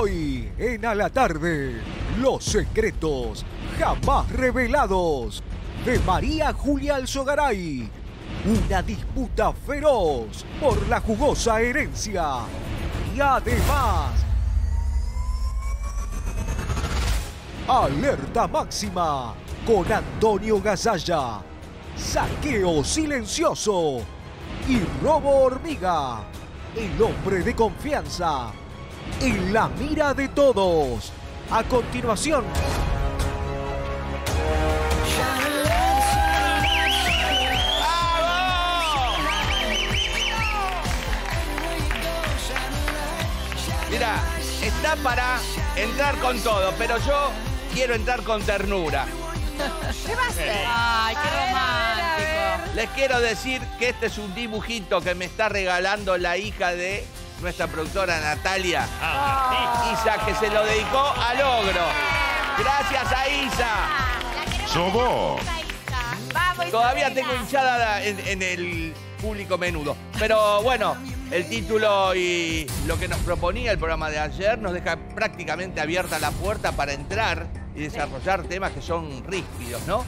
Hoy, en A la Tarde, los secretos jamás revelados de María Julia Alzogaray. Una disputa feroz por la jugosa herencia. Y además, alerta máxima con Antonio Gasalla. Saqueo silencioso y robo hormiga. El hombre de confianza en la mira de todos. A continuación. Mira, está para entrar con todo, pero yo quiero entrar con ternura. ¿Qué va a hacer? Ay, qué romántico. Les quiero decir que este es un dibujito que me está regalando la hija de nuestra productora Natalia. Isa, que se lo dedicó a Logro. Gracias a Isa. Sobó. Vamos, Todavía tengo hinchada en, en el público menudo. Pero bueno, el título y lo que nos proponía el programa de ayer nos deja prácticamente abierta la puerta para entrar y desarrollar temas que son ríspidos, ¿no?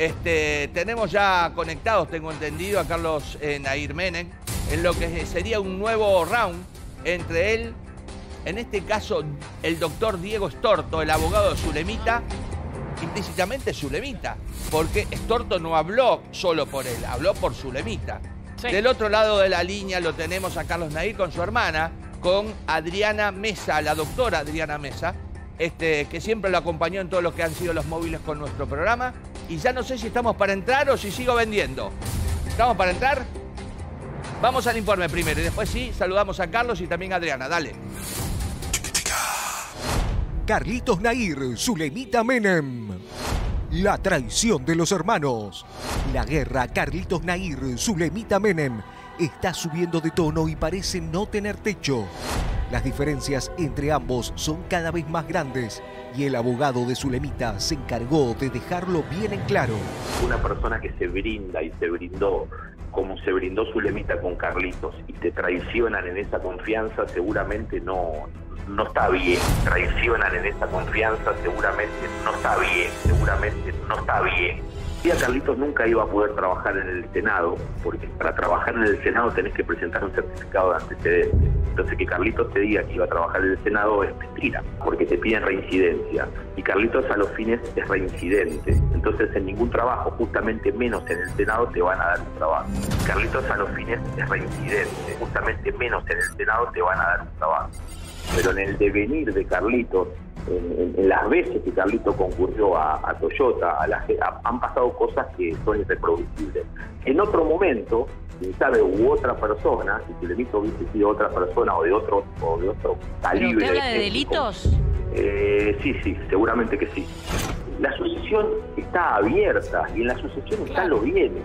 Este, tenemos ya conectados, tengo entendido, a Carlos eh, Nair Menem en lo que sería un nuevo round entre él, en este caso, el doctor Diego Estorto, el abogado de Zulemita, implícitamente Zulemita, porque Estorto no habló solo por él, habló por Zulemita. Sí. Del otro lado de la línea lo tenemos a Carlos Nair con su hermana, con Adriana Mesa, la doctora Adriana Mesa, este, que siempre lo acompañó en todos los que han sido los móviles con nuestro programa. Y ya no sé si estamos para entrar o si sigo vendiendo. ¿Estamos para entrar? Vamos al informe primero y después sí, saludamos a Carlos y también a Adriana. Dale. Carlitos Nair, Zulemita Menem. La traición de los hermanos. La guerra Carlitos Nair, Zulemita Menem está subiendo de tono y parece no tener techo. Las diferencias entre ambos son cada vez más grandes y el abogado de Zulemita se encargó de dejarlo bien en claro. una persona que se brinda y se brindó como se brindó Zulemita con Carlitos y te traicionan en esa confianza, seguramente no, no está bien. Traicionan en esa confianza, seguramente no está bien, seguramente no está bien. Y a Carlitos nunca iba a poder trabajar en el Senado, porque para trabajar en el Senado tenés que presentar un certificado de antecedentes. Entonces que Carlitos te diga que iba a trabajar en el Senado es mentira, porque te piden reincidencia. Y Carlitos a los fines es reincidente. Entonces en ningún trabajo, justamente menos en el Senado, te van a dar un trabajo. Carlitos a los fines es reincidente. Justamente menos en el Senado te van a dar un trabajo. Pero en el devenir de Carlitos, en, las veces que Carlitos concurrió a, a Toyota, a la, a- han pasado cosas que son irreproducibles. En otro momento, quién sabe, u otra persona, si Zulemita hubiese sido otra persona o de otro, o de otro ¿Pero calibre. usted habla de delitos? eh, sí, sí, seguramente que sí. La sucesión está abierta y en la sucesión están los bienes.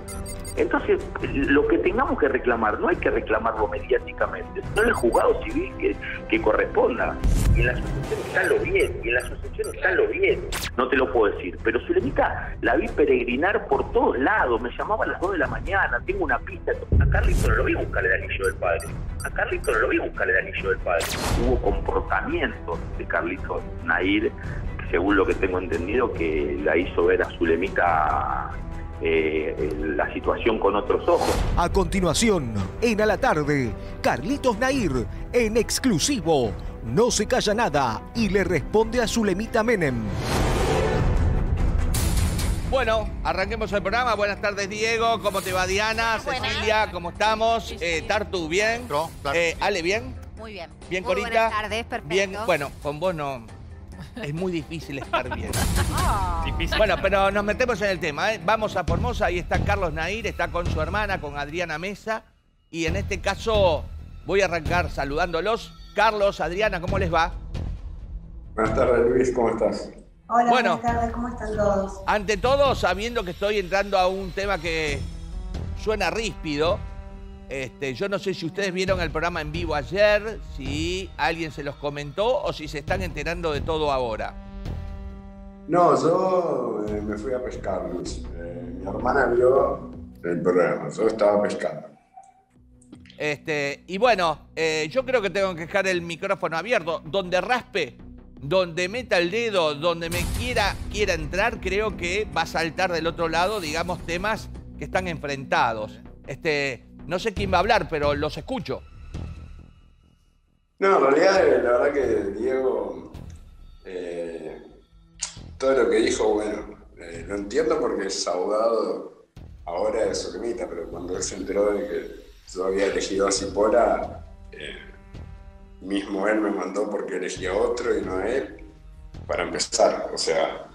Entonces, lo que tengamos que reclamar, no hay que reclamarlo mediáticamente, en el juzgado civil que, que corresponda. Y en la sucesión están los bienes, y en la sucesión están los bienes. No te lo puedo decir, pero Zulemita la vi peregrinar por todos lados, me llamaba a las 2 de la mañana, tengo una pista. A Carlito no lo vi buscar el anillo del padre. A Carlito no lo vi buscar el anillo del padre. Hubo comportamientos de Carlitos Nair, según lo que tengo entendido, que la hizo ver a Zulemita eh, la situación con otros ojos. A continuación, en A la Tarde, Carlitos Nair, en exclusivo, no se calla nada y le responde a Zulemita Menem. Bueno, arranquemos el programa. Buenas tardes, Diego. ¿Cómo te va, Diana? Buenas. Cecilia, ¿cómo estamos? Eh, Tartu, ¿bien? No, claro. Eh, Ale, ¿bien? Muy bien. ¿Bien, Muy Corita? Buenas tardes, perfecto. Bien, bueno, con vos no... Es muy difícil estar bien. Ah, Difícil. Bueno, pero nos metemos en el tema. ¿eh? Vamos a Formosa, ahí está Carlos Nair, está con su hermana, con Adriana Mesa. Y en este caso voy a arrancar saludándolos. Carlos, Adriana, ¿cómo les va? Buenas tardes, Luis, ¿cómo estás? Hola, Bueno. buenas tardes, ¿cómo están todos? Ante todo, sabiendo que estoy entrando a un tema que suena ríspido, este, yo no sé si ustedes vieron el programa en vivo ayer, si alguien se los comentó o si se están enterando de todo ahora. No, yo eh, me fui a pescar, Luis. Eh, mi hermana vio el programa, yo estaba pescando. Este, y bueno, eh, yo creo que tengo que dejar el micrófono abierto. Donde raspe, donde meta el dedo, donde me quiera, quiera entrar, creo que va a saltar del otro lado, digamos, temas que están enfrentados. Este, no sé quién va a hablar, pero los escucho. No, en realidad, la verdad que Diego, eh, todo lo que dijo, bueno, eh, lo entiendo porque es abogado ahora de Solemita, pero cuando él se enteró de que yo había elegido a Cipolla, eh, mismo él me mandó porque elegía otro y no a él, para empezar, o sea.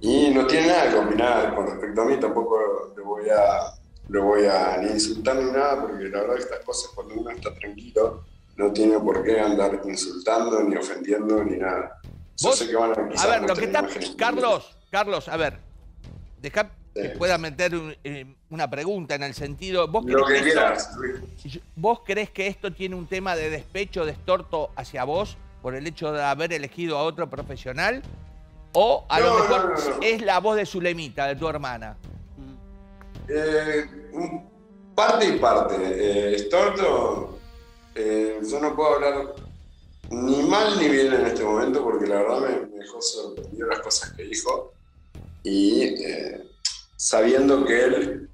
Y no tiene nada que combinar con respecto a mí, tampoco lo voy a, lo voy a ni insultar ni nada, porque la verdad que estas cosas cuando uno está tranquilo no tiene por qué andar insultando, ni ofendiendo, ni nada. Yo sé que van a A ver, lo que está. Carlos, Carlos, a ver. Deja que pueda meter un- eh, una pregunta en el sentido. ¿Vos Lo crees que esto- quieras, Luis. ¿Vos crees que esto tiene un tema de despecho, de estorto hacia vos por el hecho de haber elegido a otro profesional? ¿O a lo mejor no, no, no. es la voz de Zulemita, de tu hermana? Eh, parte y parte. Eh, Storto, eh, yo no puedo hablar ni mal ni bien en este momento porque la verdad me, me dejó sorprendido las cosas que dijo y eh, sabiendo que él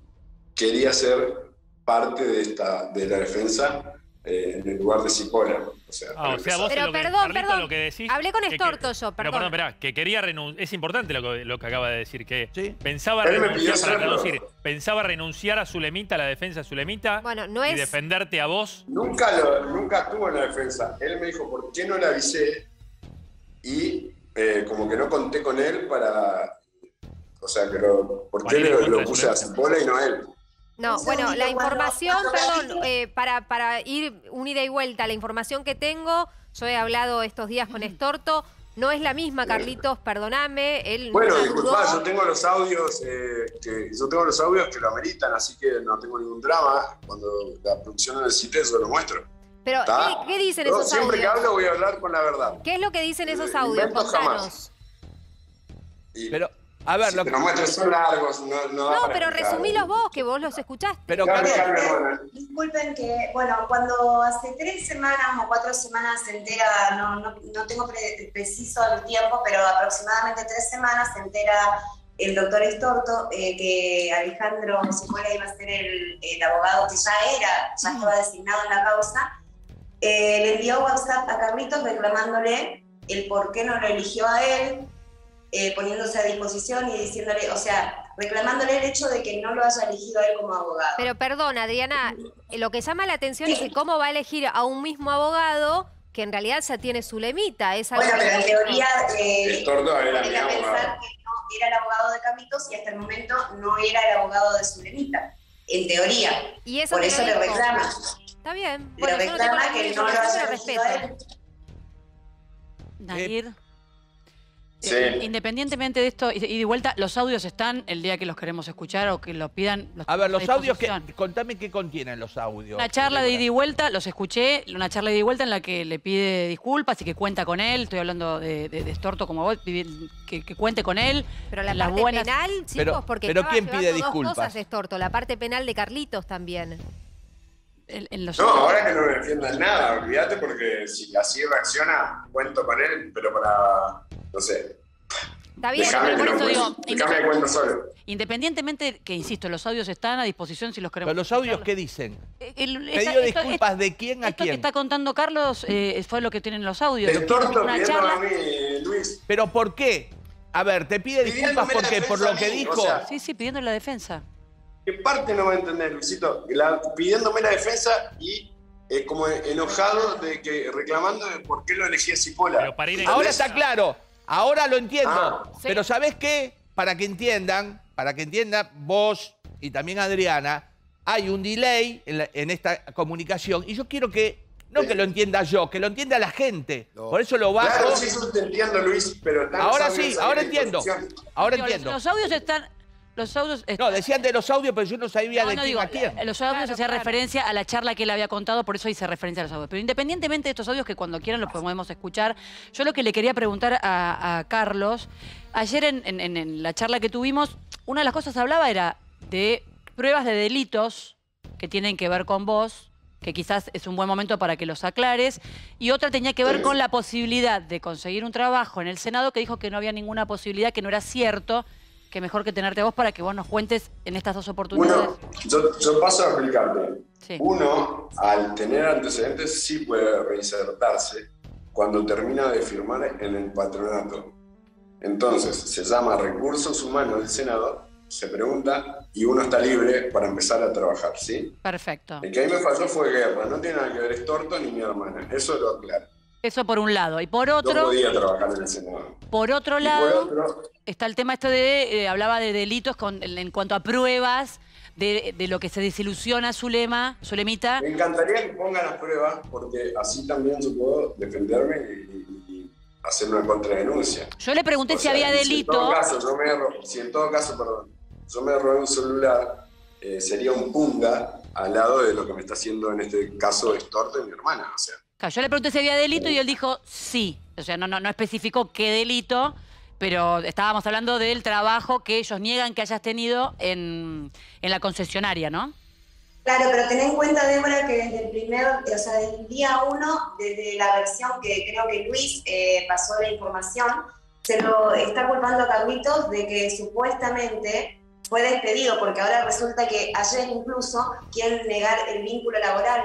quería ser parte de esta de la defensa eh, en el lugar de Cipolla. O sea, Ah, o sea, vos Pero lo que, perdón, Carlito, perdón. lo que decís... Hablé con Estorto yo, Pero perdón. perdón, esperá, que quería renunciar... Es importante lo que, lo que acaba de decir, que Sí. pensaba renunciar, para traducir, pensaba renunciar a Zulemita, a la defensa de Zulemita, Bueno, no y defenderte a vos. Nunca, lo, nunca estuvo en la defensa. Él me dijo, ¿por qué no le avisé? Y eh, como que no conté con él para... O sea, que lo, ¿por qué lo, puse a. Cipolla y no a él? No, Un bueno, la información, perdón, eh, para, para ir un ida y vuelta, la información que tengo, yo he hablado estos días con Estorto, no es la misma, Carlitos, perdoname, él Bueno, nunca disculpa, yo tengo los audios, eh, que, yo tengo los audios que lo ameritan, así que no tengo ningún drama. Cuando la producción lo necesite, yo lo muestro. Pero, ¿Está? ¿qué, qué dicen Yo esos siempre que audios? hablo voy a hablar con la verdad. ¿Qué es lo que dicen esos Eh, audios? invento jamás. Contanos. Y Pero, a ver, si lo que. los muestro son largos, no, no No, pero resumilos vos, que vos los escuchaste. Pero, Carlos, bueno. Disculpen que, bueno, cuando hace tres semanas o cuatro semanas se entera, no, no, no tengo pre- preciso el tiempo, pero aproximadamente tres semanas se entera el doctor Estorto eh, que Alejandro Cipolla iba a ser el, el abogado que ya era, ya estaba designado en la causa, eh, le envió WhatsApp a Carlitos reclamándole el por qué no lo eligió a él, eh, poniéndose a disposición y diciéndole, o sea, reclamándole el hecho de que no lo haya elegido a él como abogado. Pero perdón, Adriana, lo que llama la atención es que cómo va a elegir a un mismo abogado que en realidad ya tiene su lemita. Es algo Bueno, pero en teoría eh, era mi podría abogado. pensar que no era el abogado de Carlitos y hasta el momento no era el abogado de Zulemita. En teoría. Y eso Por eso le reclama. Está bien. Le Bueno, tengo reclama que no lo haya elegido a respeto. él. Nair, Sí. eh, independientemente de esto, y de vuelta, los audios están el día que los queremos escuchar o que lo pidan. los a ver, los audios que. Contame qué contienen los audios. Una charla de ida y vuelta, los escuché, una charla de ida y vuelta en la que le pide disculpas y que cuenta con él. Estoy hablando de, de, de Estorto como vos, que, que cuente con él. Pero la Las parte buenas- penal, chicos, Pero- porque pero ¿quién pide llevando dos disculpas? cosas Estorto, la parte penal de Carlitos también. En, en los No, ahora que no me defiendan nada, olvídate porque si así reacciona, cuento con él, pero para, no sé, Está bien, pero que por eso digo, que cuento solo. Independientemente que, insisto, los audios están a disposición si los queremos Pero los audios. ¿qué dicen? Eh, el- esto- disculpas de quién a Esto que quién. está contando Carlos eh, fue lo que tienen los audios. Estorto Una pidiéndome charla- a mí, Luis. ¿Pero por qué? A ver, te pide disculpas porque por lo que dijo. o sea, Sí, sí, pidiendo la defensa. ¿Qué parte no va a entender, Luisito? La- pidiéndome la defensa y eh, como enojado de que reclamando de por qué lo elegí a en- Ahora está claro, ahora lo entiendo. Ah. Pero ¿sabés qué? Para que entiendan, para que entiendan vos y también Adriana, hay un delay en, la- en esta comunicación y yo quiero que, no Sí. que lo entienda yo, que lo entienda la gente. Por eso lo bajo. Claro, sí, eso te entiendo, Luis, pero ahora sí, ahora entiendo. Ahora entiendo. Los, audios están. Los audios No, decían de los audios, pero yo no sabía No, de no, quién digo, a quién. eh, Los audios Claro, hacía claro. referencia a la charla que él había contado, por eso hice referencia a los audios. Pero independientemente de estos audios, que cuando quieran los podemos escuchar, yo lo que le quería preguntar a, a Carlos, ayer en, en- en- en la charla que tuvimos, una de las cosas que hablaba era de pruebas de delitos que tienen que ver con vos, que quizás es un buen momento para que los aclares, y otra tenía que ver con la posibilidad de conseguir un trabajo en el Senado, que dijo que no había ninguna posibilidad, que no era cierto, que mejor que tenerte a vos para que vos nos cuentes en estas dos oportunidades. Uno, yo, yo paso a explicarte. Sí. Uno, al tener antecedentes, sí puede reinsertarse cuando termina de firmar en el patronato. Entonces, se llama recursos humanos del Senado, se pregunta y uno está libre para empezar a trabajar, ¿sí? Perfecto. El que a mí me falló fue guerra, no tiene nada que ver, es torto ni mi hermana, eso lo aclaro. Eso por un lado. Y por No otro, podía trabajar en Senado. por otro Y por lado, otro, está el tema este de, eh, hablaba de delitos con- en, en cuanto a pruebas, de, de lo que se desilusiona Zulema, Zulemita. me encantaría que pongan las pruebas porque así también yo puedo defenderme y, y- y hacer una contradenuncia. Yo le pregunté O si sea, había Si en delito. todo caso, yo me si en todo caso, perdón, yo me robé un celular, eh, sería un punga al lado de lo que me está haciendo en este caso extorto de mi hermana. O sea, Yo le pregunté si había delito y él dijo sí. O sea, no, no, no especificó qué delito, pero estábamos hablando del trabajo que ellos niegan que hayas tenido en, en la concesionaria, ¿no? Claro, pero ten en cuenta, Débora, que desde el primer, o sea, desde el día uno, desde la versión que creo que Luis eh, pasó la información, se lo está culpando a Carlitos de que supuestamente fue despedido, porque ahora resulta que ayer incluso quieren negar el vínculo laboral,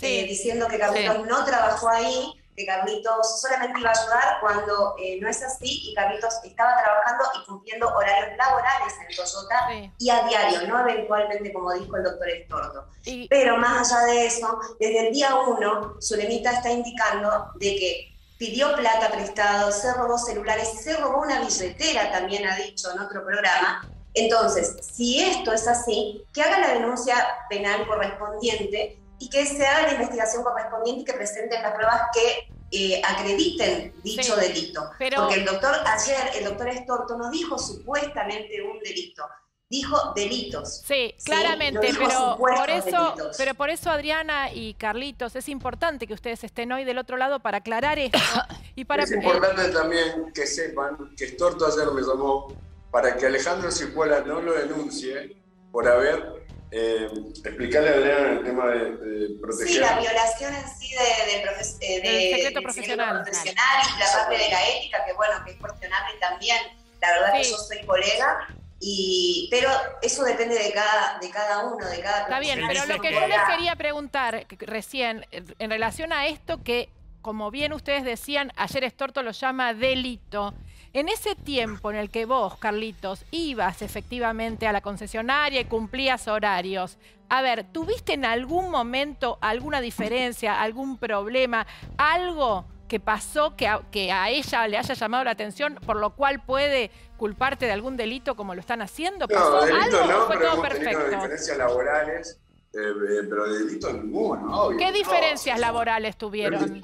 eh, diciendo que Carlitos Sí. no trabajó ahí, que Carlitos solamente iba a ayudar cuando eh, no es así y Carlitos estaba trabajando y cumpliendo horarios laborales en Toyota Sí. y a diario, no eventualmente como dijo el doctor Estorto. Y- Pero más allá de eso, desde el día uno, Zulemita está indicando de que pidió plata prestado, se robó celulares, se robó una billetera, también ha dicho en otro programa. Entonces, si esto es así, que haga la denuncia penal correspondiente y que se haga la investigación correspondiente y que presenten las pruebas que eh, acrediten dicho Sí, delito. pero- Porque el doctor, ayer, el doctor Estorto no dijo supuestamente un delito, dijo delitos. Sí, Sí, claramente, pero por eso, delitos. pero por eso Adriana y Carlitos, es importante que ustedes estén hoy del otro lado para aclarar esto y para es eh, importante también que sepan que Estorto ayer me llamó para que Alejandro Cipuela no lo denuncie por haber eh, explicarle a Adriana el tema de, de proteger. Sí, la violación en sí de, de profe- eh, de- Del secreto profesional. profesional y la parte de la ética, que bueno, que es cuestionable también. La verdad que Sí. yo soy colega, y, pero eso depende de cada, de cada uno, de cada Está bien, pero lo que yo les quería preguntar que- recién, en en relación a esto que, como bien ustedes decían, ayer Estorto lo llama delito. En ese tiempo en el que vos, Carlitos, ibas efectivamente a la concesionaria y cumplías horarios, a ver, ¿tuviste en algún momento alguna diferencia, algún problema, algo que pasó que a, que a ella le haya llamado la atención, por lo cual puede culparte de algún delito como lo están haciendo? ¿Pasó No, delito algo no, fue pero todo hemos perfecto? diferencias laborales, eh, eh, pero delito ninguno, obvio. ¿Qué no. diferencias laborales tuvieron?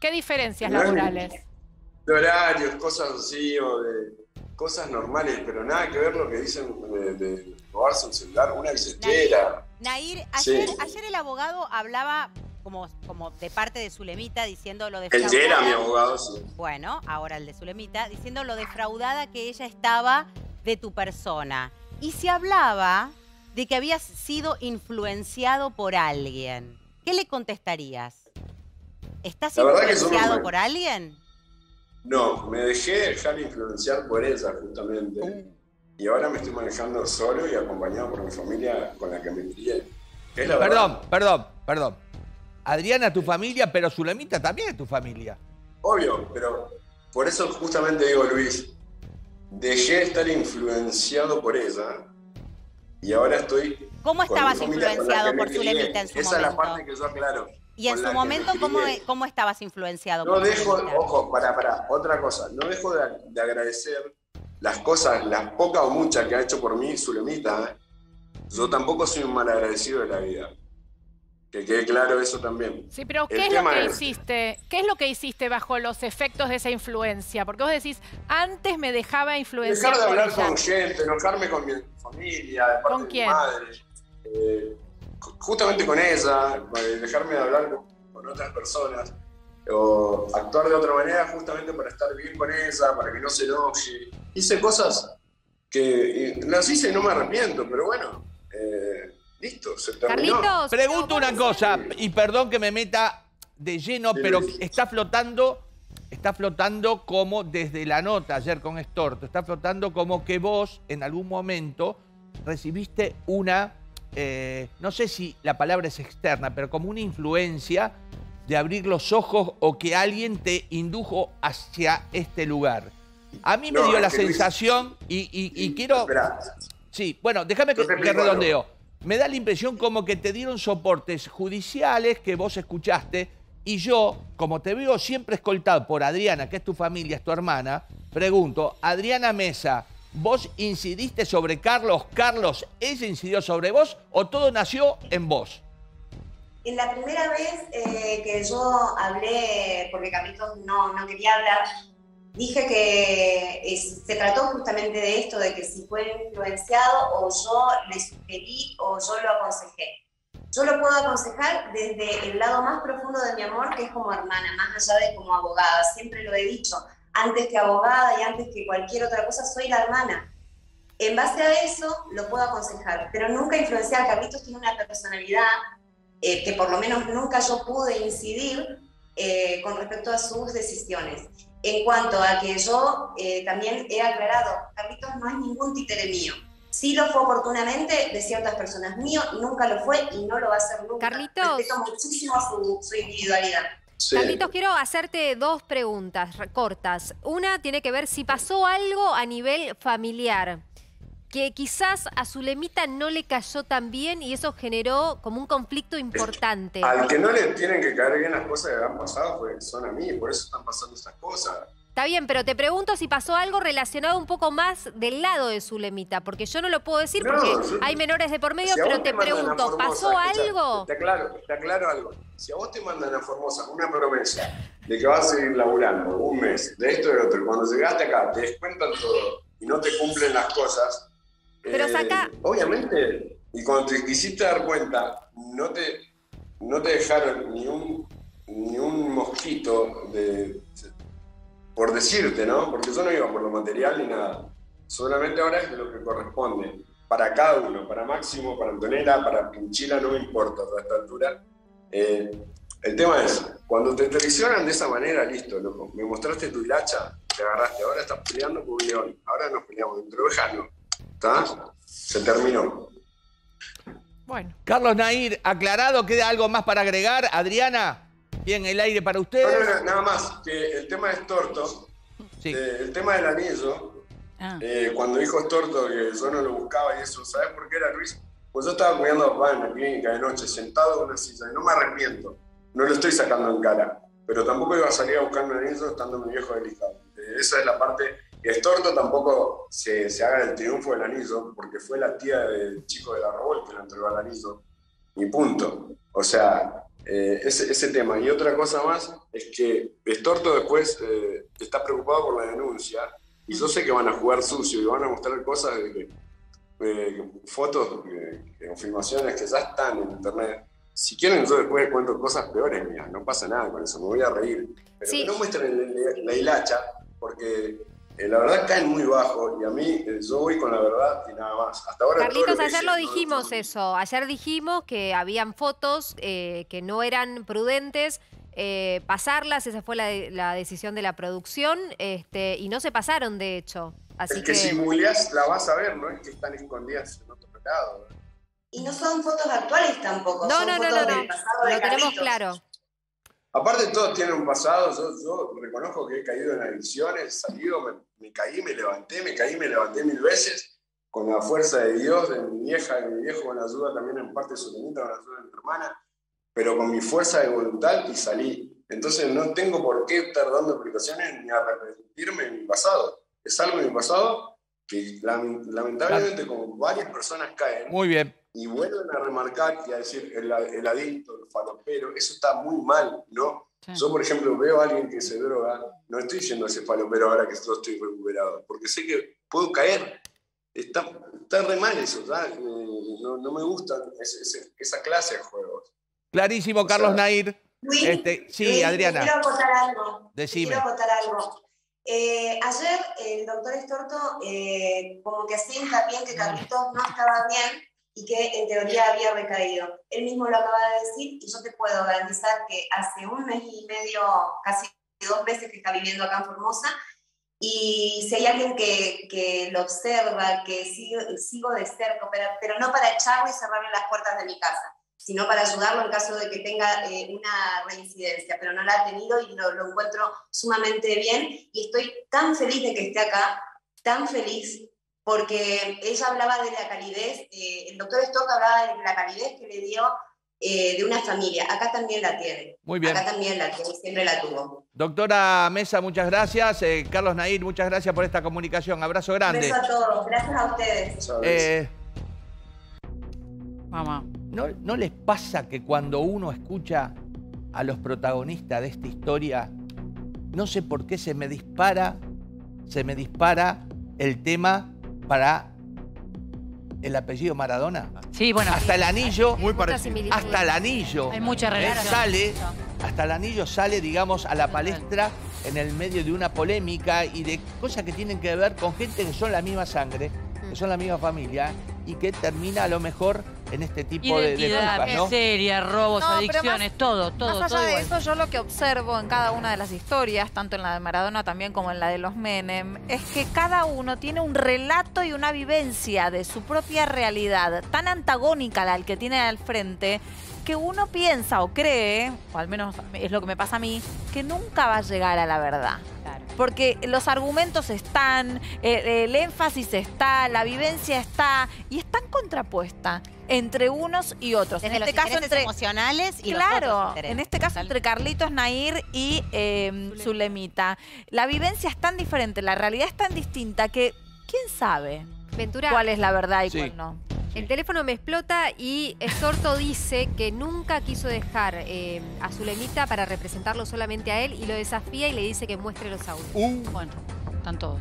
¿Qué diferencias No laborales? De horarios, cosas así, o de cosas normales, pero nada que ver lo que dicen de, de robarse un celular, una billetera. Nair, ayer, ayer el abogado hablaba como, como de parte de Zulemita diciendo lo El que era defraudada. mi abogado, sí. Bueno, ahora el de Zulemita, diciendo lo defraudada que ella estaba de tu persona. Y se hablaba de que habías sido influenciado por alguien. ¿Qué le contestarías? ¿Estás influenciado por alguien? No, me dejé dejar influenciar por ella, justamente. Y ahora me estoy manejando solo y acompañado por mi familia con la que me crié. Perdón, verdad. perdón, perdón. Adriana es tu familia, pero Zulemita también es tu familia. Obvio, pero por eso justamente digo, Luis, dejé de estar influenciado por ella y ahora estoy. ¿Cómo estabas influenciado por. Zulemita en su Esa es la parte que yo aclaro. Y en su momento, ¿cómo. ¿cómo estabas influenciado No dejo, ojo, para, para, otra cosa, no dejo de, de agradecer las cosas, las pocas o muchas que ha hecho por mí Zulemita. ¿eh? Yo tampoco soy un mal agradecido de la vida. Que quede claro eso también. Sí, pero El ¿qué es lo que es- hiciste? ¿Qué es lo que hiciste bajo los efectos de esa influencia? Porque vos decís, antes me dejaba influenciar Dejar de hablar con gente, enojarme con mi familia, de parte ¿Con de quién? mi madre. eh, justamente con ella, dejarme de hablar con, con otras personas. O actuar de otra manera justamente para estar bien con ella, para que no se enoje. Hice cosas que las hice y no me arrepiento, pero bueno, eh, Listo, se terminó. Carlitos. Pregunto una cosa, y perdón que me meta de lleno, pero está flotando, está flotando como desde la nota ayer con Estorto, está flotando como que vos en algún momento recibiste una, eh, no sé si la palabra es externa, pero como una influencia de abrir los ojos o que alguien te indujo hacia este lugar. A mí me dio la Luis- sensación, y, y- y quiero... Espera, Sí, bueno, déjame que, algo. redondeo. Me da la impresión como que te dieron soportes judiciales que vos escuchaste y yo, como te veo siempre escoltado por Adriana, que es tu familia, es tu hermana, pregunto, Adriana Mesa, ¿vos incidiste sobre Carlos? Carlos, ¿ella incidió sobre vos o todo nació en vos? En la primera vez eh, que yo hablé, porque Carlitos no, no quería hablar, dije que es- se trató justamente de esto, de que si fue influenciado o yo le sugerí o yo lo aconsejé. Yo lo puedo aconsejar desde el lado más profundo de mi amor, que es como hermana, más allá de como abogada. Siempre lo he dicho, antes que abogada y antes que cualquier otra cosa, soy la hermana. En base a eso lo puedo aconsejar, pero nunca influenciar. Carlitos tiene una personalidad eh, que por lo menos nunca yo pude incidir eh, con respecto a sus decisiones. En cuanto a que yo eh, también he aclarado, Carlitos no es ningún títere mío. Sí lo fue oportunamente de ciertas personas mío, nunca lo fue y no lo va a ser nunca. Carlitos. Respeto muchísimo su, su individualidad. Sí. Carlitos, quiero hacerte dos preguntas re- cortas. Una tiene que ver si pasó algo a nivel familiar que quizás a Zulemita no le cayó tan bien y eso generó como un conflicto importante. Al que no le tienen que caer bien las cosas que han pasado pues, son a mí, por eso están pasando estas cosas. Está bien, pero te pregunto si pasó algo relacionado un poco más del lado de Zulemita, porque yo no lo puedo decir No, porque yo- hay menores de por medio, Si pero te pregunto, ¿pasó algo? Te aclaro, te aclaro algo. Si a vos te mandan a Formosa una promesa de que vas a seguir laburando un mes, de esto y de otro, y cuando llegaste acá te descuentan todo y no te cumplen las cosas, Pero eh, saca- obviamente, y cuando te quisiste dar cuenta, no te, no te dejaron ni un, ni un mosquito de, por decirte, ¿no? Porque yo no iba por lo material ni nada. Solamente ahora es de lo que corresponde. Para cada uno, para Máximo, para Antonella, para Pinchila, no me importa a esta altura. Eh, el tema es, cuando te traicionan de esa manera, listo, loco. Me mostraste tu hilacha, te agarraste. Ahora estás peleando con un león. Ahora nos peleamos entre ovejas, no. ¿Está? Se terminó. Bueno, Carlos Nair, aclarado, ¿queda algo más para agregar? Adriana, bien, el aire para No, ustedes. no, no, nada más, que el tema es torto. Sí. Eh, el tema del anillo, Ah. Eh, cuando dijo Estorto que yo no lo buscaba y eso, ¿sabes por qué era Luis? Pues yo estaba cuidando a papá en la clínica de noche, sentado en una silla, y no me arrepiento. No lo estoy sacando en cara. Pero tampoco iba a salir a buscar un anillo estando mi viejo delicado. Eh, esa es la parte. que Estorto tampoco se, se haga el triunfo del anillo, porque fue la tía del chico de la robó el que le entregó el anillo. Y punto. O sea, eh, ese, ese tema. Y otra cosa más es que Estorto después eh, está preocupado por la denuncia y yo sé que van a jugar sucio y van a mostrar cosas de que, eh, fotos eh, o filmaciones que ya están en internet. Si quieren, yo después les cuento cosas peores mías, no pasa nada con eso, me voy a reír. Pero Sí. que no muestren la, la hilacha, porque eh, la verdad caen muy bajo y a mí eh, yo voy con la verdad y nada más. Hasta ahora Carlitos, ayer lo dijimos no, eso. Ayer dijimos que habían fotos eh, que no eran prudentes eh, pasarlas. Esa fue la, de- la decisión de la producción este, y no se pasaron, de hecho. Así Es que, si googleás la vas a ver, no es que están escondidas en otro lado. Y no son fotos actuales tampoco, No, son no, no, fotos no, no. del pasado de Lo tenemos Carlitos. claro. Aparte todos tienen un pasado, yo, yo reconozco que he caído en adicciones, salido, me, me caí, me levanté, me caí, me levanté mil veces, con la fuerza de Dios, de mi vieja, de mi viejo, con la ayuda también en parte de su con la ayuda de mi hermana, pero con mi fuerza de voluntad y salí. Entonces no tengo por qué estar dando explicaciones ni arrepentirme de mi pasado. Es algo de mi pasado que lam- lamentablemente como varias personas caen, Muy bien. Y vuelven a remarcar y a decir el, el adicto, el falopero, eso está muy mal, ¿no? Sí. Yo, por ejemplo, veo a alguien que se droga, no estoy diciendo ese falopero ahora que yo estoy recuperado, porque sé que puedo caer. Está, está re mal eso. Eh, No, no me gusta ese- ese- esa clase de juegos. Clarísimo, Carlos Nair. Luis, Este, sí, Luis, te Adriana. Quiero acotar algo. te Decime. Quiero acotar algo. Eh, ayer el doctor Estorto eh, como que hacía hincapié en que Carlitos no estaba bien y que en teoría había recaído. Él mismo lo acaba de decir y yo te puedo garantizar que hace un mes y medio, casi dos meses que está viviendo acá en Formosa, y si hay alguien que, que lo observa, que sigo, sigo de cerca, pero, pero no para echarlo y cerrarle las puertas de mi casa, sino para ayudarlo en caso de que tenga eh, una reincidencia, pero no la ha tenido y lo, lo encuentro sumamente bien y estoy tan feliz de que esté acá, tan feliz, porque ella hablaba de la calidez, eh, el doctor Stock hablaba de la calidez que le dio eh, de una familia. Acá también la tiene. Muy bien. Acá también la tiene, siempre la tuvo. Doctora Mesa, muchas gracias. Eh, Carlos Nair, muchas gracias por esta comunicación. Abrazo Un grande. beso a todos. Gracias a ustedes. Eh, Mamá. ¿no, ¿No les pasa que cuando uno escucha a los protagonistas de esta historia, no sé por qué se me dispara, se me dispara el tema para el apellido Maradona? Sí, bueno. Hasta el anillo, Muy parecido. hasta el anillo. Hay mucha eh, relación. sale, hasta el anillo sale, digamos, a la palestra en el medio de una polémica y de cosas que tienen que ver con gente que son la misma sangre, que son la misma familia y que termina a lo mejor en este tipo de, de ¿no? miseria, robos, No, adicciones, más- todo, todo, Más todo allá de igual. eso, yo lo que observo en cada una de las historias, tanto en la de Maradona también como en la de los Menem, es que cada uno tiene un relato y una vivencia de su propia realidad tan antagónica al que tiene al frente que uno piensa o cree, o al menos es lo que me pasa a mí, que nunca va a llegar a la verdad. Porque los argumentos están, eh, el énfasis está, la vivencia está y es tan contrapuesta entre unos y otros. Desde en los este caso entre emocionales y los claro, otros en este caso entre Carlitos Nair y eh, Zulemita. La vivencia es tan diferente, la realidad es tan distinta que quién sabe Ventura, cuál es la verdad y Sí. cuál no. El teléfono me explota y Estorto dice que nunca quiso dejar eh, a Zulemita para representarlo solamente a él y lo desafía y le dice que muestre los audios. Bueno, están todos.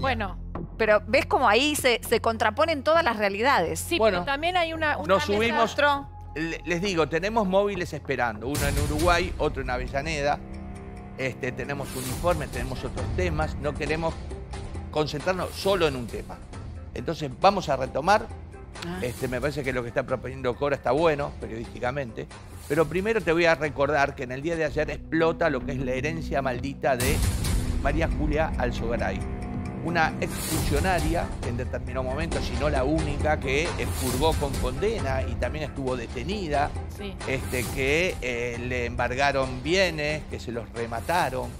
Bueno, Pero ves como ahí se, se contraponen todas las realidades. sí, Bueno, pero también hay una... una nos mesa- subimos- Otro, Les digo, tenemos móviles esperando, uno en Uruguay, otro en Avellaneda. Este, tenemos uniformes, tenemos otros temas, no queremos concentrarnos solo en un tema. Entonces vamos a retomar. Ah. Este, me parece que lo que está proponiendo Cora está bueno, periodísticamente. Pero primero te voy a recordar que en el día de ayer explota lo que es la herencia maldita de María Julia Alzogaray. Una exfuncionaria que en determinado momento, si no la única, que expurgó con condena y también estuvo detenida, Sí. este, que eh, le embargaron bienes, que se los remataron,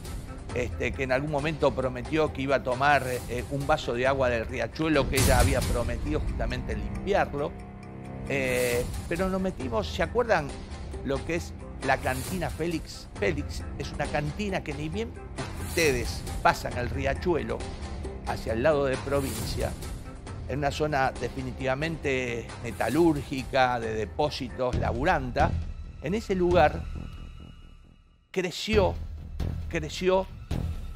este, que en algún momento prometió que iba a tomar eh, un vaso de agua del riachuelo que ella había prometido justamente limpiarlo. Eh, pero nos metimos, ¿se acuerdan lo que es la cantina Félix? Félix es una cantina que ni bien ustedes pasan el riachuelo hacia el lado de provincia, en una zona definitivamente metalúrgica, de depósitos, laburanta, en ese lugar creció, creció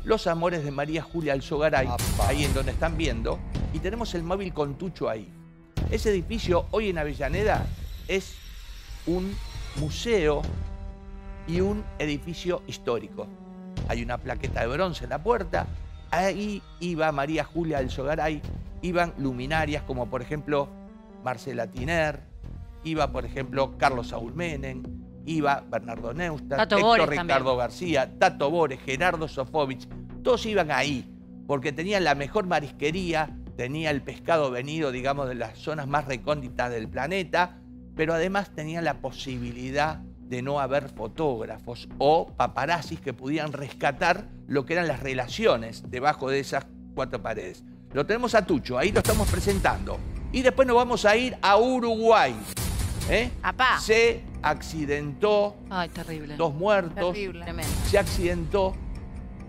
los amores de María Julia Alzogaray, ahí en donde están viendo, y tenemos el móvil con Tucho ahí. Ese edificio hoy en Avellaneda es un museo y un edificio histórico. Hay una plaqueta de bronce en la puerta, ahí iba María Julia Alzogaray, iban luminarias como por ejemplo Marcela Tiner, iba por ejemplo Carlos Saúl Menem, iba Bernardo Neustadt, Tato Héctor Bores Ricardo también. García, Tato Bores, Gerardo Sofovich, todos iban ahí, porque tenían la mejor marisquería, tenía el pescado venido, digamos, de las zonas más recónditas del planeta, pero además tenían la posibilidad de no haber fotógrafos o paparazzis que pudieran rescatar lo que eran las relaciones debajo de esas cuatro paredes. Lo tenemos a Tucho, ahí lo estamos presentando. Y después nos vamos a ir a Uruguay. ¿eh? apá. Se accidentó, Ay, terrible. dos muertos, Terrible. se accidentó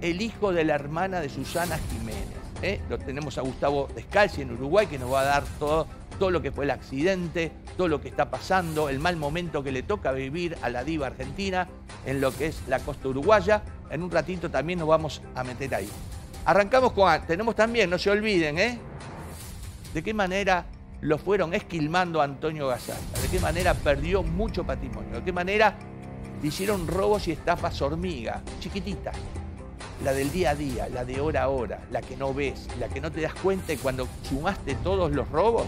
el hijo de la hermana de Susana Jiménez. ¿eh? Lo tenemos a Gustavo Descalzi en Uruguay, que nos va a dar todo, todo lo que fue el accidente, todo lo que está pasando, el mal momento que le toca vivir a la diva argentina en lo que es la costa uruguaya. En un ratito también nos vamos a meter ahí. Arrancamos con... Tenemos también, no se olviden, ¿eh? De qué manera lo fueron esquilmando a Antonio Gasalla, de qué manera perdió mucho patrimonio, de qué manera hicieron robos y estafas hormiga, chiquititas. La del día a día, la de hora a hora, la que no ves, la que no te das cuenta y cuando sumaste todos los robos,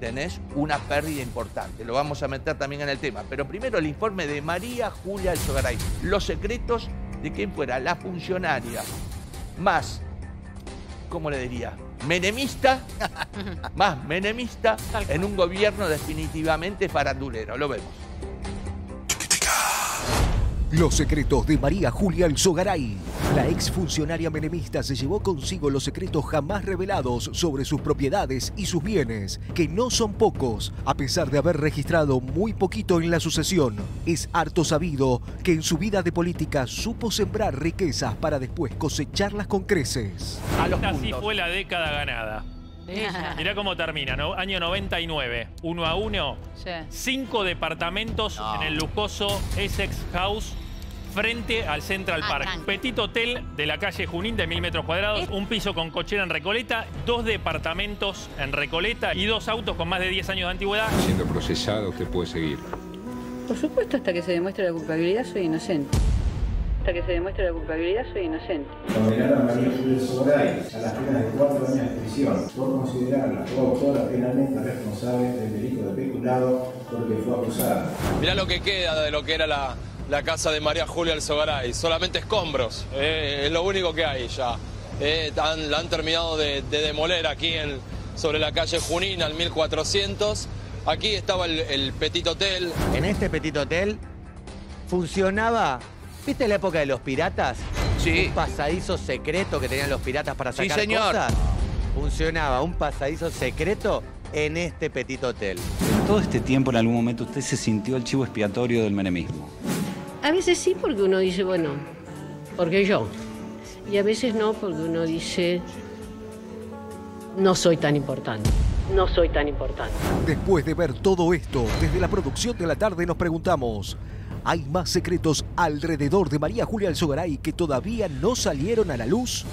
tenés una pérdida importante. Lo vamos a meter también en el tema. Pero primero el informe de María Julia Alzogaray. Los secretos de quién fuera la funcionaria más, ¿cómo le diría? Menemista, más menemista en un gobierno definitivamente farandulero. Lo vemos. Los secretos de María Julia Alzogaray. La exfuncionaria menemista se llevó consigo los secretos jamás revelados sobre sus propiedades y sus bienes, que no son pocos, a pesar de haber registrado muy poquito en la sucesión. Es harto sabido que en su vida de política supo sembrar riquezas para después cosecharlas con creces. Así fue la década ganada. Mirá cómo termina, ¿no? Año 99, uno a uno. Sí. Cinco departamentos en el lujoso Essex House frente al Central Park. Petit hotel de la calle Junín de mil metros cuadrados, un piso con cochera en Recoleta, dos departamentos en Recoleta y dos autos con más de 10 años de antigüedad. Siendo procesado, usted puede seguir. Por supuesto, hasta que se demuestre la culpabilidad soy inocente. Hasta que se demuestre la culpabilidad soy inocente. Condenar a María Julia Sogaray a las penas de cuatro años de prisión por considerarla coautora penalmente responsable del delito de peculado porque fue acusada. Mirá lo que queda de lo que era la, la casa de María Julia Alzogaray. Solamente escombros. eh, es lo único que hay ya. Eh, han- la han terminado de, de demoler aquí en, sobre la calle Junín al 1400. Aquí estaba el, el Petit Hotel. En este Petit Hotel funcionaba, ¿viste la época de los piratas? Sí. Un pasadizo secreto que tenían los piratas para Sí, sacar señor. cosas. Funcionaba un pasadizo secreto en este Petit Hotel. Todo este tiempo, en algún momento, usted se sintió el chivo expiatorio del menemismo. A veces sí, porque uno dice, bueno, porque yo. Y a veces no, porque uno dice, no soy tan importante. No soy tan importante. Después de ver todo esto, desde la producción de la tarde nos preguntamos, ¿hay más secretos alrededor de María Julia Alzogaray que todavía no salieron a la luz?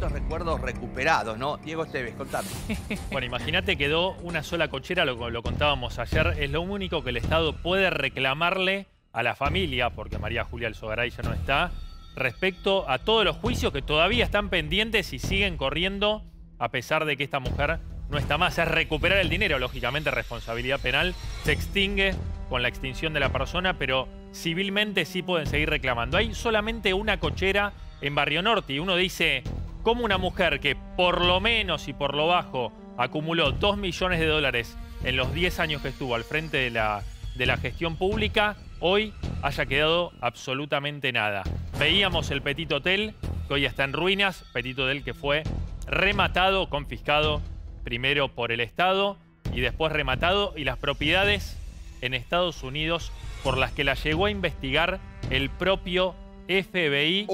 ¿Cuántos recuerdos recuperados, no? Diego Esteves, contame. Bueno, imagínate, quedó una sola cochera, lo, lo contábamos ayer, es lo único que el Estado puede reclamarle a la familia, porque María Julia Alzogaray ya no está, respecto a todos los juicios que todavía están pendientes y siguen corriendo, a pesar de que esta mujer no está más. Es recuperar el dinero, lógicamente, responsabilidad penal se extingue con la extinción de la persona, pero civilmente sí pueden seguir reclamando. Hay solamente una cochera en Barrio Norte y uno dice, ¿cómo una mujer que por lo menos y por lo bajo acumuló 2 millones de dólares en los 10 años que estuvo al frente de la, de la gestión pública, hoy haya quedado absolutamente nada? Veíamos el Petit Hotel, que hoy está en ruinas, Petit Hotel que fue rematado, confiscado primero por el Estado y después rematado, y las propiedades en Estados Unidos por las que la llegó a investigar el propio FBI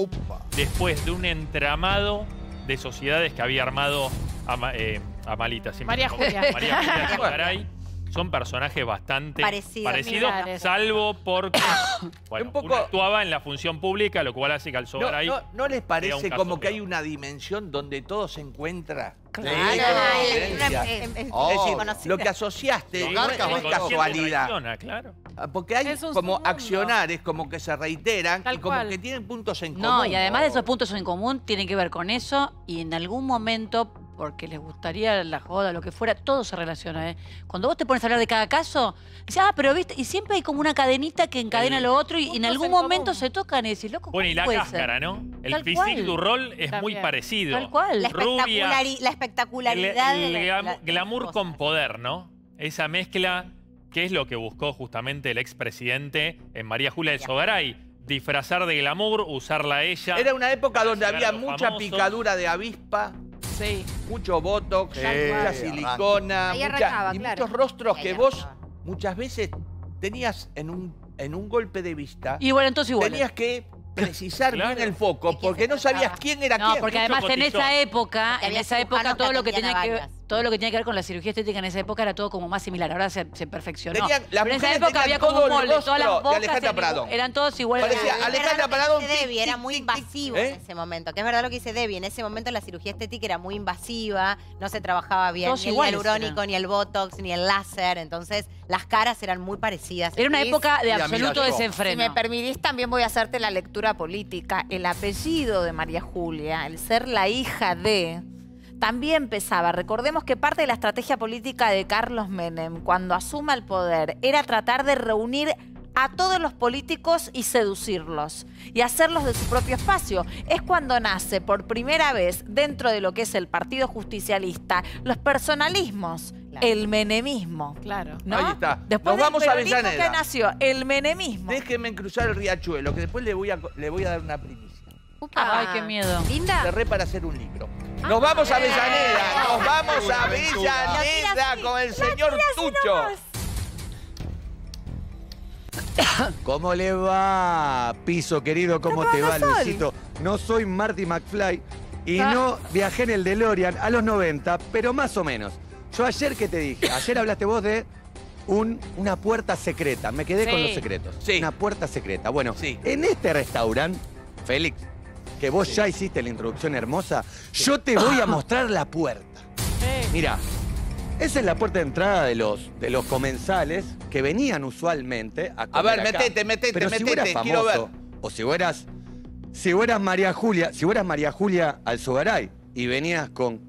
después de un entramado de sociedades que había armado Ama- eh, Amalita. María Julia. María Julia. Son personajes bastante Parecidos. salvo porque bueno, uno actuaba en la función pública, lo cual hace que ¿No, Alzogaray no, ¿no les parece caso como que hay una dimensión donde todo se encuentra? Lo que asociaste no es, no casualidad. Claro. Ah, Porque hay Es como accionares, como que se reiteran Tal y como cual. que tienen puntos en común. No, y además de esos puntos en común, tienen que ver con eso y en algún momento, porque les gustaría la joda, lo que fuera, todo se relaciona. ¿eh? Cuando vos te pones a hablar de cada caso, dices, ah, pero viste, y siempre hay como una cadenita que encadena El- lo otro y en algún en momento común. se tocan y decís, loco, Bueno, y ¿cómo la puede cáscara, ser? ¿no? El Tal physique cual. du rol es muy parecido. Tal cual. La, Rubia. espectaculari- la El, espectacularidad el de la- glam- la- de las glamour cosas. con poder, ¿no? Esa mezcla, que es lo que buscó justamente el expresidente en María Julia del Sogaray. Disfrazar de glamour, usarla a ella. Era una época donde había mucha famosos. picadura de avispa, Sí. mucho botox, Sí, mucha silicona, Ahí mucha- arrancaba, y claro. muchos rostros Ahí que vos arrancaba. muchas veces tenías en un, en un golpe de vista, Y bueno, entonces igual. tenías que precisar Claro. bien el foco, ¿De quién porque no sabías quién era No, quién. porque además en esa época, en esa época todo lo que tenía que varias. Todo lo que tenía que ver con la cirugía estética en esa época era todo como más similar. Ahora se, se perfeccionó. Tenían- Pero en esa época había como todo un el molde, todas las bocas Alejandra eran eran todos iguales. Parecía Alejandra que Prado, tic, Debbie, era muy invasivo ¿Eh? en ese momento. Que es verdad lo que dice Debbie. En ese momento la cirugía estética era muy invasiva, no se trabajaba bien Todos ni el hialurónico, ni el botox, ni el láser. Entonces las caras eran muy parecidas. Era una época de absoluto desenfreno. Si me permitís, también voy a hacerte la lectura política. El apellido de María Julia, el ser la hija de, también pesaba. Recordemos que parte de la estrategia política de Carlos Menem, cuando asuma el poder, era tratar de reunir a todos los políticos y seducirlos y hacerlos de su propio espacio. Es cuando nace por primera vez dentro de lo que es el Partido Justicialista los personalismos, el menemismo. Claro. ¿no? Ahí está. Después Nos vamos del a Avellaneda. que nació el menemismo. Déjenme cruzar el riachuelo, que después le voy a, le voy a dar una primicia. Ay, qué miedo. ¿Linda? Cerré para hacer un libro. Nos vamos a Avellaneda, nos vamos a Avellaneda con el señor Tucho. ¿Cómo le va, piso querido? ¿Cómo te va? Luisito? No soy Marty McFly y Ah. no viajé en el DeLorean a los 90, pero más o menos. Yo ayer, ¿qué te dije? Ayer hablaste vos de un- una puerta secreta. Me quedé con los secretos. Sí. Una puerta secreta. Bueno, Sí. en este restaurante, Félix, que vos ya hiciste la introducción hermosa, yo te voy a mostrar la puerta. Mira, esa es la puerta de entrada de los, de los comensales que venían usualmente a comer ver, acá. metete, metete, Pero si metete, fueras quiero famoso, o si fueras, si fueras María Julia, si fueras María Julia Alzogaray y venías con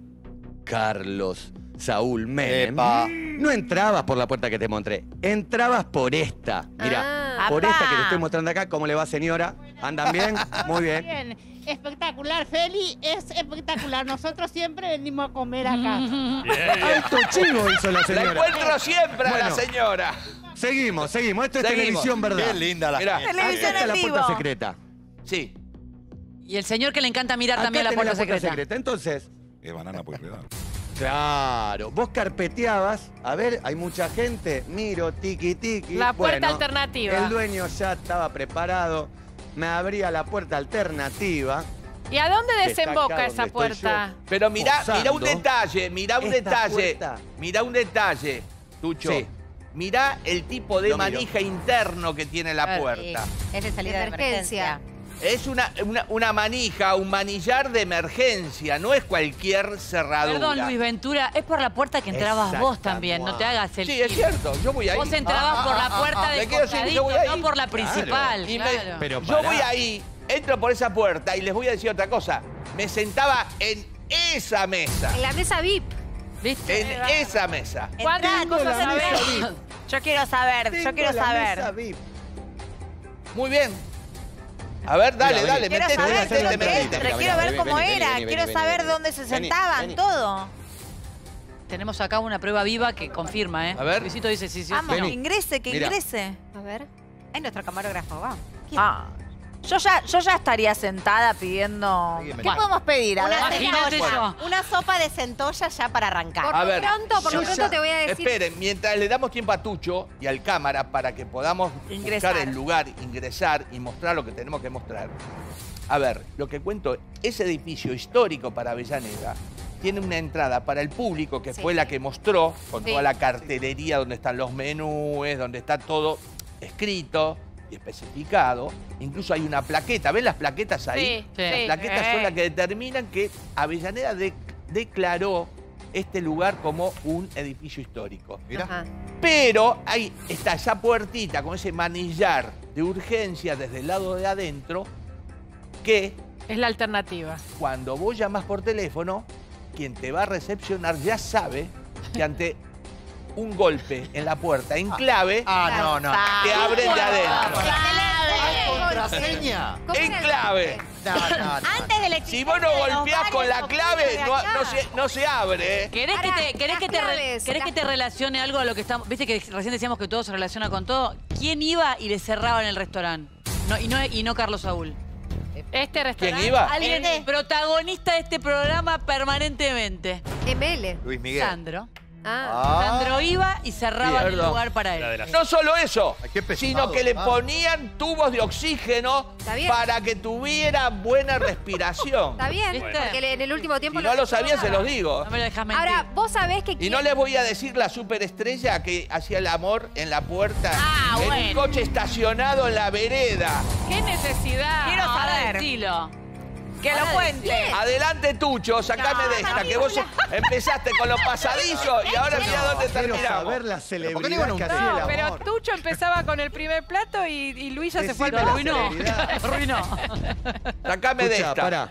Carlos Saúl Menem, Epa. no entrabas por la puerta que te mostré, entrabas por esta. Mira, Ah. por esta que te estoy mostrando acá. ¿Cómo le va, señora? ¿Andan bien? Muy bien. Bien, espectacular, Feli, es espectacular. Nosotros siempre venimos a comer acá. Alto chivo hizo la La señora. encuentro siempre a la señora. Seguimos, seguimos. Esto es Seguimos. televisión, ¿verdad? Qué linda la Mirá. Televisión Acá está en la puerta secreta. Sí. Y el señor que le encanta mirar Acá también la tenés puerta, secreta. Entonces, Es banana por cuidado. claro, vos carpeteabas. A ver, hay mucha gente. Miro, tiki, tiki. La puerta Bueno, alternativa. El dueño ya estaba preparado. Me abría la puerta alternativa. ¿Y a dónde desemboca esa puerta? Pero mirá, mirá un detalle, mirá un detalle. puerta. Mirá un detalle, Tucho. Sí. Mirá el tipo de manija interno que tiene la puerta. Es de salida de Emergencia. emergencia. Es una, una, una manija, un manillar de emergencia, no es cualquier cerradura. Perdón, Luis Ventura, es por la puerta que entrabas vos también, no te hagas el Sí, es cierto, yo voy ahí. Vos entrabas por la puerta del quedo sin- yo costadito, voy ahí. no por la principal, Y me- claro. Pero yo voy ahí, entro por esa puerta y les voy a decir otra cosa. Me sentaba en esa mesa. En la mesa VIP. ¿Viste? En esa mesa. ¿Cuántas cosas la sabés? mesa VIP. Yo quiero saber, Tengo yo quiero la saber. mesa VIP. Muy bien. A ver, dale, Mira, dale. Quiero metete, saber metete, lo que entra, quiero ver vení, cómo vení, era, vení, quiero vení, saber vení. dónde se Vení, sentaban, vení. todo. Tenemos acá una prueba viva que confirma, ¿eh? A ver. Luisito dice sí, sí, Vamos, que ingrese, que Mira. ingrese. A ver. Es nuestro camarógrafo, va. Ah, yo ya, yo ya estaría sentada pidiendo. ¿Qué podemos pedir? A ver, Una Imagínate centolla. yo. Una sopa de centolla ya para arrancar. Por A lo ver, pronto, por lo yo pronto ya- te voy a decir. Esperen, mientras le damos tiempo a Tucho y al cámara para que podamos Ingresar. buscar el lugar, ingresar y mostrar lo que tenemos que mostrar. A ver, lo que cuento, ese edificio histórico para Avellaneda tiene una entrada para el público, que Sí. fue la que mostró, con Sí. toda la cartelería donde están los menúes, donde está todo escrito y especificado. Incluso hay una plaqueta, ¿ven las plaquetas ahí? Sí, Sí. Las sí. plaquetas son las que determinan que Avellaneda de- declaró este lugar como un edificio histórico. Pero ahí está esa puertita con ese manillar de urgencia desde el lado de adentro que Es la alternativa. cuando vos llamas por teléfono, quien te va a recepcionar ya sabe que ante un golpe en la puerta en clave, Ah, no, no. te abren de adentro. Contraseña. ¿Cómo En el- clave. No, no, no. Antes de la Si vos no golpeás con la clave, no, no se, no se abre. ¿eh? ¿Querés, que te, querés, que te, re- querés que te relacione algo a lo que estamos... Viste que recién decíamos que todo se relaciona con todo. ¿Quién iba y le cerraba en el restaurante? No, y, no, y no Carlos Saúl. Este restaurante. ¿Quién iba? Alguien protagonista de este programa permanentemente. ML. Luis Miguel. Sandro. Ah. Ah. Sandro iba y cerraba el Perdón. lugar para La de él. la- No solo eso, Ay, qué pesado, sino que le ponían tubos de oxígeno Está bien. para que tuviera buena respiración. Está bien, ¿Viste? porque le- en el último Si tiempo no lo sabían, se los digo. No me lo dejas mentir. Ahora, vos sabés que Y quién- no les voy a decir la superestrella que hacía el amor en la puerta Ah, en un bueno. coche estacionado en la vereda. ¿Qué necesidad? Quiero saber. decilo. Que lo cuente. Adelante, Tucho, sacame No, de esta, que vos empezaste con los pasadizos y ahora mira dónde terminamos. saber la ¿por qué no iban a celebridad que hacía el pero. Tucho empezaba con el primer plato y, y Luis ya se fue al Decime la arruinó. celebridad. Arruinó. Sacame de Escuchá, esta. pará.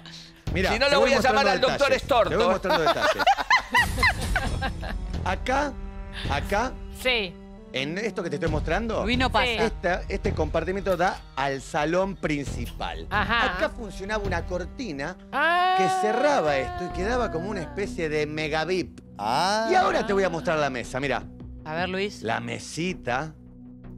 Mirá, Si no, te lo voy a llamar al doctor detalles. Estorto. Te voy mostrando detalles. Acá, acá, Sí. En esto que te estoy mostrando, Luis no pasa. esta- este compartimento da al salón principal. Ajá. Acá funcionaba una cortina Ah. que cerraba esto y quedaba como una especie de mega VIP. Ah. Y ahora te voy a mostrar la mesa, mira. A ver, Luis. La mesita,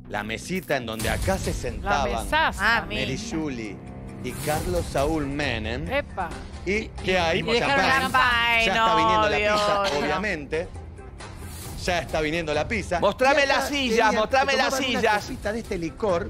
la mesita en donde acá se La sentaban. Ah, Mary. Julie y Carlos Saúl Menem. Epa. ¿Y qué hay? y dejaron Champán. champán, Ya está viniendo la obvio, pizza, obvio. obviamente. Ya está viniendo la pizza. Mostrame las sillas, mostrame las una sillas. cosita de este licor.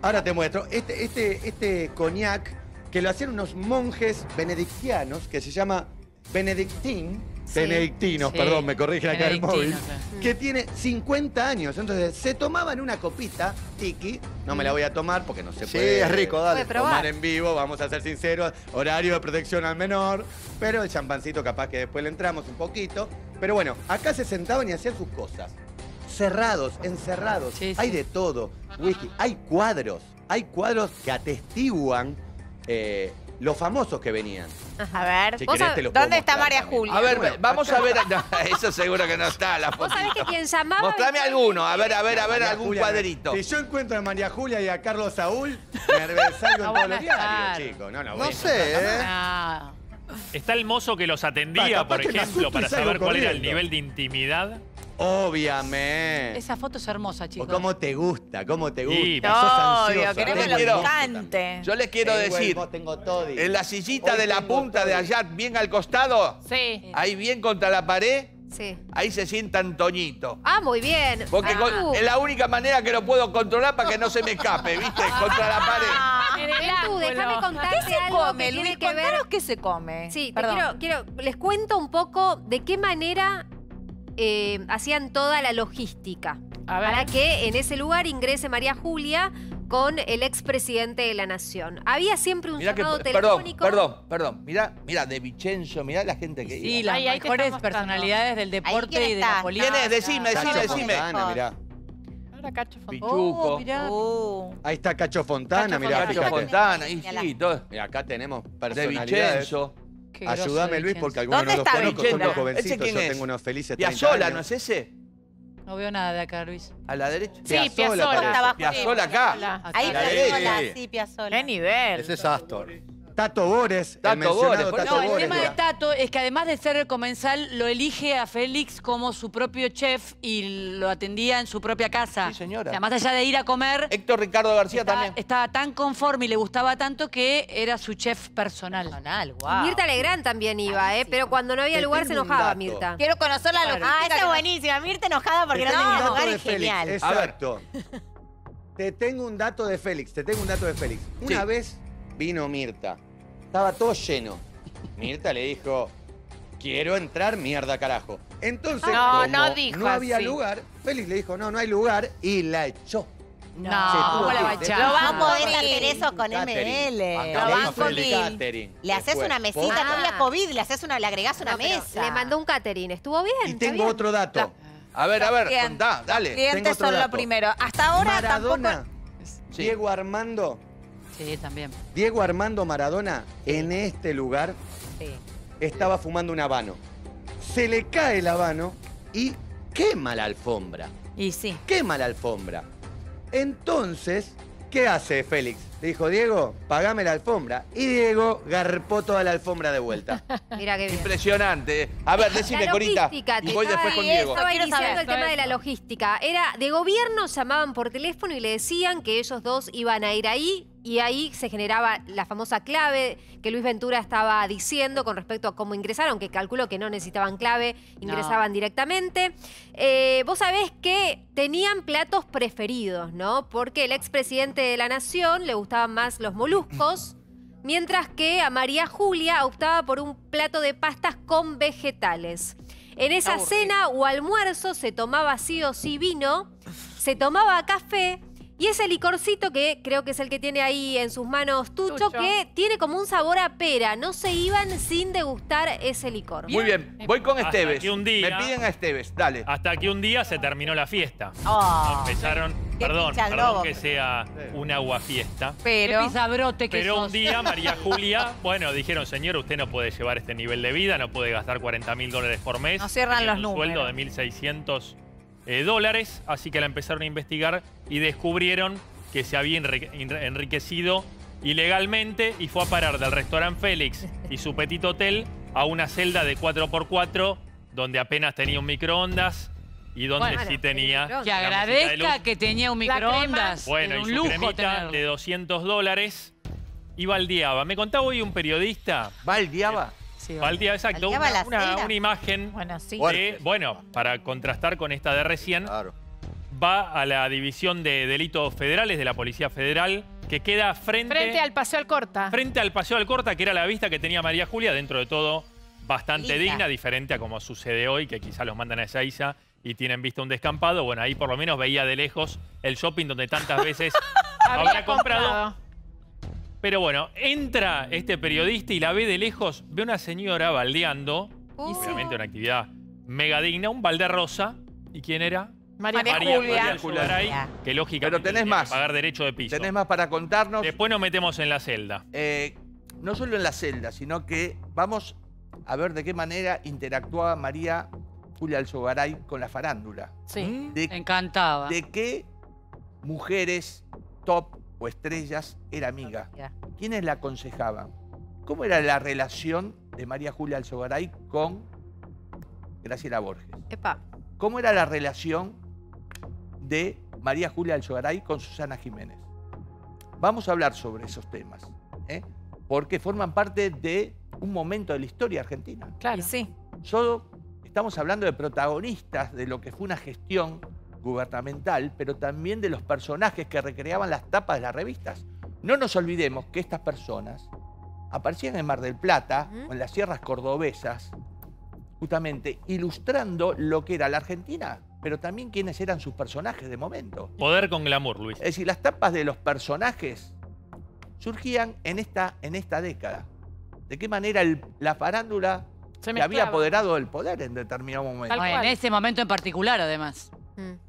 Ahora te muestro. Este, este, este coñac que lo hacían unos monjes benedictianos que se llama Benedictín. Sí. Benedictinos, Sí. perdón, me corrige acá el móvil. Sí. Que tiene 50 años. Entonces, se tomaban una copita, tiki. No me la voy a tomar porque no se Sí, puede. es rico, dale. Tomar en vivo, vamos a ser sinceros. Horario de protección al menor. Pero el champancito, capaz que después le entramos un poquito. Pero bueno, acá se sentaban y hacían sus cosas. Cerrados, encerrados. Sí, sí. Hay de todo. Whisky. Hay cuadros. Hay cuadros que atestiguan eh, los famosos que venían. A ver, Si vos querés sab- te los puedo ¿dónde está María también. Julia? A ver, Bueno, vamos a ver. no, eso seguro que no está la Vos foto. sabés que quien llamaba... Mostrame alguno, a ver, a ver, a ver, María algún Julia, cuadrito. Si yo encuentro a María Julia y a Carlos Saúl, me salgo en No todos los diarios, chicos. No, no, No voy sé, ¿eh? Está el mozo que los atendía, por ejemplo, para saber cuál era el nivel de intimidad. Obviamente. Esa foto es hermosa, O chicos. ¿Cómo te gusta? ¿Cómo te gusta? Sí, Obvio, queremos Yo lo quiero- picante. Yo les quiero decir, tengo toddy. en la sillita Hoy de la punta de todo. allá, bien al costado, Sí. ahí bien contra la pared, Sí. ahí se sientan Toñito. Ah, muy bien. Porque Ah, con- es la única manera que lo puedo controlar para que no se me escape, ¿viste? Contra la pared. En el Tú, déjame ángulo. contarte ¿Qué se algo come, Luis? tiene que ver... Contanos qué se come. Sí, te Perdón. quiero, quiero, les cuento un poco de qué manera eh, hacían toda la logística A ver. para que en ese lugar ingrese María Julia con el expresidente de la Nación. Había siempre un Mirá llamado perdón, telefónico. perdón, perdón. Mirá, mirá, de Vicenzo, mirá la gente que Sí, iba. las mejores personalidades del deporte y de la política. ¿Quién es? Decime, Cacho decime, decime. Fontana, mirá. Ahora Cacho Fontana. Pichuco, Oh, mirá. Uh, Ahí está Cacho Fontana, Cacho mirá, Cacho fíjate. Fontana, y Mirá. sí, todo. Mira, acá tenemos De personalidades. Vicenzo. Qué grosso Ayúdame, de Luis, porque algunos ¿Dónde no los conozco, son los jovencitos. ¿Ese quién Yo tengo unos felices 30 Piazzola, años. ¿no es ese? No veo nada de acá, Luis. ¿A la derecha? Sí, Piazzolla. Abajo. Piazzola acá. Piazzola. Ahí La Piazzola, derecha. sí, Piazzola. qué nivel. Ese es Astor. Tato Bores, Tato el mencionado Bores, Tato No, el Bores. tema de. Tato es que además de ser el comensal, lo elige a Félix como su propio chef y lo atendía en su propia casa. Sí, señora. O sea, más allá de ir a comer, Héctor Ricardo García estaba, también. estaba tan conforme y le gustaba tanto que era su chef personal. Personal, wow. Mirta Legrand también iba, ¿eh? pero cuando no había Te lugar se enojaba. Mirta. Quiero conocer la Ah, logística. esa es buenísima. Mirta enojada porque Te no tenía lugar es genial. Exacto. Te tengo un dato de Félix, te tengo un dato de Félix. Una Sí. vez vino Mirta. Estaba todo lleno. Mirta le dijo, quiero entrar, mierda carajo. Entonces, No, como no dijo no había así. lugar, Félix le dijo, no, no hay lugar, y la echó. No, ¿cómo la va a echar? No van a poder hacer eso con. ML. Lo mil. catering. Le haces una mesita, vos- no había COVID, le haces una, le agregás una No, mesa. Le mandó un catering, estuvo bien. Y tengo bien. otro dato. A ver, a ver, contá, dale. Clientes Tengo otro son lo primero. Hasta ahora Maradona, tampoco... Diego Armando, Sí, también. Diego Armando Maradona, en este lugar, Sí. estaba fumando un habano. Se le cae el habano y quema la alfombra. Y sí. Quema la alfombra. Entonces, ¿qué hace Félix? Le dijo, Diego, pagame la alfombra. Y Diego garpó toda la alfombra de vuelta. Mira qué bien. Impresionante. A ver, decime, La Corita. logística, Y voy después con Diego. Estaba Quiero iniciando saber, el tema de la eso. logística. Era de gobierno, llamaban por teléfono y le decían que ellos dos iban a ir ahí y ahí se generaba la famosa clave que Luis Ventura estaba diciendo con respecto a cómo ingresaron, que calculo que no necesitaban clave, ingresaban directamente. Eh, vos sabés que tenían platos preferidos, ¿no? Porque el expresidente de la Nación le gustaban más los moluscos. Mientras que a María Julia optaba por un plato de pastas con vegetales. En esa cena o almuerzo se tomaba sí o sí vino, se tomaba café y ese licorcito que creo que es el que tiene ahí en sus manos Tucho, Tucho. que tiene como un sabor a pera. No se iban sin degustar ese licor. Muy bien, voy con Hasta Esteves. que un día- Me piden a Esteves, dale. Hasta que un día se terminó la fiesta. Oh. Empezaron perdón, perdón que sea un agua fiesta. Pero. Qué que Pero sos. un día María Julia, bueno, dijeron, señor, usted no puede llevar este nivel de vida, no puede gastar 40 mil dólares por mes. No cierran los un sueldo de 1.600 eh, dólares, así que la empezaron a investigar y descubrieron que se había enrique- enri- enriquecido ilegalmente y fue a parar del restaurante Félix y su petit hotel a una celda de 4x4 donde apenas tenía un microondas y donde Bueno, sí tenía Que agradezca que tenía un microondas. Bueno, y su lujo cremita tenerlo. de 200 dólares y baldeaba. Me contaba hoy un periodista. ¿Baldeaba? Sí, Baldeaba, exacto. ¿Baldeaba Una, imagen Bueno, sí. de, bueno, para contrastar con esta de recién, va a la división de delitos federales de la Policía Federal, que queda frente, Frente al Paseo Alcorta. frente al Paseo Alcorta, que era la vista que tenía María Julia, dentro de todo bastante Linda. digna, diferente a como sucede hoy, que quizás los mandan a Ezeiza y tienen vista un descampado. Bueno, ahí por lo menos veía de lejos el shopping donde tantas veces había comprado. Pero bueno, entra este periodista y la ve de lejos, ve una señora baldeando, Uh. obviamente una actividad mega digna, un balde rosa. ¿Y quién era? María, María Julia. Alzugaray, que lógicamente Pero tenés que más. pagar derecho de piso. ¿Tenés más para contarnos? Después nos metemos en la celda. Eh, no solo en la celda, sino que vamos a ver de qué manera interactuaba María Julia Alzogaray con la farándula. Sí. De, Encantaba. de qué mujeres top o estrellas era amiga. ¿Quiénes la aconsejaban? ¿Cómo era la relación de María Julia Alzogaray con Graciela Borges? Epa. ¿Cómo era la relación de María Julia Alzogaray con Susana Jiménez? Vamos a hablar sobre esos temas, ¿eh? porque forman parte de un momento de la historia argentina. Claro. Sí. Solo estamos hablando de protagonistas de lo que fue una gestión gubernamental, pero también de los personajes que recreaban las tapas de las revistas. No nos olvidemos que estas personas aparecían en Mar del Plata o en las sierras cordobesas, justamente ilustrando lo que era la Argentina, pero también quiénes eran sus personajes de momento. Poder con glamour, Luis. Es decir, las tapas de los personajes surgían en esta, en esta década. ¿De qué manera el- la farándula Se se había apoderado del poder en determinado momento? En ese momento en particular, además.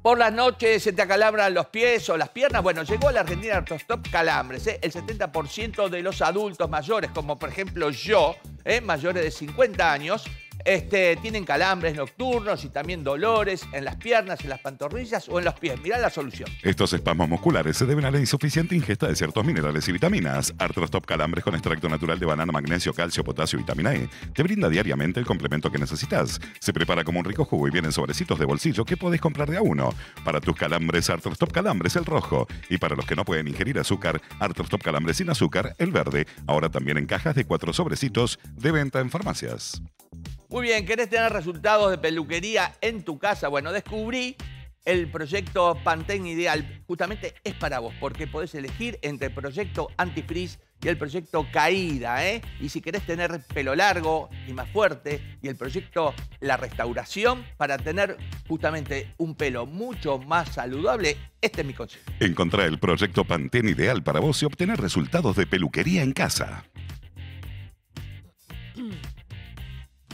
Por las noches se te acalambran los pies o las piernas. Bueno, llegó a la Argentina Artostop calambres. ¿eh? El 70% de los adultos mayores, como por ejemplo yo, ¿eh? mayores de 50 años, este, tienen calambres nocturnos y también dolores en las piernas, en las pantorrillas o en los pies. Mirá la solución. Estos espasmos musculares se deben a la insuficiente ingesta de ciertos minerales y vitaminas. Artrostop Calambres con extracto natural de banana, magnesio, calcio, potasio y vitamina E te brinda diariamente el complemento que necesitas. Se prepara como un rico jugo y viene en sobrecitos de bolsillo que podés comprar de a uno. Para tus calambres, Artrostop Calambres el rojo. Y para los que no pueden ingerir azúcar, Artrostop Calambres sin azúcar el verde. Ahora también en cajas de cuatro sobrecitos de venta en farmacias. Muy bien, ¿querés tener resultados de peluquería en tu casa? Bueno, descubrí el proyecto Pantene Ideal. Justamente es para vos, porque podés elegir entre el proyecto Antifreeze y el proyecto Caída, ¿eh? Y si querés tener pelo largo y más fuerte, y el proyecto La Restauración, para tener justamente un pelo mucho más saludable, este es mi consejo. Encontrá el proyecto Pantene ideal para vos y obtener resultados de peluquería en casa.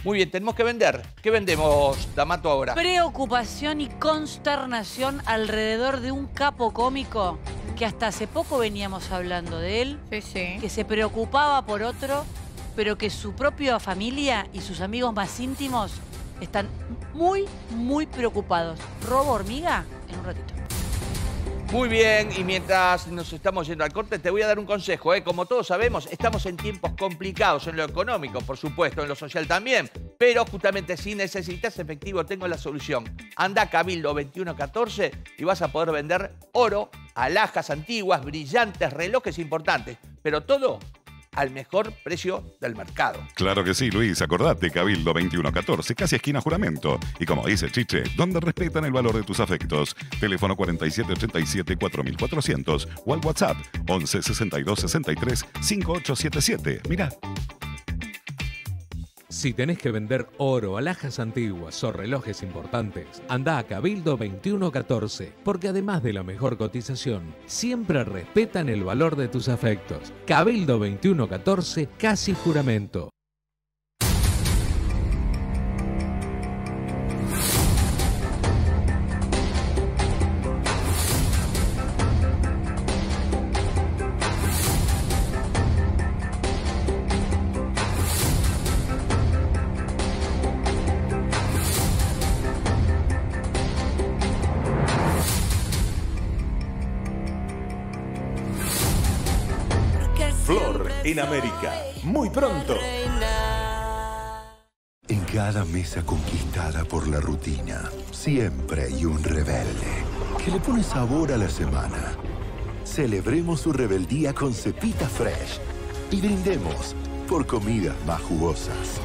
Muy bien, tenemos que vender. ¿Qué vendemos, Damato, ahora? Preocupación y consternación alrededor de un capo cómico que hasta hace poco veníamos hablando de él, que se preocupaba por otro, pero que su propia familia y sus amigos más íntimos están muy, muy preocupados. ¿Robo hormiga? En un ratito. Muy bien, y mientras nos estamos yendo al corte, te voy a dar un consejo. ¿eh? Como todos sabemos, estamos en tiempos complicados en lo económico, por supuesto, en lo social también. Pero justamente si necesitas efectivo, tengo la solución. Anda a Cabildo 2114 y vas a poder vender oro, alhajas antiguas, brillantes, relojes importantes. Pero todo al mejor precio del mercado. Claro que sí, Luis. Acordate, Cabildo 2114, casi esquina juramento. Y como dice Chiche, donde respetan el valor de tus afectos. Teléfono 4787-4400 o al WhatsApp 11 62 63 5877. Mirá. Si tenés que vender oro, alhajas antiguas o relojes importantes, anda a Cabildo 2114, porque además de la mejor cotización, siempre respetan el valor de tus afectos. Cabildo 2114, casi juramento. Pronto. En cada mesa conquistada por la rutina, siempre hay un rebelde que le pone sabor a la semana. Celebremos su rebeldía con Cepita Fresh y brindemos por comidas más jugosas.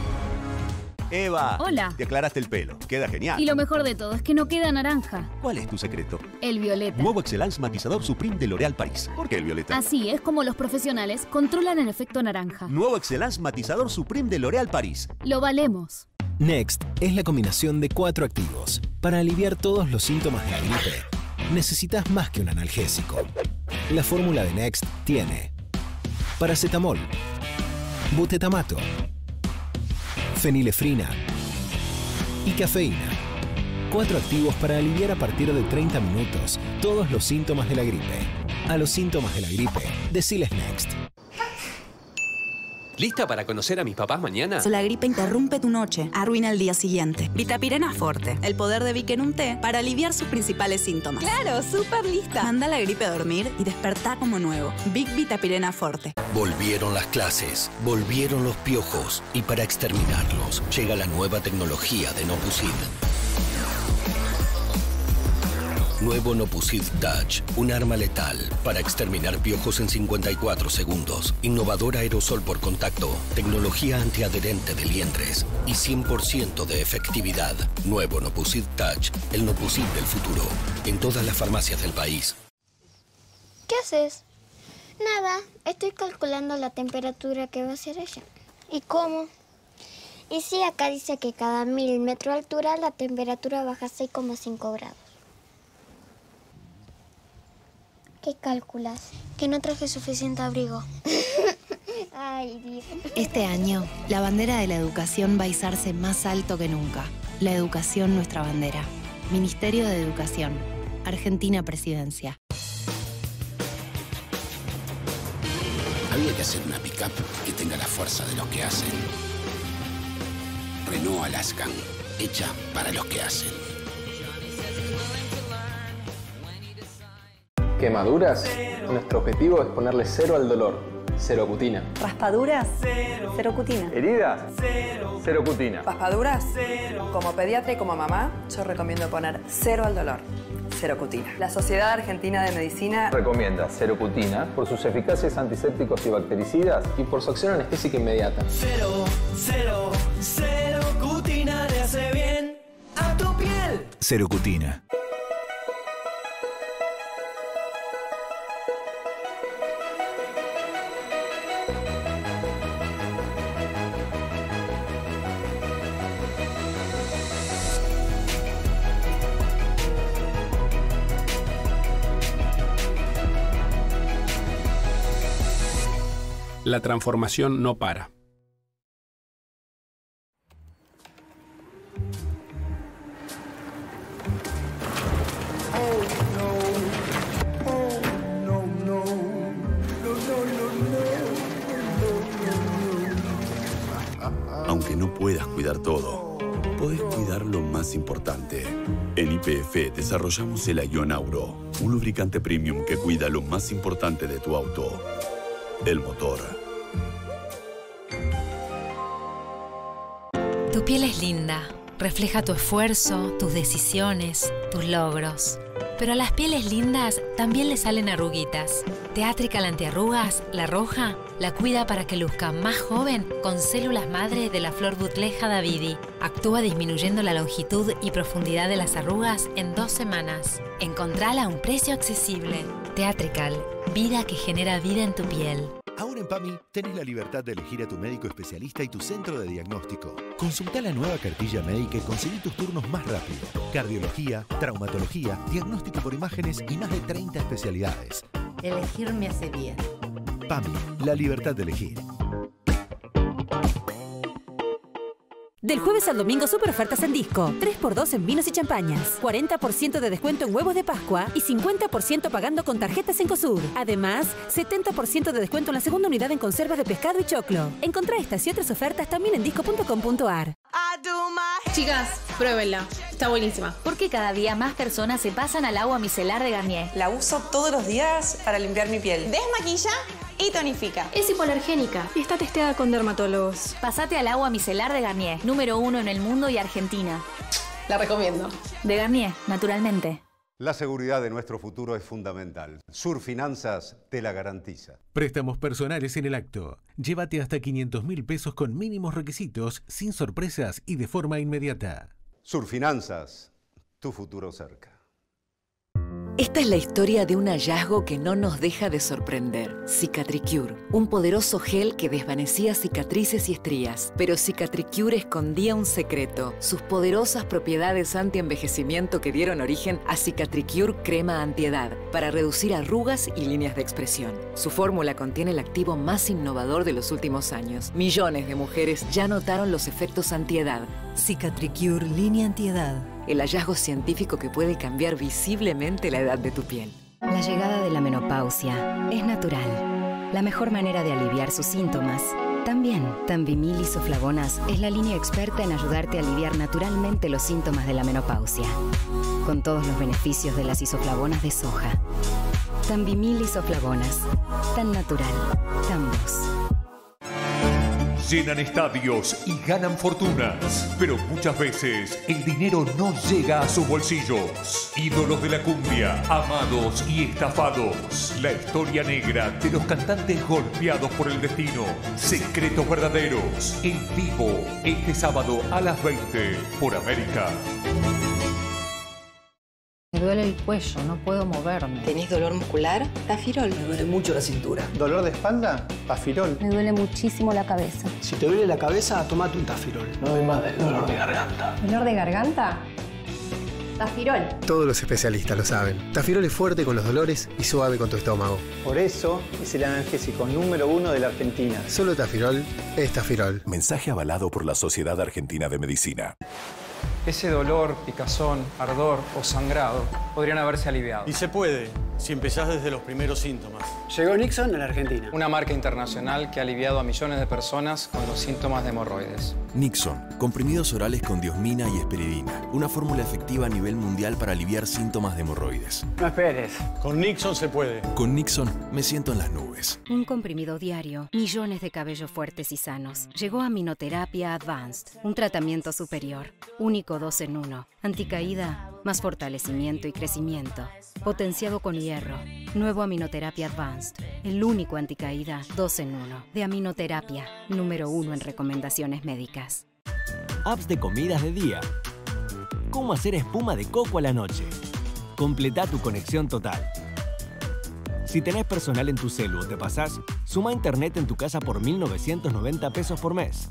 Eva. Hola. Te aclaraste el pelo. Queda genial. Y lo mejor de todo es que no queda naranja. ¿Cuál es tu secreto? El violeta. Nuevo Excellence Matizador Supreme de L'Oréal París. ¿Por qué el violeta? Así es como los profesionales controlan el efecto naranja. Nuevo Excellence Matizador Supreme de L'Oréal París. Lo valemos. Next es la combinación de cuatro activos. Para aliviar todos los síntomas de la gripe, necesitas más que un analgésico. La fórmula de Next tiene paracetamol, butetamato, fenilefrina y cafeína. Cuatro activos para aliviar a partir de 30 minutos todos los síntomas de la gripe. A los síntomas de la gripe, deciles Next. ¿Lista para conocer a mis papás mañana? La gripe interrumpe tu noche, arruina el día siguiente. Vitapirena Forte, el poder de Vic en un té para aliviar sus principales síntomas. Claro, súper lista. Manda la gripe a dormir y despertá como nuevo. Vic Vitapirena Forte. Volvieron las clases, volvieron los piojos y para exterminarlos llega la nueva tecnología de Nopusid. Nuevo Nopusid Touch, un arma letal para exterminar piojos en 54 segundos. Innovador aerosol por contacto, tecnología antiadherente de liendres y 100% de efectividad. Nuevo Nopusid Touch, el Nopusid del futuro, en todas las farmacias del país. ¿Qué haces? Nada, estoy calculando la temperatura que va a ser ella. ¿Y cómo? Y sí, acá dice que cada mil metro de altura la temperatura baja 6,5 grados. ¿Qué calculas? Que no traje suficiente abrigo. Ay, Dios. Este año, la bandera de la educación va a izarse más alto que nunca. La educación, nuestra bandera. Ministerio de Educación. Argentina Presidencia. Había que hacer una pickup que tenga la fuerza de los que hacen. Renault Alaskan, hecha para los que hacen. Quemaduras. Nuestro objetivo es ponerle cero al dolor. Cero cutina. Raspaduras, cero cutina. Heridas. Cero cutina. Raspaduras, como pediatra y como mamá, yo recomiendo poner cero al dolor, cero cutina. La Sociedad Argentina de Medicina Recomienda cero cutina por sus eficacias antisépticos y bactericidas y por su acción anestésica inmediata. Cero, cero, cero cutina le hace bien a tu piel. Cero Cutina. La transformación no para. Aunque no puedas cuidar todo, podés cuidar lo más importante. En IPF desarrollamos el Ion Auro, un lubricante premium que cuida lo más importante de tu auto, el motor. Tu piel es linda, refleja tu esfuerzo, tus decisiones, tus logros. Pero a las pieles lindas también le salen arruguitas. Teatrical Antiarrugas, la roja, la cuida para que luzca más joven con células madre de la flor butleja davidi. Actúa disminuyendo la longitud y profundidad de las arrugas en dos semanas. Encontrala a un precio accesible. Teatrical, vida que genera vida en tu piel. Ahora en PAMI tenés la libertad de elegir a tu médico especialista y tu centro de diagnóstico. Consulta la nueva cartilla médica y conseguí tus turnos más rápido. Cardiología, traumatología, diagnóstico por imágenes y más de 30 especialidades. Elegir me hace bien. PAMI, la libertad de elegir. Del jueves al domingo, super ofertas en disco. 3x2 en vinos y champañas. 40% de descuento en huevos de Pascua y 50% pagando con tarjetas en COSUR. Además, 70% de descuento en la segunda unidad en conservas de pescado y choclo. Encontrá estas y otras ofertas también en disco.com.ar. Chicas, pruébenla. Está buenísima. Porque cada día más personas se pasan al agua micelar de Garnier. La uso todos los días para limpiar mi piel. ¿Desmaquilla? Y tonifica. Es hipoalergénica y está testeada con dermatólogos. Pasate al agua micelar de Garnier, número uno en el mundo y Argentina. La recomiendo. De Garnier, naturalmente. La seguridad de nuestro futuro es fundamental. Surfinanzas te la garantiza. Préstamos personales en el acto. Llévate hasta 500 mil pesos con mínimos requisitos, sin sorpresas y de forma inmediata. Surfinanzas, tu futuro cerca. Esta es la historia de un hallazgo que no nos deja de sorprender. Cicatricure, un poderoso gel que desvanecía cicatrices y estrías. Pero Cicatricure escondía un secreto, sus poderosas propiedades anti-envejecimiento que dieron origen a Cicatricure Crema Antiedad, para reducir arrugas y líneas de expresión. Su fórmula contiene el activo más innovador de los últimos años. Millones de mujeres ya notaron los efectos antiedad. Cicatricure Línea Antiedad el hallazgo científico que puede cambiar visiblemente la edad de tu piel. La llegada de la menopausia es natural. La mejor manera de aliviar sus síntomas también. Tambimil Isoflavonas es la línea experta en ayudarte a aliviar naturalmente los síntomas de la menopausia, con todos los beneficios de las isoflavonas de soja. Tambimil Isoflavonas, tan natural, tan. Llenan estadios y ganan fortunas, pero muchas veces el dinero no llega a sus bolsillos. Ídolos de la cumbia, amados y estafados. La historia negra de los cantantes golpeados por el destino. Secretos verdaderos, en vivo, este sábado a las 20 por América. Me duele el cuello, no puedo moverme. ¿Tenés dolor muscular? Tafirol. Me duele mucho la cintura. ¿Dolor de espalda? Tafirol. Me duele muchísimo la cabeza. Si te duele la cabeza, tomate un tafirol. No doy más del dolor de garganta. ¿Dolor de garganta? Tafirol. Todos los especialistas lo saben. Tafirol es fuerte con los dolores y suave con tu estómago. Por eso es el analgésico número uno de la Argentina. Solo Tafirol es Tafirol. Mensaje avalado por la Sociedad Argentina de Medicina. Ese dolor, picazón, ardor o sangrado podrían haberse aliviado. Y se puede, si empezás desde los primeros síntomas. Llegó Nixon a la Argentina. Una marca internacional que ha aliviado a millones de personas con los síntomas de hemorroides. Nixon, comprimidos orales con diosmina y esperidina. Una fórmula efectiva a nivel mundial para aliviar síntomas de hemorroides. No esperes. Con Nixon se puede. Con Nixon me siento en las nubes. Un comprimido diario, millones de cabellos fuertes y sanos. Llegó a Minoterapia Advanced, un tratamiento superior. Único dos en uno. Anticaída, más fortalecimiento y crecimiento. Potenciado con hierro. Nuevo Aminoterapia Advanced. El único anticaída dos en uno. De aminoterapia. Número uno en recomendaciones médicas. Apps de comidas de día. ¿Cómo hacer espuma de coco a la noche? Completa tu conexión total. Si tenés personal en tu celu o te pasás, suma internet en tu casa por 1.990 pesos por mes.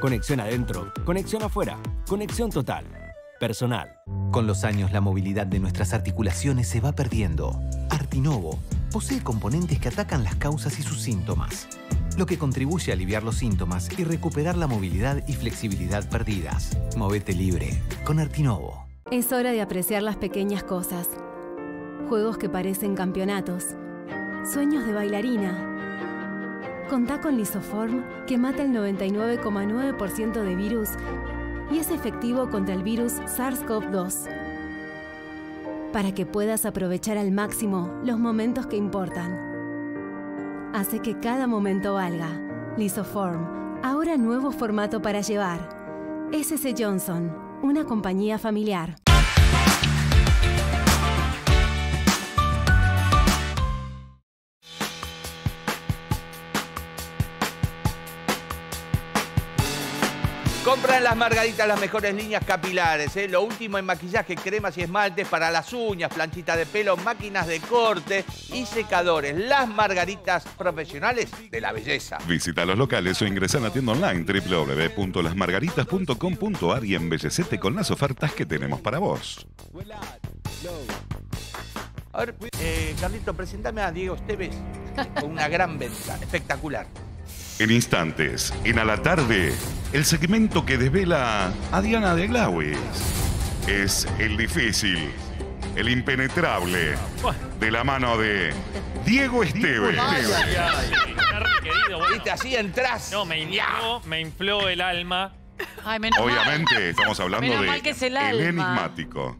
Conexión adentro, conexión afuera, conexión total. Personal. Con los años la movilidad de nuestras articulaciones se va perdiendo. Artinovo posee componentes que atacan las causas y sus síntomas, lo que contribuye a aliviar los síntomas y recuperar la movilidad y flexibilidad perdidas. Movete libre con Artinovo. Es hora de apreciar las pequeñas cosas. Juegos que parecen campeonatos. Sueños de bailarina. Contá con Lisoform que mata el 99,9% de virus y es efectivo contra el virus SARS-CoV-2. Para que puedas aprovechar al máximo los momentos que importan. Hace que cada momento valga. Lisoform, ahora nuevo formato para llevar. SC Johnson, una compañía familiar. Compran las margaritas las mejores líneas capilares, ¿eh? lo último en maquillaje, cremas y esmaltes para las uñas, planchita de pelo, máquinas de corte y secadores. Las margaritas profesionales de la belleza. Visita los locales o ingresa en la tienda online www.lasmargaritas.com.ar y embellecete con las ofertas que tenemos para vos. A ver, eh, Carlito, presentame a Diego Esteves con una gran venta, espectacular. En instantes, en a la tarde, el segmento que desvela a Diana de Glauis. Es el difícil, el impenetrable, de la mano de Diego Esteves. Viste, así entras. No, me infló, me infló el alma. Ay, menos mal. Obviamente, estamos hablando Menos de mal que es el el alma. enigmático.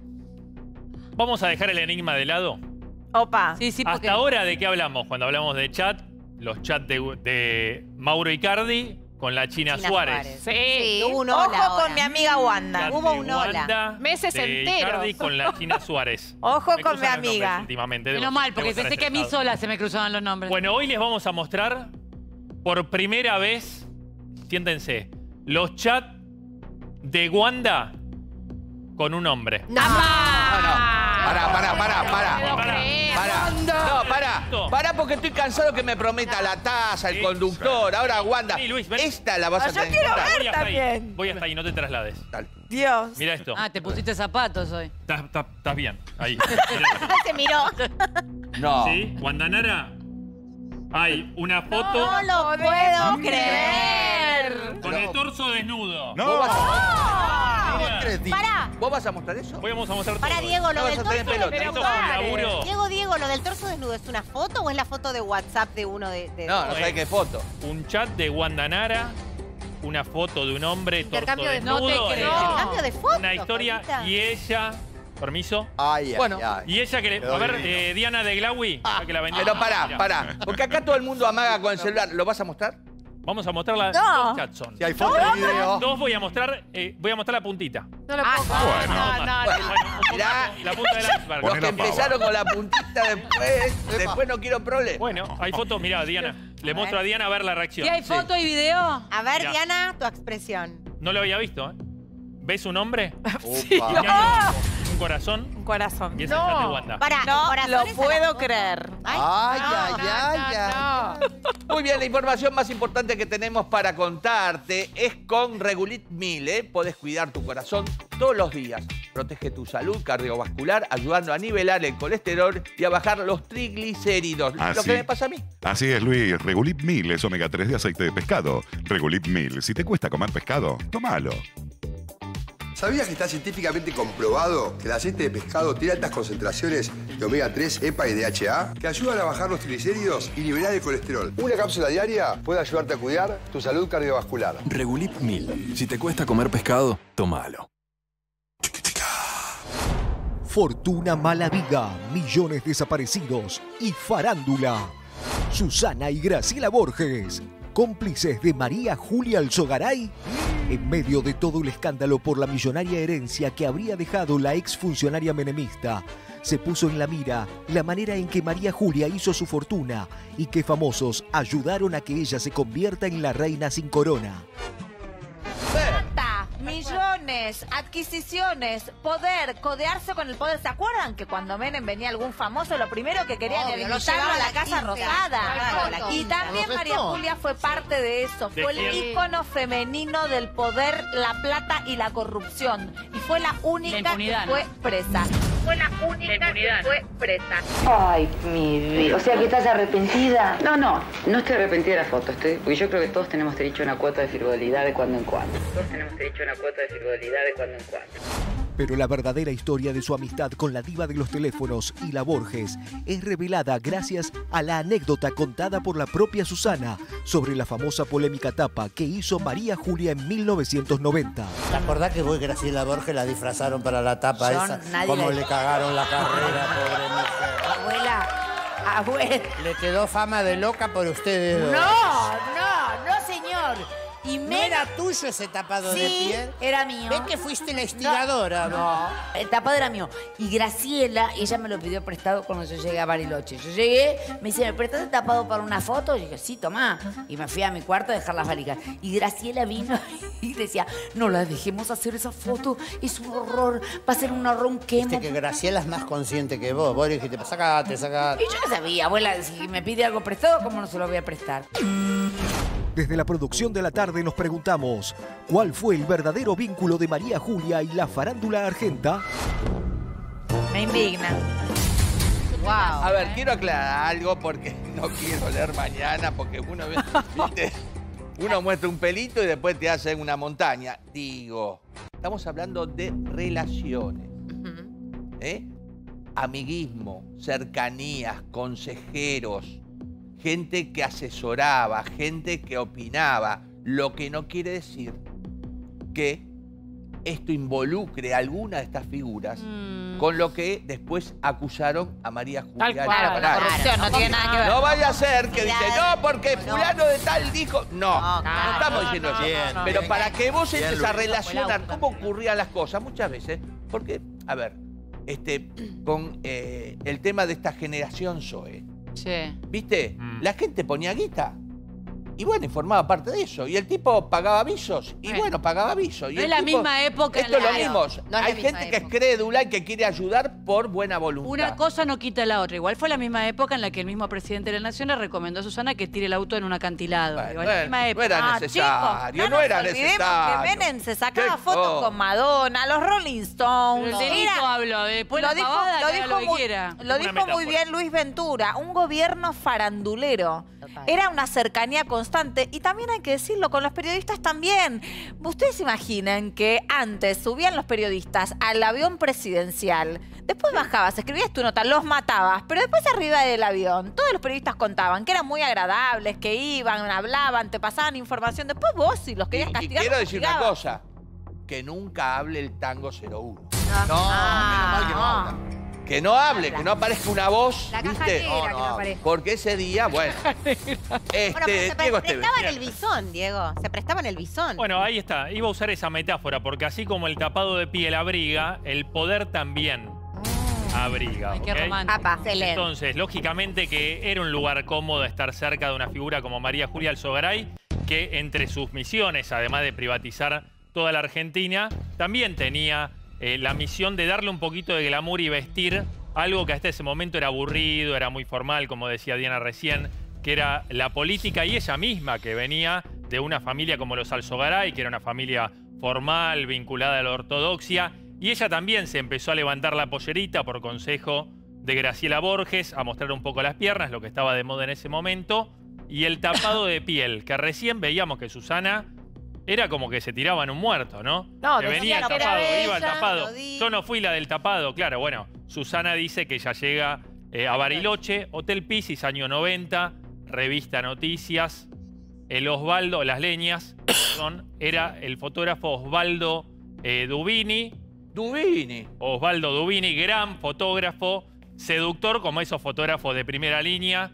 Vamos a dejar el enigma de lado Opa. Sí, sí, porque... Hasta ahora, ¿de qué hablamos? Cuando hablamos de chat, los chats de, de Mauro Icardi con la China, China Suárez. Sí. hubo un Ojo con ahora. mi amiga Wanda. Chat Hubo un hola. Wanda, Meses de enteros. Icardi con la China Suárez. Ojo Me con mi amiga. últimamente, debo- Menos mal, porque pensé que a mí sola se me cruzaban los nombres. Bueno, hoy les vamos a mostrar por primera vez, siéntense, los chats de Wanda con un hombre. No, no. Pará, pará, pará, pará. Pará. No, pará. Pará porque estoy cansado que me prometa la taza, el conductor. Ahora, Wanda, esta la vas Ah, a yo tener quiero que ver Voy hasta ahí, también. voy hasta ahí, no te traslades. Dios. Mira esto. Ah, te pusiste zapatos hoy. Estás estás- estás bien, ahí. Se miró. No. ¿Sí? Guandanara, hay una foto No lo puedo creer. con el torso desnudo. ¿Vos vas a, Pará, ¿Vos vas a mostrar eso? Voy a mostrar pará, todo. Diego, lo No del torso. pare. laburo. Diego, Diego, lo del torso desnudo, ¿es una foto o es la foto de WhatsApp de uno de.? de- No, no sabés qué foto. Un chat de Guandanara, una foto de un hombre torso Intercambio de desnudo. No te eh, creo. Intercambio de fotos. Una historia Paulita. y ella, permiso. Ay, ay, Bueno, ay. Y ella que le, a ver, eh, Diana de Glawi, la que la. Pero pará, pará. Porque acá todo el mundo amaga con el celular. ¿Lo vas a mostrar? Vamos a mostrar las No. dos chats son. Si hay foto y video. Dos voy a mostrar, eh, voy a mostrar la puntita. No lo puedo. No, No, no, Bueno, no. poco, Mirá. la punta del iceberg. Los que empezaron con la puntita después, después no quiero problemas. Bueno, hay fotos, mirá, Diana. Le muestro a Diana a ver la reacción. ¿Y hay foto y video? A ver, Mirá. Diana, tu expresión. No lo había visto, ¿eh? ¿Ves un hombre? Y hay un, corazón Un corazón. y es el chat de Wanda. Para, No lo la puedo creer. Ay, no, ay, no, ay, no, ay. Muy bien, la información más importante que tenemos para contarte es con Regulit 1000, ¿eh? Podés cuidar tu corazón todos los días. Protege tu salud cardiovascular, ayudando a nivelar el colesterol y a bajar los triglicéridos. Ah, Lo que me pasa a mí. Así es, Luis. Regulip 1000 es omega 3 de aceite de pescado. Regulip 1000. Si te cuesta comer pescado, tómalo. ¿Sabías que está científicamente comprobado que el aceite de pescado tiene altas concentraciones de omega 3, EPA y DHA que ayudan a bajar los triglicéridos y nivelar el colesterol? Una cápsula diaria puede ayudarte a cuidar tu salud cardiovascular. Regulip 1000. Si te cuesta comer pescado, tómalo. Fortuna mala vida, millones desaparecidos y farándula. Susana y Graciela Borges, cómplices de María Julia Alzogaray. En medio de todo el escándalo por la millonaria herencia que habría dejado la exfuncionaria menemista, se puso en la mira la manera en que María Julia hizo su fortuna y que famosos ayudaron a que ella se convierta en la reina sin corona. Millones, adquisiciones, poder, codearse con el poder. ¿Se acuerdan que cuando Menem venía algún famoso, lo primero que querían era lo invitarlo a la Casa. Rosada? Y también María. Julia fue parte de eso. ¿De Fue el ícono femenino del poder, la plata y la corrupción. Y fue la única que fue presa. Fue la única que fue presa. Ay, mi vida. O sea que estás arrepentida. No, no, no estoy arrepentida de la foto. Estoy, porque yo creo que todos tenemos derecho a una cuota de frivolidad de cuando en cuando. Todos tenemos derecho a una cuota de frivolidad de cuando en cuando. Pero la verdadera historia de su amistad con la diva de los teléfonos y la Borges es revelada gracias a la anécdota contada por la propia Susana sobre la famosa polémica tapa que hizo María Julia en 1990. ¿Te acordás que vos y Graciela Borges la disfrazaron para la tapa Yo, esa? nadie Cómo la- le cagaron la carrera, pobre mujer. Abuela, abuela. Le quedó fama de loca por ustedes dos. No, ¿No era tuyo ese tapado de piel? era mío. ¿Ves que fuiste la instigadora? No, el tapado era mío. Y Graciela, ella me lo pidió prestado cuando yo llegué a Bariloche. Yo llegué, me dice, ¿me prestas el tapado para una foto? Y dije, sí, tomá. Y me fui a mi cuarto a dejar las varicas. Y Graciela vino y decía, no la dejemos hacer esa foto, es un horror, va a ser un horror, un quemo. Viste que Graciela es más consciente que vos. Vos dijiste, sacate, sacate. Y yo no sabía, abuela, si me pide algo prestado, ¿cómo no se lo voy a prestar? Desde la producción de la tarde nos preguntamos, ¿cuál fue el verdadero vínculo de María Julia y la farándula argenta? Me indigna. Wow. A ver, quiero aclarar algo porque no quiero leer mañana porque uno, ve- ¿viste? uno muestra un pelito y después te hacen una montaña. Digo, estamos hablando de relaciones. ¿eh? Amiguismo, cercanías, consejeros, gente que asesoraba, gente que opinaba, lo que no quiere decir que esto involucre a alguna de estas figuras, Mm. con lo que después acusaron a María Julia. La corrupción no tiene nada que ver. No vaya a ser que dice, no, porque fulano de tal dijo. No, no, estamos diciendo eso. Bien, Pero bien. para que vos entres a relacionar cómo ocurrían las cosas muchas veces, porque, a ver, este, con eh, el tema de esta generación Zoe, Sí. ¿viste? Mm. La gente ponía guita. Y bueno, y formaba parte de eso. Y el tipo pagaba avisos. Y Bueno. bueno, pagaba avisos. Y No el es la tipo- misma época. Esto es lo mismo. No es Hay gente que es crédula y que quiere ayudar por buena voluntad. Una cosa no quita la otra. Igual fue la misma época en la que el mismo presidente de la Nación le recomendó a Susana que tire el auto en un acantilado. Digo, en la bueno, misma no época. era Ah, necesario, no, era nos olvidemos necesario. que Menem se sacaba fotos con Madonna, los Rolling Stones. Pero el Era- habló, lo dijo, pavada, lo haga dijo lo que muy, lo dijo muy bien Luis Ventura, un gobierno farandulero. Era una cercanía constante y también hay que decirlo con los periodistas también. Ustedes imaginan que antes subían los periodistas al avión presidencial, después bajabas, escribías tu nota, los matabas, pero después arriba del avión todos los periodistas contaban que eran muy agradables, que iban, hablaban, te pasaban información, después vos si los querías Y castigar quiero los decir una cosa. Que nunca hable el tango 01. No, menos mal que no habla. Que no hable, que no aparezca una voz, La caja ¿viste? negra que no aparece. Porque ese día, bueno. este, Bueno, pero se pre- Diego Esteves. prestaban el bisón, Diego. Se prestaban el bisón. Bueno, ahí está. Iba a usar esa metáfora, porque así como el tapado de piel abriga, el poder también abriga. Ay, qué ¿ok? romántico. Apa, excelente. Entonces, lógicamente que era un lugar cómodo estar cerca de una figura como María Julia Alzogaray, que entre sus misiones, además de privatizar toda la Argentina, también tenía eh, la misión de darle un poquito de glamour y vestir algo que hasta ese momento era aburrido, era muy formal, como decía Diana recién, que era la política y ella misma, que venía de una familia como los Alzogaray, que era una familia formal, vinculada a la ortodoxia, y ella también se empezó a levantar la pollerita por consejo de Graciela Borges, a mostrar un poco las piernas, lo que estaba de moda en ese momento, y el tapado de piel, que recién veíamos que Susana era como que se tiraba en un muerto, ¿no? No, que venía el tapado, bella, iba el tapado. Yo no fui la del tapado, claro, bueno, Susana dice que ya llega eh, a Bariloche, Hotel Pisis, año 90, revista Noticias, el Osvaldo, Las Leñas, perdón, era el fotógrafo Osvaldo eh, Dubini. Dubini. Osvaldo Dubini, gran fotógrafo, seductor como esos fotógrafos de primera línea,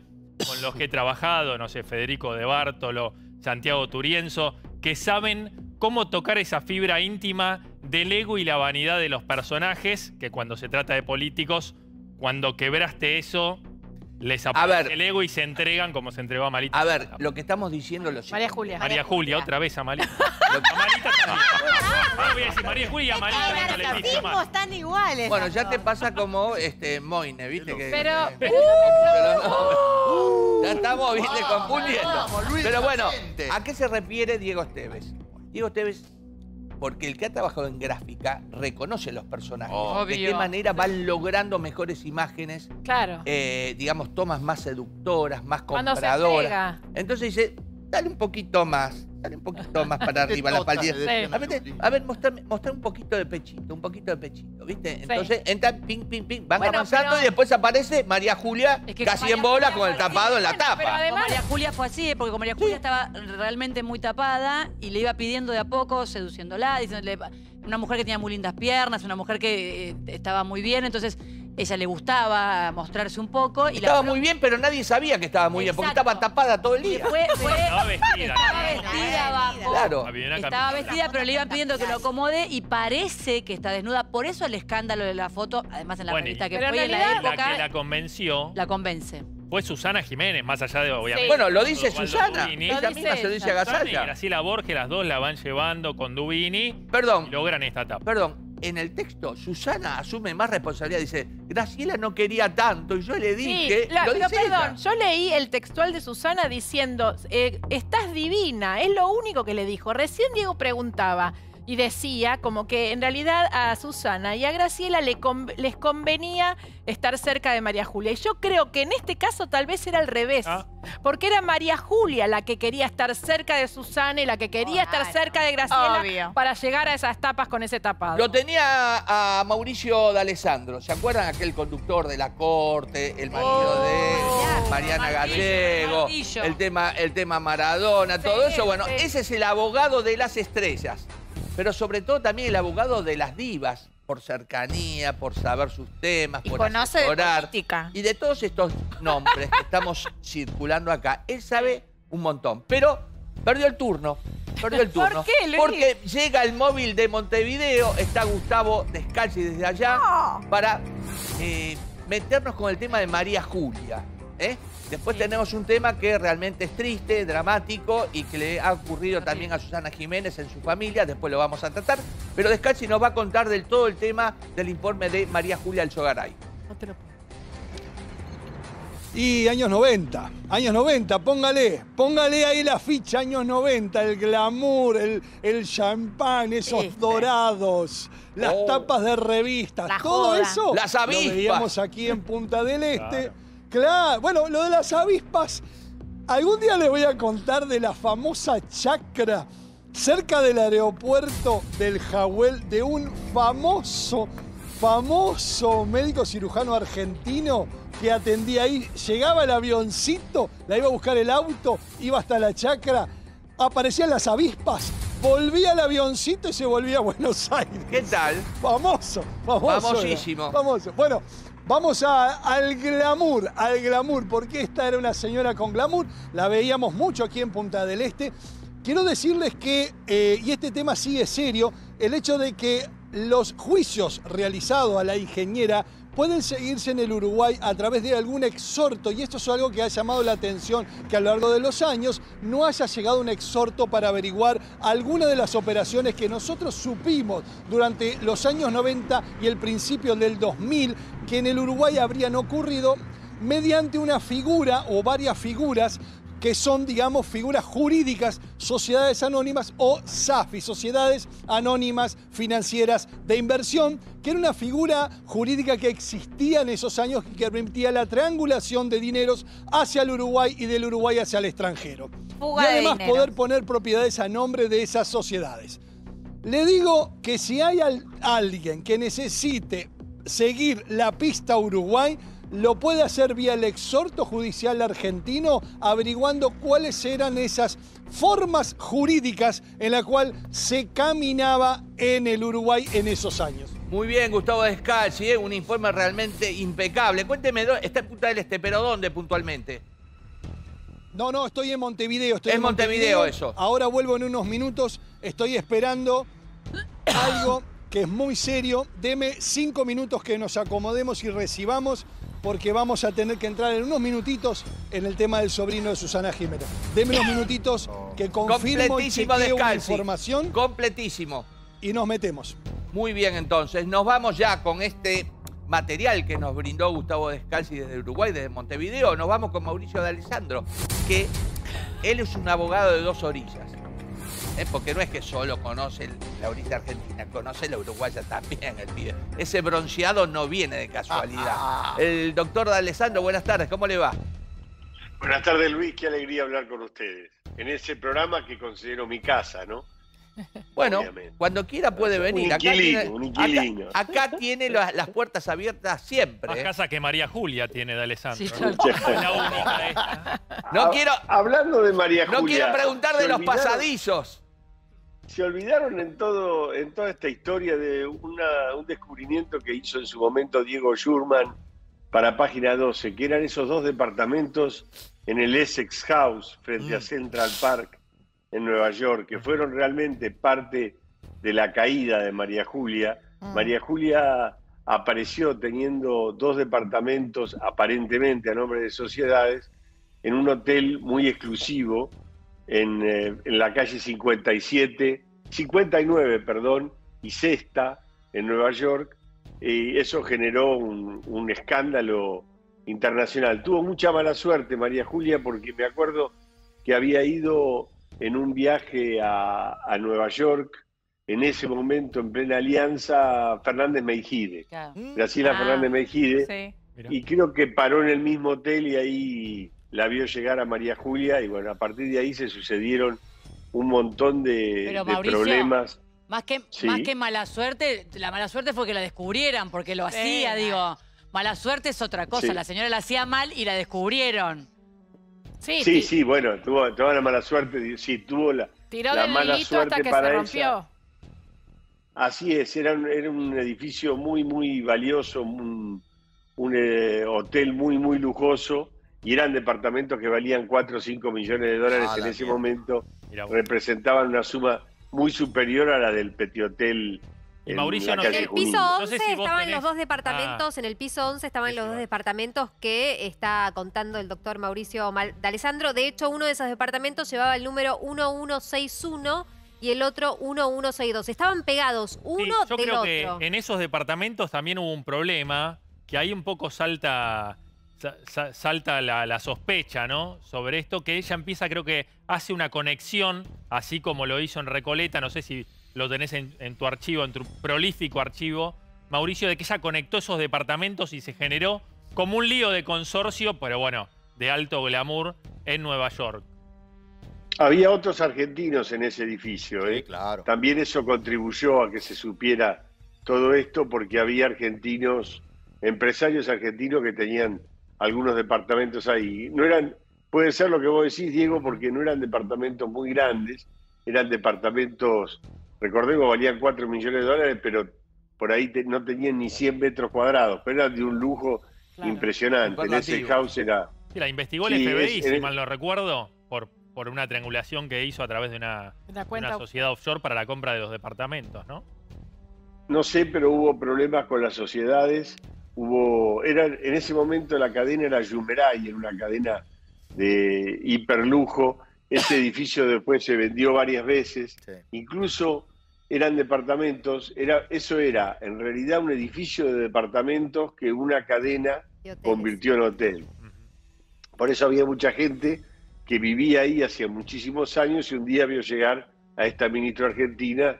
con los que he trabajado, no sé, Federico de Bartolo, Santiago Turienzo, que saben cómo tocar esa fibra íntima del ego y la vanidad de los personajes, que cuando se trata de políticos, cuando quebraste eso, les aparece ver. el ego y se entregan como se entregó a Malita. A ver, lo que estamos diciendo lo María Julia. María Julia, otra vez a Malita. a Malita también. Ahora voy a decir María Julia y a Malita Los no están iguales. Bueno, ya te pasa como este Moine, ¿viste? Que, Pero- que- pero no, ya estamos, ¿viste? Confundiendo. vamos, Luis, Pero bueno. ¿a qué se refiere Diego Esteves? Diego Esteves, porque el que ha trabajado en gráfica reconoce los personajes. Obvio. De qué manera van logrando mejores imágenes, Claro. eh, digamos, tomas más seductoras, más Cuando compradoras. Entonces dice, dale un poquito más, un poquito más para arriba la decían A ver, a ver, mostrame, mostrame un poquito de pechito, un poquito de pechito, ¿viste? Entonces entra, ping, ping, ping, van Bueno, avanzando pero- y después aparece María Julia Es que casi María en bola Julia con el tapado en la Bueno, pero tapa. además- Con María Julia fue así, porque con María Julia estaba realmente muy tapada y le iba pidiendo de a poco, seduciéndola, diciéndole una mujer que tenía muy lindas piernas, una mujer que eh, estaba muy bien, entonces ella le gustaba mostrarse un poco y Estaba la muy bien, pero nadie sabía que estaba muy bien, porque Exacto. estaba tapada todo el día. fue, fue- Estaba vestida. estaba vestida abajo. Claro. Estaba vestida, pero le iban pidiendo que lo acomode y parece que está desnuda. Por eso el escándalo de la foto, además en la Bueno, revista que en fue en la realidad- La época, que la convenció la convence. Fue Susana Jiménez, más allá de obviamente. Bueno, lo dice Osvaldo Susana. Dubini. Ella misma se lo dice a y Gasalla. Graciela Borges, las dos la van llevando con Dubini Perdón, y logran esta etapa. perdón. En el texto, Susana asume más responsabilidad. Dice, Graciela no quería tanto. Y yo le Sí, dije, la- lo pero dice perdón, ella. yo leí el textual de Susana diciendo, eh, estás divina, es lo único que le dijo. Recién Diego preguntaba y decía como que en realidad a Susana y a Graciela le con- les convenía estar cerca de María Julia. Y yo creo que en este caso tal vez era al revés, Ah. porque era María Julia la que quería estar cerca de Susana y la que quería estar cerca de Graciela Obvio. para llegar a esas tapas con ese tapado. Lo tenía a Mauricio D'Alessandro. ¿Se acuerdan aquel conductor de la corte, el marido de Mariana Gallego, Martillo. el tema, el tema Maradona, todo eso? Bueno, sí. ese es el abogado de las estrellas. Pero sobre todo también el abogado de las divas, por cercanía, por saber sus temas, Y por conoce asesorar. política. Y de todos estos nombres que estamos circulando acá, él sabe un montón, pero perdió el turno. Perdió el ¿Por turno. qué, Luis? Porque llega el móvil de Montevideo, está Gustavo Descalzi desde allá, para eh, meternos con el tema de María Julia. ¿eh? Después tenemos un tema que realmente es triste, dramático y que le ha ocurrido también a Susana Jiménez en su familia. Después lo vamos a tratar. Pero Descalzi nos va a contar del todo el tema del informe de María Julia Alzogaray. Y años 90, años 90, póngale, póngale ahí la ficha, años 90, el glamour, el, el champán, esos dorados, las Oh. tapas de revistas, La todo joda. eso Las lo avispas. veíamos aquí en Punta del Este. Claro. Bueno, lo de las avispas, algún día les voy a contar de la famosa chacra cerca del aeropuerto del Jahuel de un famoso, famoso médico cirujano argentino que atendía ahí. Llegaba el avioncito, la iba a buscar el auto, iba hasta la chacra, aparecían las avispas, volvía el avioncito y se volvía a Buenos Aires. ¿Qué tal? Famoso, famoso. era, Famosísimo. Famoso. Bueno, vamos a- al glamour, al glamour, porque esta era una señora con glamour, la veíamos mucho aquí en Punta del Este. Quiero decirles que, eh, y este tema sí es serio, el hecho de que los juicios realizados a la ingeniera pueden seguirse en el Uruguay a través de algún exhorto, y esto es algo que ha llamado la atención, que a lo largo de los años no haya llegado un exhorto para averiguar alguna de las operaciones que nosotros supimos durante los años 90 y el principio del 2000 que en el Uruguay habrían ocurrido mediante una figura o varias figuras que son, digamos, figuras jurídicas, sociedades anónimas o SAFI, sociedades anónimas financieras de inversión, que era una figura jurídica que existía en esos años y que permitía la triangulación de dineros hacia el Uruguay y del Uruguay hacia el extranjero. Fuga y de además poder poner propiedades a nombre de esas sociedades. Le digo que si hay al- alguien que necesite seguir la pista Uruguay, lo puede hacer vía el exhorto judicial argentino, averiguando cuáles eran esas formas jurídicas en la cual se caminaba en el Uruguay en esos años. Muy bien, Gustavo Descalzi, ¿eh? un informe realmente impecable. Cuénteme, ¿dó- está en Punta del Este, pero ¿dónde puntualmente? No, no, estoy en Montevideo. Estoy Es en Montevideo eso. Ahora vuelvo en unos minutos. Estoy esperando algo que es muy serio. Deme cinco minutos que nos acomodemos y recibamos, porque vamos a tener que entrar en unos minutitos en el tema del sobrino de Susana Jiménez. Deme unos minutitos que confirmo y una información Completísimo. y nos metemos. Muy bien, entonces. Nos vamos ya con este material que nos brindó Gustavo Descalzi desde Uruguay, desde Montevideo. Nos vamos con Mauricio de Alessandro, que él es un abogado de dos orillas. ¿Eh? Porque no es que solo conoce la orilla argentina, conoce la uruguaya también, el pibe. Ese bronceado no viene de casualidad. El doctor de Alessandro, buenas tardes, ¿cómo le va? Buenas tardes, Luis. Qué alegría hablar con ustedes. En ese programa que considero mi casa, ¿no? Bueno, Obviamente. cuando quiera puede Un venir. Acá tiene, un inquilino. acá- acá tiene las, las puertas abiertas siempre. Más ¿eh? casa que María Julia tiene de Alessandro. Sí, ¿no? la única esta. No quiero, Hablando de María no Julia. quiero preguntar ¿se de los pasadizos. Se olvidaron en todo, en toda esta historia de una- un descubrimiento que hizo en su momento Diego Schurman para página 12, que eran esos dos departamentos en el Essex House frente a Mm. Central Park en Nueva York, que fueron realmente parte de la caída de María Julia. Mm. María Julia apareció teniendo dos departamentos aparentemente a nombre de sociedades en un hotel muy exclusivo en, eh, en la calle 57, 59, perdón, y Sexta, en Nueva York, y eso generó un, un escándalo internacional. Tuvo mucha mala suerte María Julia porque me acuerdo que había ido en un viaje a, a Nueva York, en ese momento en plena alianza, Fernández Meijide. Graciela Ah, Fernández Meijide. sí. Y creo que paró en el mismo hotel y ahí la vio llegar a María Julia y bueno, a partir de ahí se sucedieron un montón de, Pero, de Mauricio, problemas. Más que, Sí. más que mala suerte, la mala suerte fue que la descubrieran, porque lo hacía, mal. digo. Mala suerte es otra cosa. Sí. La señora la hacía mal y la descubrieron. Sí, Sí, sí, bueno, tuvo, tuvo la mala suerte, sí, tuvo la, tiró la del mala hilito hasta suerte que para se ella. rompió. Así es, era un, era un edificio muy, muy valioso, un, un, eh, hotel muy, muy lujoso, y eran departamentos que valían 4 o 5 millones de dólares Ah, en ese mierda. momento, representaban una suma muy superior a la del Petit Hotel. Y en Mauricio no sé- En el piso No 11 sé si vos estaban tenés- los dos departamentos, en el piso 11 estaban los dos departamentos que está contando el doctor Mauricio Mal- D'Alessandro. De hecho, uno de esos departamentos llevaba el número 1161 y el otro 1162. Estaban pegados Sí, uno yo del creo otro. que en esos departamentos también hubo un problema, que ahí un poco salta, sa- sa- salta la, la sospecha, ¿no? Sobre esto, que ella empieza, creo que hace una conexión, así como lo hizo en Recoleta, no sé si lo tenés en, en tu archivo, en tu prolífico archivo, Mauricio, de que ella conectó esos departamentos y se generó como un lío de consorcio, pero bueno, de alto glamour en Nueva York. Había otros argentinos en ese edificio, ¿eh? claro. También eso contribuyó a que se supiera todo esto porque había argentinos, empresarios argentinos que tenían algunos departamentos ahí. No eran, puede ser lo que vos decís, Diego, porque no eran departamentos muy grandes, eran departamentos, recordemos, valían 4 millones de dólares, pero por ahí te- no tenían ni 100 metros cuadrados, pero eran de un lujo impresionante. En ese house era... Sí, la investigó el Sí, FBI, es- si es- mal no recuerdo, por, por una triangulación que hizo a través de una, cuenta- una sociedad offshore para la compra de los departamentos, ¿no? No sé, pero hubo problemas con las sociedades. Hubo, era, en ese momento la cadena era Yumeray, era una cadena de hiperlujo. Ese edificio después se vendió varias veces. Incluso eran departamentos, era, eso era en realidad un edificio de departamentos que una cadena convirtió en hotel. Por eso había mucha gente que vivía ahí hacía muchísimos años y un día vio llegar a esta ministra argentina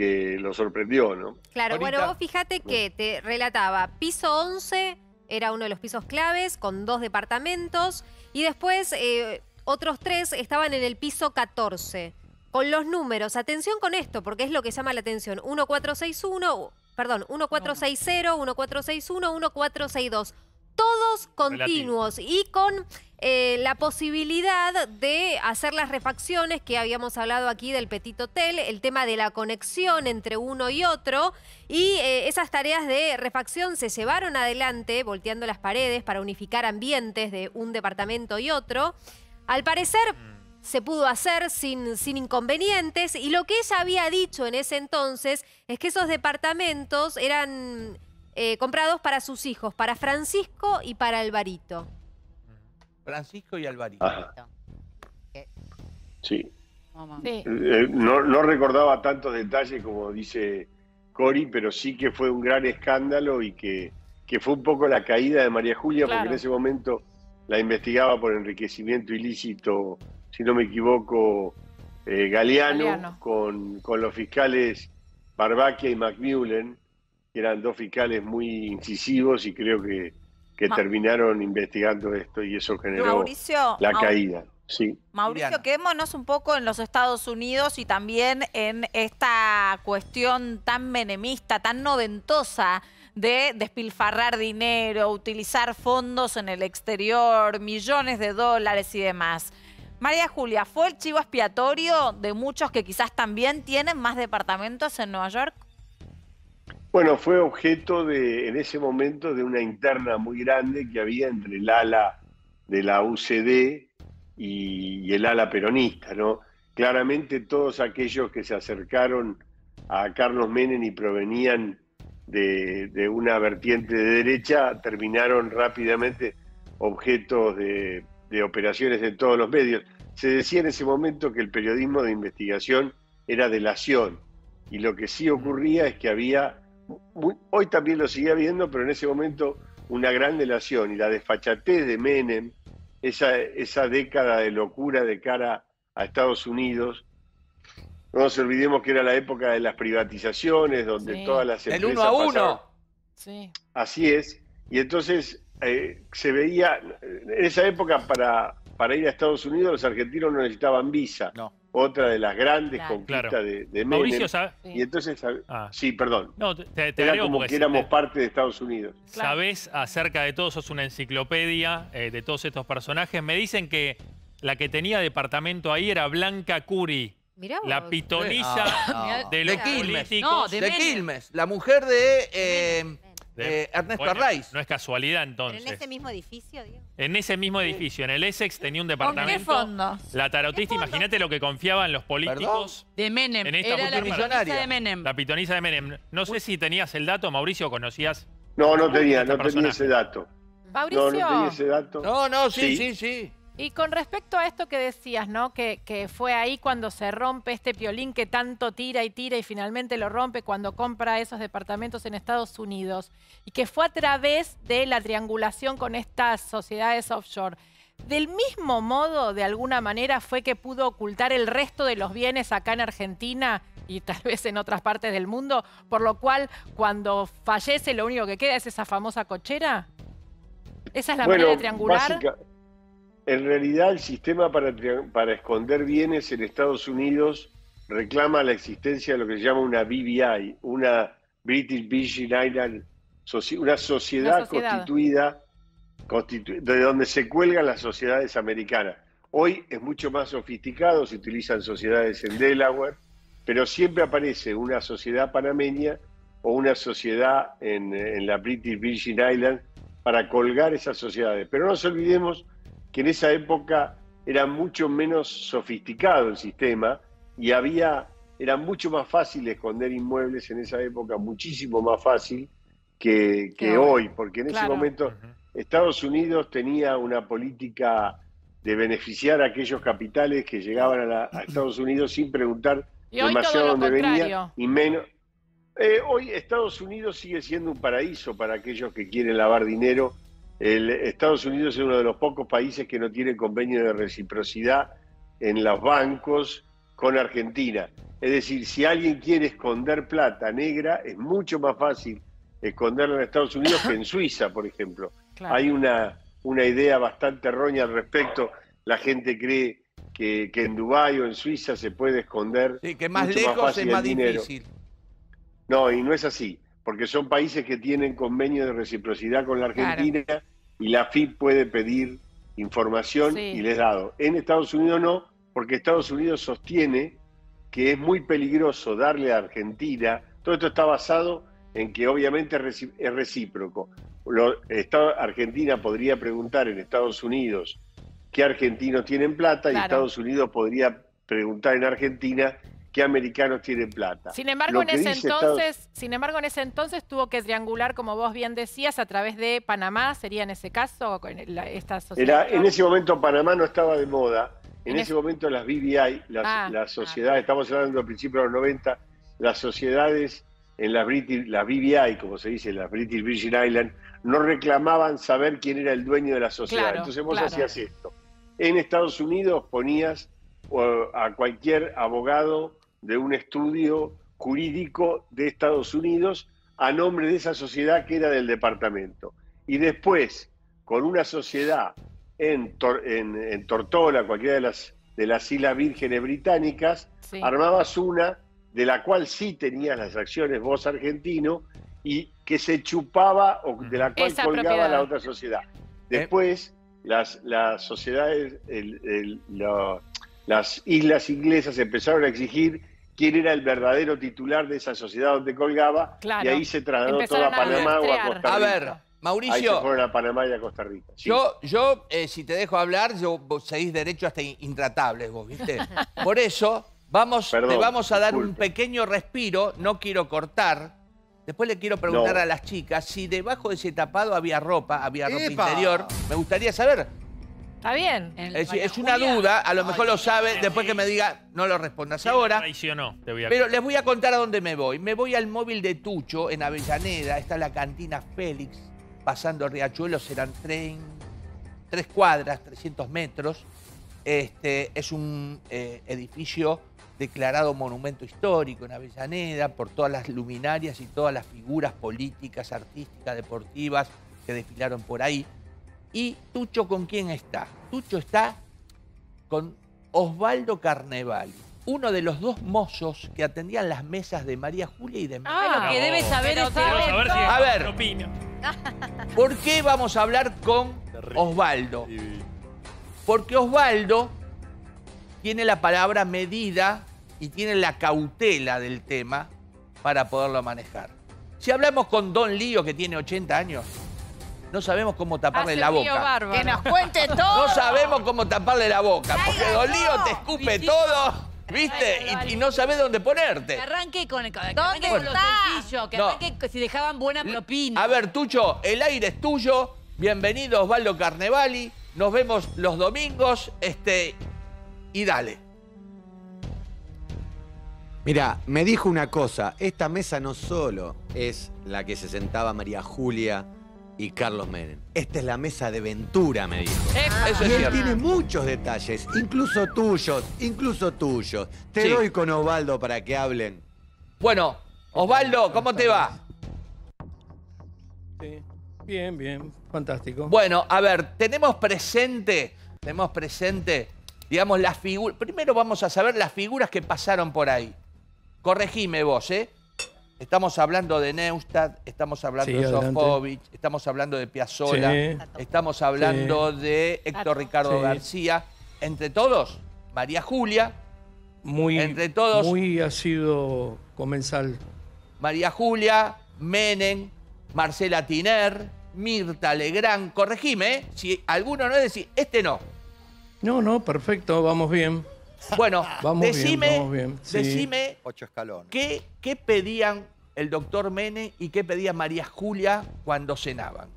que lo sorprendió, ¿no? Claro, bueno, vos fíjate que te relataba, piso 11 era uno de los pisos claves con dos departamentos y después eh, otros tres estaban en el piso 14. Con los números, atención con esto, porque es lo que llama la atención. 1461, perdón, 1460, 1461, 1462. Todos continuos y con eh, la posibilidad de hacer las refacciones que habíamos hablado aquí del Petit Hotel, el tema de la conexión entre uno y otro. Y eh, esas tareas de refacción se llevaron adelante volteando las paredes para unificar ambientes de un departamento y otro. Al parecer se pudo hacer sin, sin inconvenientes y lo que ella había dicho en ese entonces es que esos departamentos eran eh, comprados para sus hijos, para Francisco y para Alvarito. Francisco y Alvarito. Sí. Sí. Eh, no, no recordaba tantos detalles como dice Cori, pero sí que fue un gran escándalo y que, que fue un poco la caída de María Julia, porque en ese momento la investigaba por enriquecimiento ilícito, si no me equivoco, eh, Galeano, Galeano. Con, con los fiscales Barbaquia y Macmillan, que eran dos fiscales muy incisivos y creo que, que Ma- terminaron investigando esto y eso generó Mauricio, la caída. Sí. Mauricio, Liliana. quedémonos un poco en los Estados Unidos y también en esta cuestión tan menemista, tan noventosa de despilfarrar dinero, utilizar fondos en el exterior, millones de dólares y demás. María Julia, ¿fue el chivo expiatorio de muchos que quizás también tienen más departamentos en Nueva York? Bueno, fue objeto de, en ese momento de una interna muy grande que había entre el ala de la UCD y, el ala peronista, ¿no? Claramente todos aquellos que se acercaron a Carlos Menem y provenían de, una vertiente de derecha terminaron rápidamente objetos de, de operaciones de todos los medios. Se decía en ese momento que el periodismo de investigación era delación y lo que sí ocurría es que había hoy también lo sigue habiendo, pero en ese momento una gran delación y la desfachatez de Menem, esa, esa década de locura de cara a Estados Unidos. No nos olvidemos que era la época de las privatizaciones, donde Sí. todas las El empresas uno a uno. Sí. Así es. Y entonces eh, se veía, en esa época para, para ir a Estados Unidos los argentinos no necesitaban visa. Otra de las grandes Claro. conquistas Claro. de, de Menem. Mauricio, ¿sabe? Y entonces, Ah. sí, perdón. No, te, te- Era como que éramos te- parte de Estados Unidos. sabés acerca de todos, sos una enciclopedia eh, de todos estos personajes. Me dicen que la que tenía departamento ahí era Blanca Curi. Mirá la pitonisa Ah, de los Quilmes. políticos. de Quilmes, la mujer de, eh, de- eh, Ernesto Bueno, Arraiz. No es casualidad entonces. en ese mismo edificio, Diego. En ese mismo edificio, en el Essex, tenía un ¿Con qué departamento. fondos? La tarotista, imagínate lo que confiaban los políticos. De Menem. En esta Era la millonaria. de Menem. La pitonisa de Menem. No sé si tenías el dato, Mauricio, conocías. No, no tenía, este no tenía ese dato. Mauricio. No, no tenía ese dato. No, no, sí, sí, sí. Y con respecto a esto que decías, ¿no? Que, que fue ahí cuando se rompe este piolín que tanto tira y tira y finalmente lo rompe cuando compra esos departamentos en Estados Unidos. Y que fue a través de la triangulación con estas sociedades offshore. Del mismo modo, de alguna manera, fue que pudo ocultar el resto de los bienes acá en Argentina y tal vez en otras partes del mundo, por lo cual cuando fallece lo único que queda es esa famosa cochera. ¿Esa es la Bueno, manera de triangular? básica- en realidad, el sistema para, para esconder bienes en Estados Unidos reclama la existencia de lo que se llama una BVI, una British Virgin Island, una sociedad, Una sociedad. constituida constitu- de donde se cuelgan las sociedades americanas. Hoy es mucho más sofisticado, se utilizan sociedades en Delaware, pero siempre aparece una sociedad panameña o una sociedad en, en la British Virgin Island para colgar esas sociedades. Pero no nos olvidemos que en esa época era mucho menos sofisticado el sistema y había, era mucho más fácil esconder inmuebles en esa época, muchísimo más fácil que, que hoy, porque en ese Claro. momento Estados Unidos tenía una política de beneficiar a aquellos capitales que llegaban a, la- a Estados Unidos sin preguntar Y demasiado dónde venía y menos. Eh, hoy Estados Unidos sigue siendo un paraíso para aquellos que quieren lavar dinero. El, Estados Unidos es uno de los pocos países que no tiene convenio de reciprocidad en los bancos con Argentina. Es decir, si alguien quiere esconder plata negra, es mucho más fácil esconderla en Estados Unidos que en Suiza, por ejemplo. Claro. Hay una, una idea bastante errónea al respecto. La gente cree que, que en Dubái o en Suiza se puede esconder. Sí, que más mucho lejos fácil es el más dinero. difícil. No, y no es así, porque son países que tienen convenio de reciprocidad con la Argentina y la FIP puede pedir información Sí. y les dado. En Estados Unidos no, porque Estados Unidos sostiene que es muy peligroso darle a Argentina, todo esto está basado en que obviamente es recíproco. Lo- Esta- Argentina podría preguntar en Estados Unidos qué argentinos tienen plata y. Estados Unidos podría preguntar en Argentina qué americanos tienen plata. Sin embargo, en ese Estados- entonces, sin embargo, en ese entonces tuvo que triangular, como vos bien decías, a través de Panamá, sería en ese caso, con la- esta sociedad. Era, en ese momento Panamá no estaba de moda. En, En ese momento las BVI, las, Ah, las sociedades, estamos hablando del principio de los 90, las sociedades en las British, las BVI, como se dice, las British Virgin Island, no reclamaban saber quién era el dueño de la sociedad. Claro, Entonces vos claro. hacías esto. En Estados Unidos ponías a cualquier abogado de un estudio jurídico de Estados Unidos a nombre de esa sociedad que era del departamento. Y después, con una sociedad en, Tor- en- en Tortola, cualquiera de las, de las Islas Vírgenes Británicas, Sí. armabas una de la cual sí tenías las acciones vos argentino y que se chupaba o de la cual Esa colgaba propiedad. la otra sociedad. Después, las, las sociedades, el- el- lo- las islas inglesas empezaron a exigir quién era el verdadero titular de esa sociedad donde colgaba Claro. y ahí se trasladó toda a a Panamá o a. Costa Rica. A ver, Ahí se Mauricio, fueron a Panamá y a Costa Rica. Sí. yo, yo eh, si te dejo hablar, yo, vos seguís derecho hasta in- intratables vos, ¿viste? Por eso, vamos, Perdón, te vamos a dar un pequeño respiro, no quiero cortar. Después le quiero preguntar No. a las chicas si debajo de ese tapado había ropa, había ropa ¡Epa! interior. Me gustaría saber. Está bien. En Es, una Julia- duda, a lo mejor lo sabe, después que me diga, no lo respondas ahora. Traicionó, te voy a Pero les voy a contar a dónde me voy. Me voy al móvil de Tucho, en Avellaneda. Está la cantina Félix, pasando Riachuelo, serán tren- tres cuadras, 300 metros. Este, es un eh, edificio declarado monumento histórico en Avellaneda por todas las luminarias y todas las figuras políticas, artísticas, deportivas que desfilaron por ahí. ¿Y Tucho con quién está? Tucho está con Osvaldo Carnevali, uno de los dos mozos que atendían las mesas de María Julia y de Ah, lo que debe saber Pero es si. A ver. ¿qué opina? ¿Por qué vamos a hablar con Osvaldo? Porque Osvaldo tiene la palabra medida y tiene la cautela del tema para poderlo manejar. Si hablamos con Don Lío, que tiene 80 años, no sabemos cómo taparle Hace la boca. bárbaro. Que nos cuente todo. No sabemos cómo taparle la boca, porque Ay, Don no. Lío te escupe todo, ¿viste? Y, y no sabes dónde Que ponerte. arranque con, que ¿Dónde arranque con lo está? sencillo, que No. arranque que si dejaban buena propina. A ver, Tucho, el aire es tuyo. Bienvenido Osvaldo Carnevali. Nos vemos los domingos. Este. Y dale. Mira, me dijo una cosa, esta mesa no solo es la que se sentaba María Julia y Carlos Menem. Esta es la mesa de Ventura, me dijo. Eso y es él cierto. tiene muchos detalles, incluso tuyos, incluso tuyos. Te Sí. doy con Osvaldo para que hablen. Bueno, Osvaldo, ¿cómo te va? Sí. Bien, bien, fantástico. Bueno, a ver, tenemos presente, tenemos presente, digamos, las figuras. Primero vamos a saber las figuras que pasaron por ahí. Corregime vos, ¿eh? Estamos hablando de Neustadt, estamos hablando Sí, de. Sofovich, estamos hablando de Piazzolla, Sí. estamos hablando de Héctor Ricardo Sí. García. Entre todos, María Julia, Muy, entre todos- Muy ha sido comensal. María Julia, Menem, Marcela Tiner, Mirta Legrand. Corregime, ¿eh? Si alguno no es decir, este no. No, no, perfecto, vamos bien. Bueno, Vamos bien, decime, vamos bien, sí. decime Ocho escalones. ¿qué, qué pedían el doctor Menem y qué pedía María Julia cuando cenaban.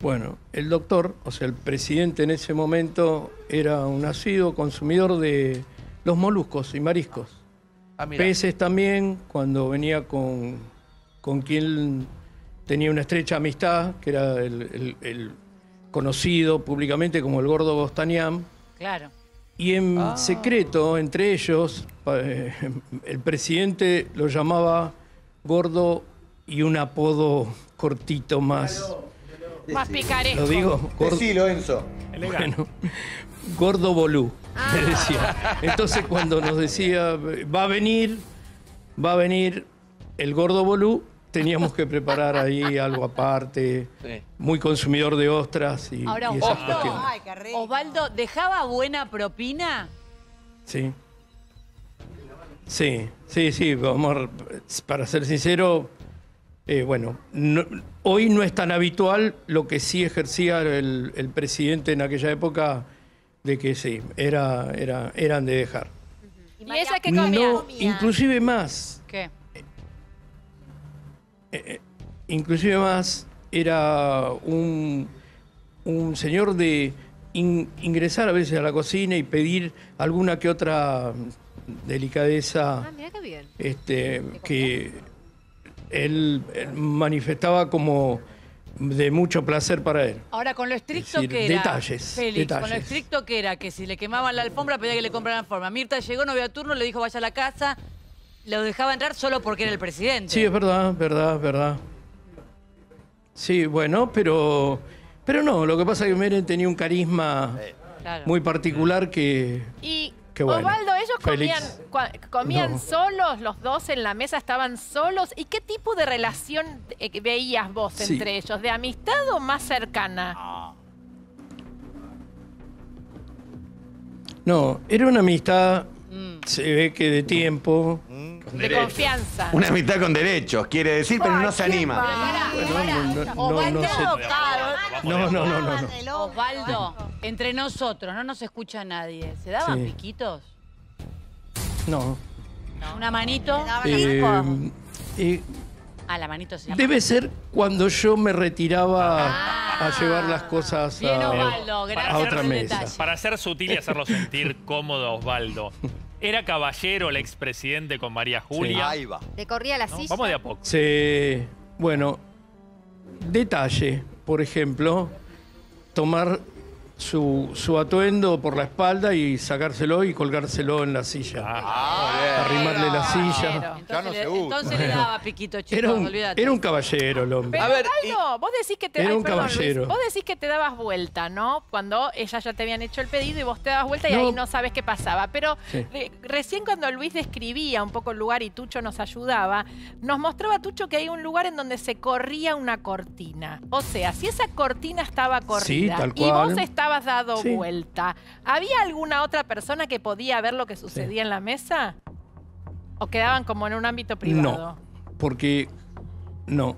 Bueno, el doctor, o sea, el presidente en ese momento era un nacido consumidor de los moluscos y mariscos. Ah. Peces también, cuando venía con, con quien tenía una estrecha amistad, que era el, el- el conocido públicamente como el gordo Bostaniam. Claro. Y en Ah. secreto, entre ellos, eh, el presidente lo llamaba gordo y un apodo cortito más. Más picaresco. Lo digo, gordo. Decilo, Enzo. Bueno, gordo bolú, me decía. Entonces cuando nos decía, va a venir, va a venir el gordo bolú, teníamos que preparar ahí algo aparte, Sí. muy consumidor de ostras y, Ahora, y esas Osvaldo, cuestiones. Osvaldo, ¿dejaba buena propina? Sí. Sí, sí, sí, vamos, a- para ser sincero, eh, bueno, no- hoy no es tan habitual lo que sí ejercía el, el presidente en aquella época, de que sí, era, era, eran de dejar. ¿Y ella qué comía? No, inclusive más, ¿Qué? Inclusive más, era un, un señor de in- ingresar a veces a la cocina y pedir alguna que otra delicadeza Ah, mira qué bien. este, que él, él manifestaba como de mucho placer para él. Ahora, con lo estricto decir, que era. detalles, Félix, con lo detalles. estricto que era, que si le quemaban la alfombra pedía que le compraran forma. Mirta llegó, no había turno, le dijo vaya a la casa, lo dejaba entrar solo porque era el presidente. Sí, es verdad, verdad, verdad. Sí, bueno, pero, pero no, lo que pasa es que Menem tenía un carisma Claro. muy particular que... Y bueno. Osvaldo, ellos Félix. comían, comían No. solos, los dos en la mesa estaban solos. ¿Y qué tipo de relación eh, veías vos Sí. entre ellos? ¿De amistad o más cercana? No, era una amistad, Mm. se ve que de tiempo. De confianza. Una amistad con derechos, quiere decir, pero no se anima. No, no, no. No, no, no, no, no. Osvaldo, entre nosotros, no nos escucha nadie. ¿Se daban Sí. piquitos? No. ¿Una manito? Eh, eh, Ah, la manito sí. debe ser cuando yo me retiraba a llevar las cosas Bien, a, Osvaldo, gracias a otra mesa. detalle. Para ser sutil y hacerlo sentir cómodo Osvaldo. ¿Era caballero el expresidente con María Julia? Ahí va. Le corría la ¿No? silla. Vamos de a poco. Se, bueno, detalle, por ejemplo, tomar su, su atuendo por la espalda y sacárselo y colgárselo en la silla. Ah, Arrimarle la silla. Entonces, le, entonces le daba piquito, chicos, Era un, olvídate. era un caballero el hombre. Pero Osvaldo, vos decís que te Era ay, un perdón, Luis, caballero. vos decís que te dabas vuelta, ¿no? Cuando ellas ya te habían hecho el pedido y vos te dabas vuelta y No. ahí no sabes qué pasaba. Pero Sí. re- recién cuando Luis describía un poco el lugar y Tucho nos ayudaba, nos mostraba Tucho que hay un lugar en donde se corría una cortina. O sea, si esa cortina estaba corrida tal y vos estabas estabas dado Sí. vuelta. ¿Había alguna otra persona que podía ver lo que sucedía en la mesa? ¿O quedaban como en un ámbito privado? No, porque no.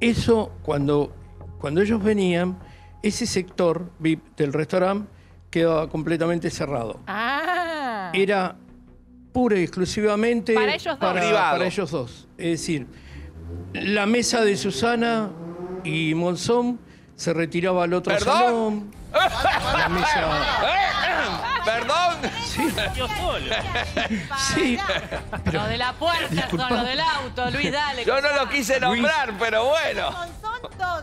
Eso, cuando, cuando ellos venían, ese sector VIP del restaurante quedaba completamente cerrado. Ah. Era pura y exclusivamente Para ellos dos. para- ellos dos. Es decir, la mesa de Susana y Monzón se retiraba al otro ¿Perdón? salón. ¿Perdón? Sí. Yo solo. Sí. Lo de la puerta Disculpa. son lo del auto, Luis, dale. Yo no lo quise nombrar, pero bueno.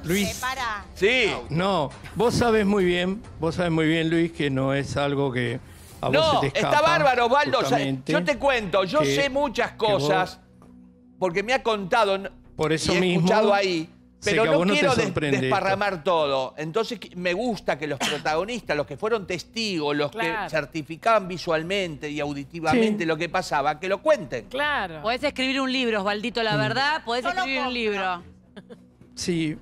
Luis. Sí. No, vos sabes muy bien, vos sabes muy bien, Luis, que no es algo que a vos No, se te escapa. está bárbaro, Osvaldo. O sea, justamente, yo te cuento, yo que- sé muchas cosas porque me ha contado Por eso y he mismo, escuchado ahí. Pero no vos no te quiero des- desparramar todo. Entonces me gusta que los protagonistas, los que fueron testigos, los Claro. que certificaban visualmente y auditivamente Sí. lo que pasaba, que lo cuenten. Claro. Podés escribir un libro, Osvaldito, la Mm. verdad. Podés escribir un libro. Sí,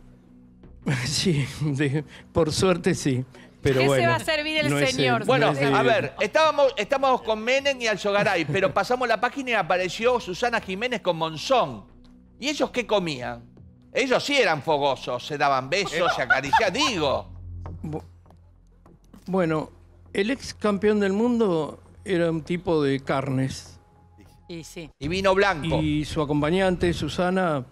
sí, de- por suerte sí. Pero ¿Qué se bueno, va a servir el no señor? no Bueno, a ver, estábamos, estábamos con Menem y Alzogaray, pero pasamos la página y apareció Susana Jiménez con Monzón. ¿Y ellos qué comían? Ellos sí eran fogosos, se daban besos, se acariciaban, digo. Bueno, el ex campeón del mundo era un tipo de carnes. Y sí. Y vino blanco. Y su acompañante, Susana,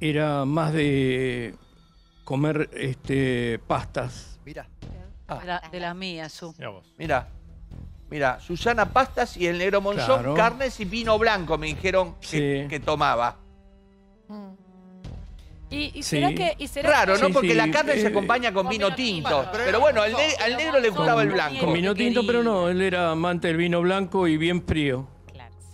era más de comer este, pastas. Mira. De, la- de las mías, Su. Mira, mira, Susana Pastas y el negro Monzón, Claro. carnes y vino blanco, me dijeron que, Sí. que tomaba. ¿Y, y Sí. será que.? Y será Raro, que- ¿no? Sí, Porque sí, la carne se eh, acompaña con vino tinto. Pero bueno, al, ne- al negro le gustaba el blanco. Con vino tinto, pero no, él era amante del vino blanco y bien frío.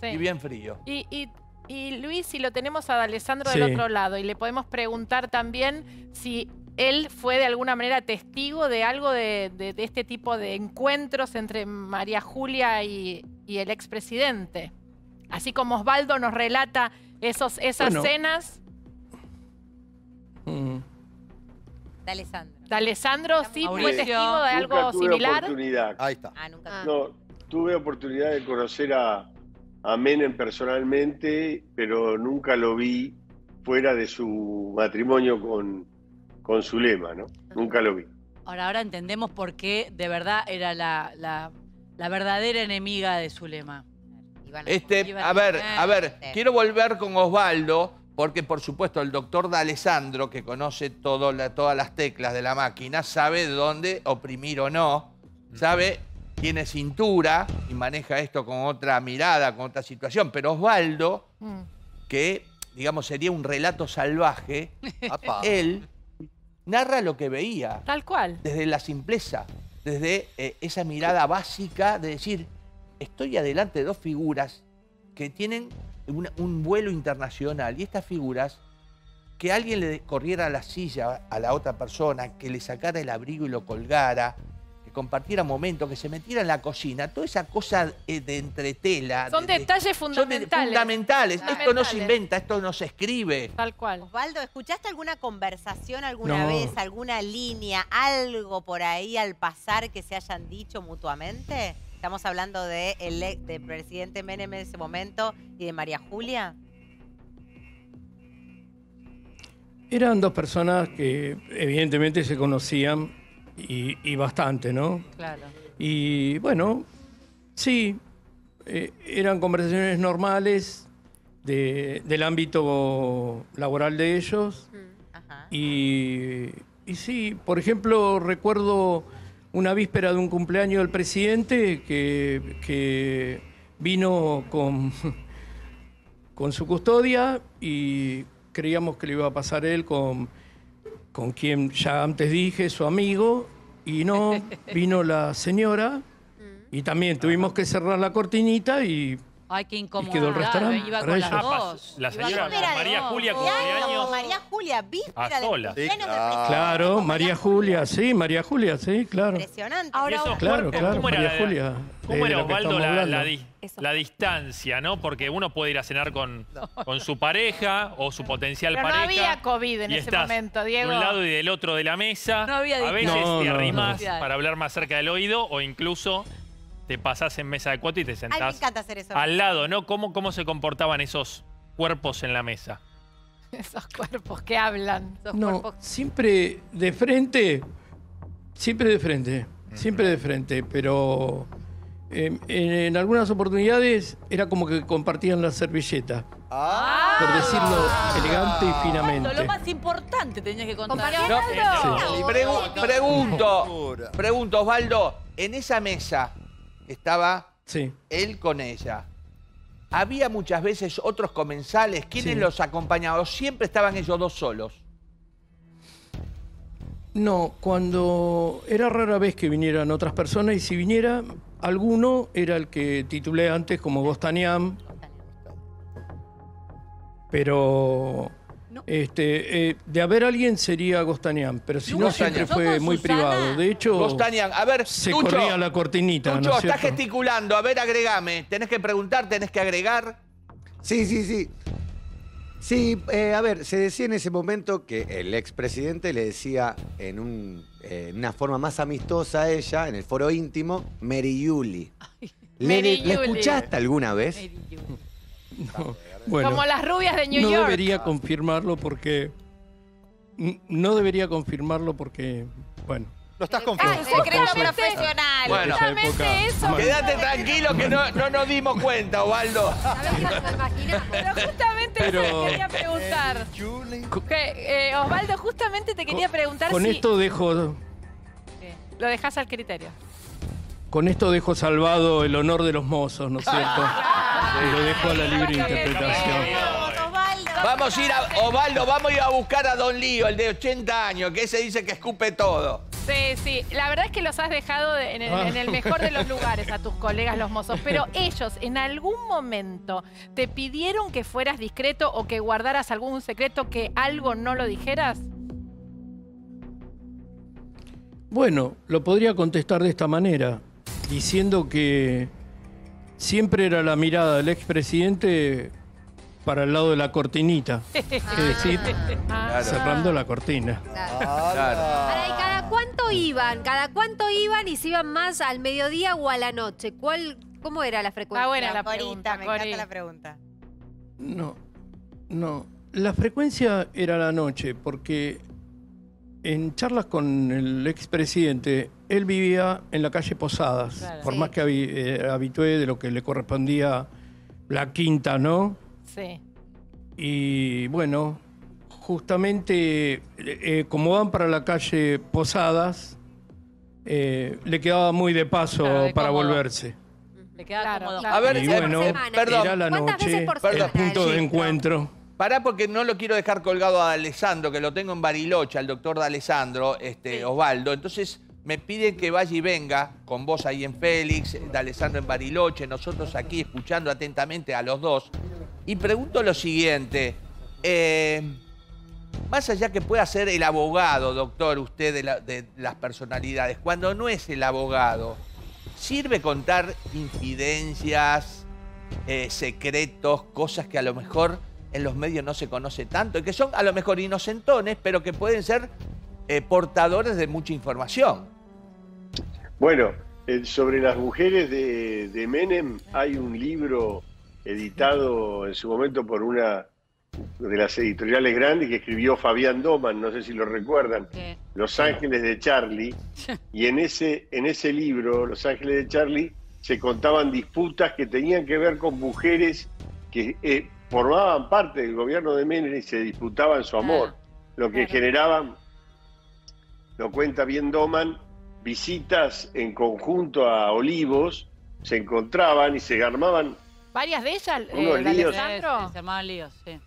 Sí. Y bien frío. Y, y- y Luis, si lo tenemos a Alessandro Sí. del otro lado, y le podemos preguntar también si él fue de alguna manera testigo de algo de, de- de este tipo de encuentros entre María Julia y, y el expresidente. Así como Osvaldo nos relata esos, esas Bueno. cenas, Mm. De Alessandro. de Alessandro sí fue Mauricio. testigo de algo tuve similar. oportunidad. Ahí está. Ah, nunca. No, tuve oportunidad de conocer a, a Menem personalmente, pero nunca lo vi fuera de su matrimonio con, con Zulema, ¿no? Nunca lo vi. Ahora, ahora entendemos por qué de verdad era la, la- la verdadera enemiga de Zulema. Este, a ver, a ver, quiero volver con Osvaldo, porque por supuesto el doctor D'Alessandro, que conoce todo la- todas las teclas de la máquina, sabe dónde oprimir o no, sabe, tiene cintura y maneja esto con otra mirada, con otra situación. Pero Osvaldo, Mm. que digamos sería un relato salvaje, él narra lo que veía. Tal cual. Desde la simpleza, desde eh, esa mirada básica de decir, estoy adelante de dos figuras que tienen un vuelo internacional y estas figuras, que alguien le corriera la silla a la otra persona, que le sacara el abrigo y lo colgara, que compartiera momentos, que se metiera en la cocina, toda esa cosa de entretela. Son de- de- detalles son de- fundamentales. fundamentales. Esto no se inventa, esto no se escribe. Tal cual. Osvaldo, ¿escuchaste alguna conversación alguna No. vez, alguna línea, algo por ahí al pasar que se hayan dicho mutuamente? Estamos hablando de el del presidente Menem en ese momento y de María Julia. Eran dos personas que evidentemente se conocían y, y bastante, ¿no? Claro. Y bueno, sí, eh, eran conversaciones normales de- del ámbito laboral de ellos. Y, y sí, por ejemplo, recuerdo una víspera de un cumpleaños del presidente que, que vino con, con su custodia y creíamos que le iba a pasar él con, con quien ya antes dije, su amigo, y no, vino la señora y también tuvimos que cerrar la cortinita y Ay, qué incómodo. quedó el restaurante Iba con las dos. la Iba señora con las María dos. Julia cumpleaños María Julia, víspera a del solas. cumpleaños del presidente. Claro, María Julia, sí, María Julia, sí, claro. Impresionante. Y esos Claro, cuerpos, claro, ¿cómo era, María Julia, ¿Cómo de era que Osvaldo estamos la, hablando. la di- la distancia, no? Porque uno puede ir a cenar con, con su pareja o su potencial Pero no pareja. había COVID en y ese estás momento, De Diego. un lado y del otro de la mesa. No había a veces No, te no, no. para hablar más cerca del oído o incluso te pasás en mesa de cuatro y te Ay, me sentás encanta hacer eso. al lado, ¿no? ¿Cómo, ¿Cómo se comportaban esos cuerpos en la mesa? Esos cuerpos que hablan. Esos No, cuerpos. siempre de frente, siempre de frente, siempre de frente, pero eh, en, en algunas oportunidades era como que compartían la servilleta, por decirlo elegante y finamente. lo más importante tenías que contar. No, Sí. pregu- pregunto, pregunto, Osvaldo, en esa mesa estaba Sí. él con ella. Había muchas veces otros comensales. ¿Quiénes Sí. los acompañaban? ¿O siempre estaban ellos dos solos? No, cuando era rara vez que vinieran otras personas y si viniera alguno era el que titulé antes como Gostaniam. Pero este, eh, de haber alguien sería Gostaniam, pero si no siempre ¿No fue muy Susana? privado. De hecho, Gostaniam, a ver, se Tucho, corría la cortinita, Tucho, ¿no es estás cierto? gesticulando. A ver, agregame. Tenés que preguntar, tenés que agregar. Sí, sí, sí. Sí, eh, a ver, se decía en ese momento que el expresidente le decía en un, eh, una forma más amistosa a ella, en el foro íntimo, Mary Yuli. ¿Le, Mary le Yuli. escuchaste alguna vez? No, bueno, Como las rubias de New no York. debería confirmarlo porque... No debería confirmarlo porque, bueno, Lo estás Ah, confirmando. secreto profesional. Bueno, más- quédate tranquilo que no, no nos dimos cuenta, Osvaldo. Pero justamente Pero- eso te quería preguntar. Que, eh, Osvaldo, justamente te quería preguntar Con si esto dejo... lo dejas al criterio. Con esto dejo salvado el honor de los mozos, ¿no es cierto? Y lo dejo a la libre interpretación. Vamos a ir a, Osvaldo, vamos a ir a buscar a Don Lío, el de 80 años, que ese dice que escupe todo. Sí, sí. La verdad es que los has dejado de- en, el, Ah. en el mejor de los lugares a tus colegas los mozos. Pero ellos, en algún momento, ¿te pidieron que fueras discreto o que guardaras algún secreto que algo no lo dijeras? Bueno, lo podría contestar de esta manera, diciendo que siempre era la mirada del expresidente para el lado de la cortinita, es decir, Ah. cerrando la cortina. Ahora, ¿y cada cuánto iban? ¿Cada cuánto iban y se iban más al mediodía o a la noche? ¿Cuál, ¿Cómo era la frecuencia? Está buena la pregunta, me Cori. encanta la pregunta. No, no. La frecuencia era la noche, porque en charlas con el expresidente, él vivía en la calle Posadas, Claro. por Sí. más que eh, habitué de lo que le correspondía la quinta, ¿no? Sí. Y bueno, justamente eh, eh, como van para la calle Posadas, eh, le quedaba muy de paso Claro, de para cómodo. volverse. Le queda Claro, cómodo. A ver, y bueno, perdón. era la ¿Cuántas noche, veces por el semana punto de encuentro. Pará porque no lo quiero dejar colgado a Alessandro, que lo tengo en Bariloche, al doctor de Alessandro, este, Osvaldo. Entonces me piden que vaya y venga con vos ahí en Félix, de Alessandro en Bariloche, nosotros aquí escuchando atentamente a los dos. Y pregunto lo siguiente. eh, más allá que pueda ser el abogado, doctor, usted de, la- de las personalidades, cuando no es el abogado, ¿sirve contar infidencias, eh, secretos, cosas que a lo mejor en los medios no se conoce tanto y que son a lo mejor inocentones, pero que pueden ser eh, portadores de mucha información? Bueno, eh, sobre las mujeres de, de Menem hay un libro editado en su momento por una de las editoriales grandes que escribió Fabián Doman, no sé si lo recuerdan. Los Ángeles de Charlie, y en ese, en ese libro, Los Ángeles de Charlie, se contaban disputas que tenían que ver con mujeres que eh, formaban parte del gobierno de Menem y se disputaban su amor, lo que claro. generaban, lo cuenta bien Doman, visitas en conjunto a Olivos, se encontraban y se armaban ¿Varias de ellas, eh, Unos de líos. Alessandro? Sí, se llamaban líos, sí.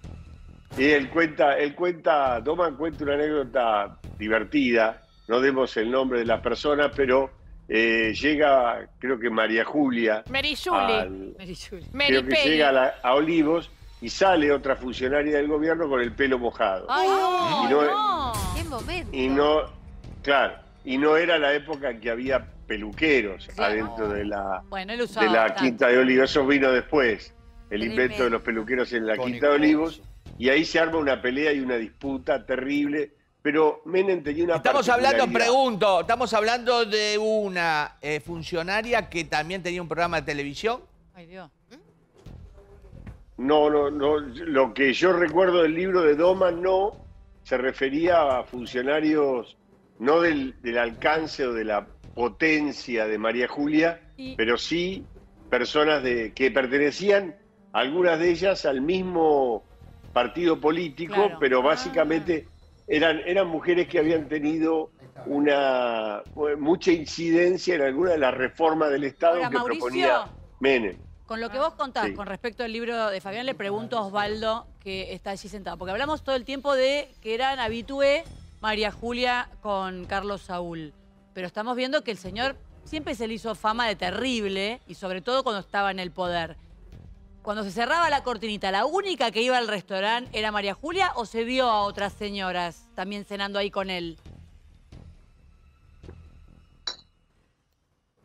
Y él cuenta, él cuenta, Doman cuenta una anécdota divertida, no demos el nombre de las personas, pero eh, llega, creo que María Julia. Mary Julie. al- Mary Julie. Mary creo que Peggy. llega a, la- a Olivos y sale otra funcionaria del gobierno con el pelo mojado. Ay, no, Y no- no. Qué momento. Y no, claro, y no era la época en que había peluqueros adentro de la, Bueno, él usaba de la. Quinta de Olivos. Eso vino después, el invento de los peluqueros en la Quinta de. Olivos. Y ahí se arma una pelea y una disputa terrible. Pero Menem tenía una Estamos hablando, pregunto, estamos hablando de una eh, funcionaria que también tenía un programa de televisión. Ay, Dios. No, no, no. Lo que yo recuerdo del libro de Doma no se refería a funcionarios no del, del alcance o de la potencia de María Julia, Y- pero sí personas de, que pertenecían, algunas de ellas, al mismo partido político, Claro. pero básicamente eran, eran mujeres que habían tenido una mucha incidencia en alguna de las reformas del Estado Ahora, que Mauricio. proponía Menem. Con lo que vos contás Sí. con respecto al libro de Fabián, le pregunto a Osvaldo, que está allí sentado, porque hablamos todo el tiempo de que eran habitué María Julia con Carlos Saúl, pero estamos viendo que el señor siempre se le hizo fama de terrible, y sobre todo cuando estaba en el poder. Cuando se cerraba la cortinita, ¿la única que iba al restaurante era María Julia o se vio a otras señoras también cenando ahí con él?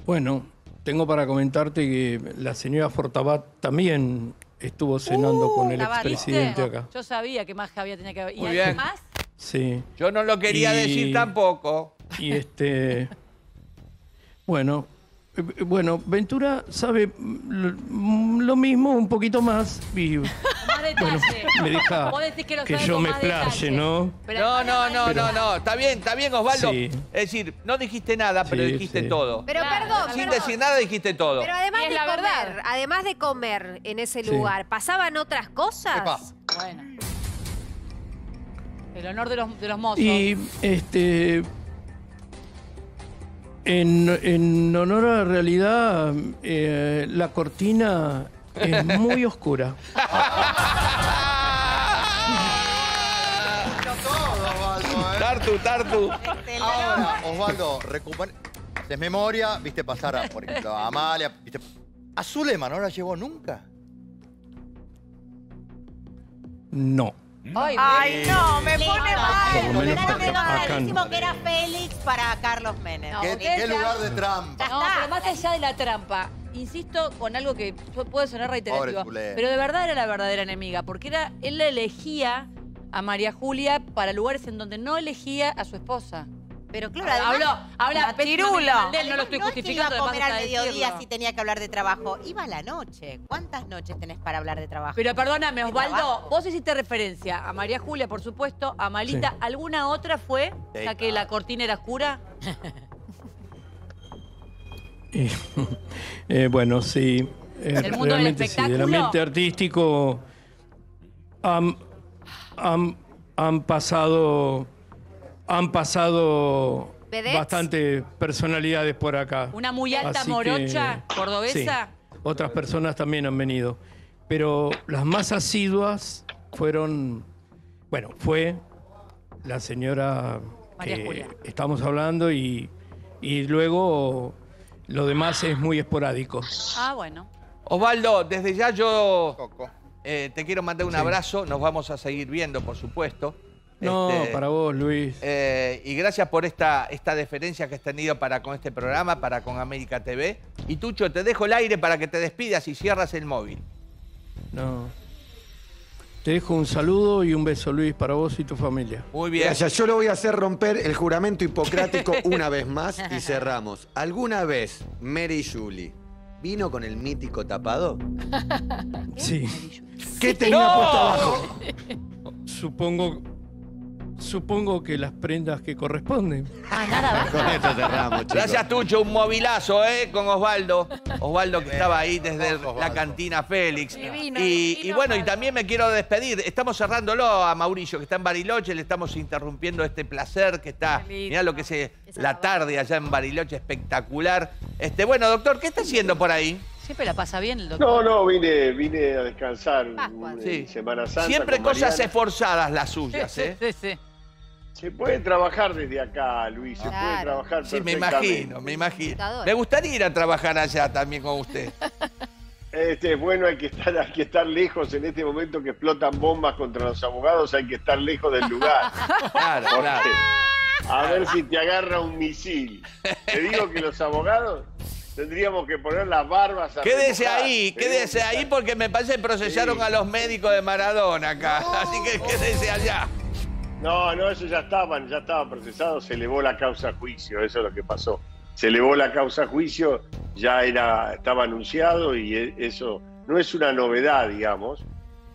Bueno, tengo para comentarte que la señora Fortabat también estuvo cenando con el Tabat, expresidente ¿viste? acá. Yo sabía que más había tenía que ver. ¿Y Muy alguien bien. más? Sí. Yo no lo quería Y- decir tampoco. Y este. Bueno. eh, Bueno, Ventura sabe mm, lo, mm, lo mismo, un poquito más. Y Más bueno, detalle. me deja Vos decís que lo que yo me detalle. ¿no? No, no, no, no, no. Está bien, está bien, Osvaldo. Sí. Es decir, no dijiste nada, pero Sí, dijiste sí. todo. Pero Claro, perdón, Sin perdón. decir nada dijiste todo. Pero además de comer, verdad. además de comer en ese Sí. lugar, ¿pasaban otras cosas? Epa. Bueno. El honor de los, de los mozos. Y este. En, en honor a la realidad, eh, la cortina es muy oscura. Tartu, Tartu. Ahora, Osvaldo, recupera. Haces memoria, viste pasar a, por ejemplo, a Amalia, viste. A Zulema no la llevó nunca. No. Ay, Ay, no, me pone mal. lo menos Claro que era Félix para Carlos Menem. No, ¿Qué, qué lugar de trampa? No, pero más allá de la trampa, insisto con algo que pu- puede sonar reiterativo, pero de verdad era la verdadera enemiga, porque era él la elegía a María Julia para lugares en donde no elegía a su esposa. Pero claro, Hablo, además, habla él, no lo estoy no es que justificando, iba a comer al mediodía decirlo. si tenía que hablar de trabajo. Iba a la noche. ¿Cuántas noches tenés para hablar de trabajo? Pero perdóname, ¿De Osvaldo, vos hiciste referencia a María Julia, por supuesto, a Malita. Sí. ¿Alguna otra fue? Sí, Ya que la cortina era oscura. Eh, bueno, sí. eh, ¿Del mundo del realmente sí. Del ambiente artístico han, han, han pasado. Han pasado ¿Vedettes? bastante personalidades por acá. Una muy alta Así que- morocha cordobesa. sí, otras personas también han venido. Pero las más asiduas fueron. Bueno, fue la señora María que Julia. estamos hablando y, y luego lo demás es muy esporádico. Ah, bueno. Osvaldo, desde ya yo Coco. eh, te quiero mandar un Sí. abrazo. Nos vamos a seguir viendo, por supuesto. No, Este, para vos, Luis. eh, y gracias por esta, esta deferencia que has tenido para con este programa, para con América TV. Y Tucho, te dejo el aire para que te despidas y cierras el móvil. No. Te dejo un saludo y un beso, Luis, para vos y tu familia. Muy bien. Gracias. Yo lo voy a hacer romper el juramento hipocrático una vez más y cerramos. ¿Alguna vez Mary Julie vino con el mítico tapado? Sí. ¿Qué tenía ¡No! puesto abajo? Supongo. Supongo que las prendas que corresponden. Ah, nada Con esto cerramos, chicos. Gracias, Tucho. Un movilazo, ¿eh? Con Osvaldo. Osvaldo que estaba ahí desde Osvaldo. la cantina Félix. Divino, Y, divino y bueno, y también me quiero despedir. Estamos cerrándolo a Mauricio, que está en Bariloche. Le estamos interrumpiendo este placer que está. Mirá lo que es la tarde allá en Bariloche, espectacular. Este, bueno, doctor, ¿qué está haciendo por ahí? Siempre la pasa bien el doctor. No, no, vine, vine a descansar Pascua. en Sí. Semana Santa. Siempre con cosas Mariana. esforzadas las suyas, sí, ¿eh? sí, sí. Se puede trabajar desde acá, Luis, se puede trabajar Sí, me imagino, me imagino. Me gustaría ir a trabajar allá también con usted. Este es bueno, hay que estar, hay que estar lejos en este momento que explotan bombas contra los abogados, hay que estar lejos del lugar. Claro, Porque claro. A ver si te agarra un misil. Te digo que los abogados tendríamos que poner las barbas a Quédese remojar. ahí, quédese ahí porque me parece que procesaron Sí. a los médicos de Maradona acá. Así que quédese allá. No, no, eso ya estaban, ya estaban procesados, se elevó la causa a juicio, eso es lo que pasó. Se elevó la causa a juicio, ya era, estaba anunciado y e- eso no es una novedad, digamos,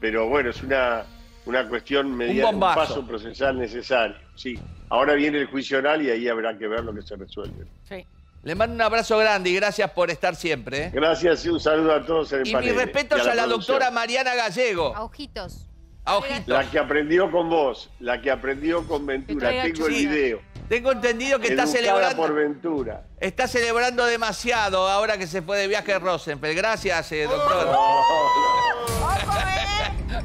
pero bueno, es una, una cuestión mediante un, paso procesal necesario. Sí. Ahora viene el juicio oral y ahí habrá que ver lo que se resuelve. Le mando un abrazo grande y gracias por estar siempre. ¿eh? Gracias y un saludo a todos en el Y mis respetos y a la producción. doctora Mariana Gallego. A ojitos. A ojitos. La que aprendió con vos, la que aprendió con Ventura. Tengo el video. Tengo entendido que está celebrando. por Ventura. Está celebrando demasiado ahora que se fue de viaje Rosenfeld. Gracias, eh, doctor.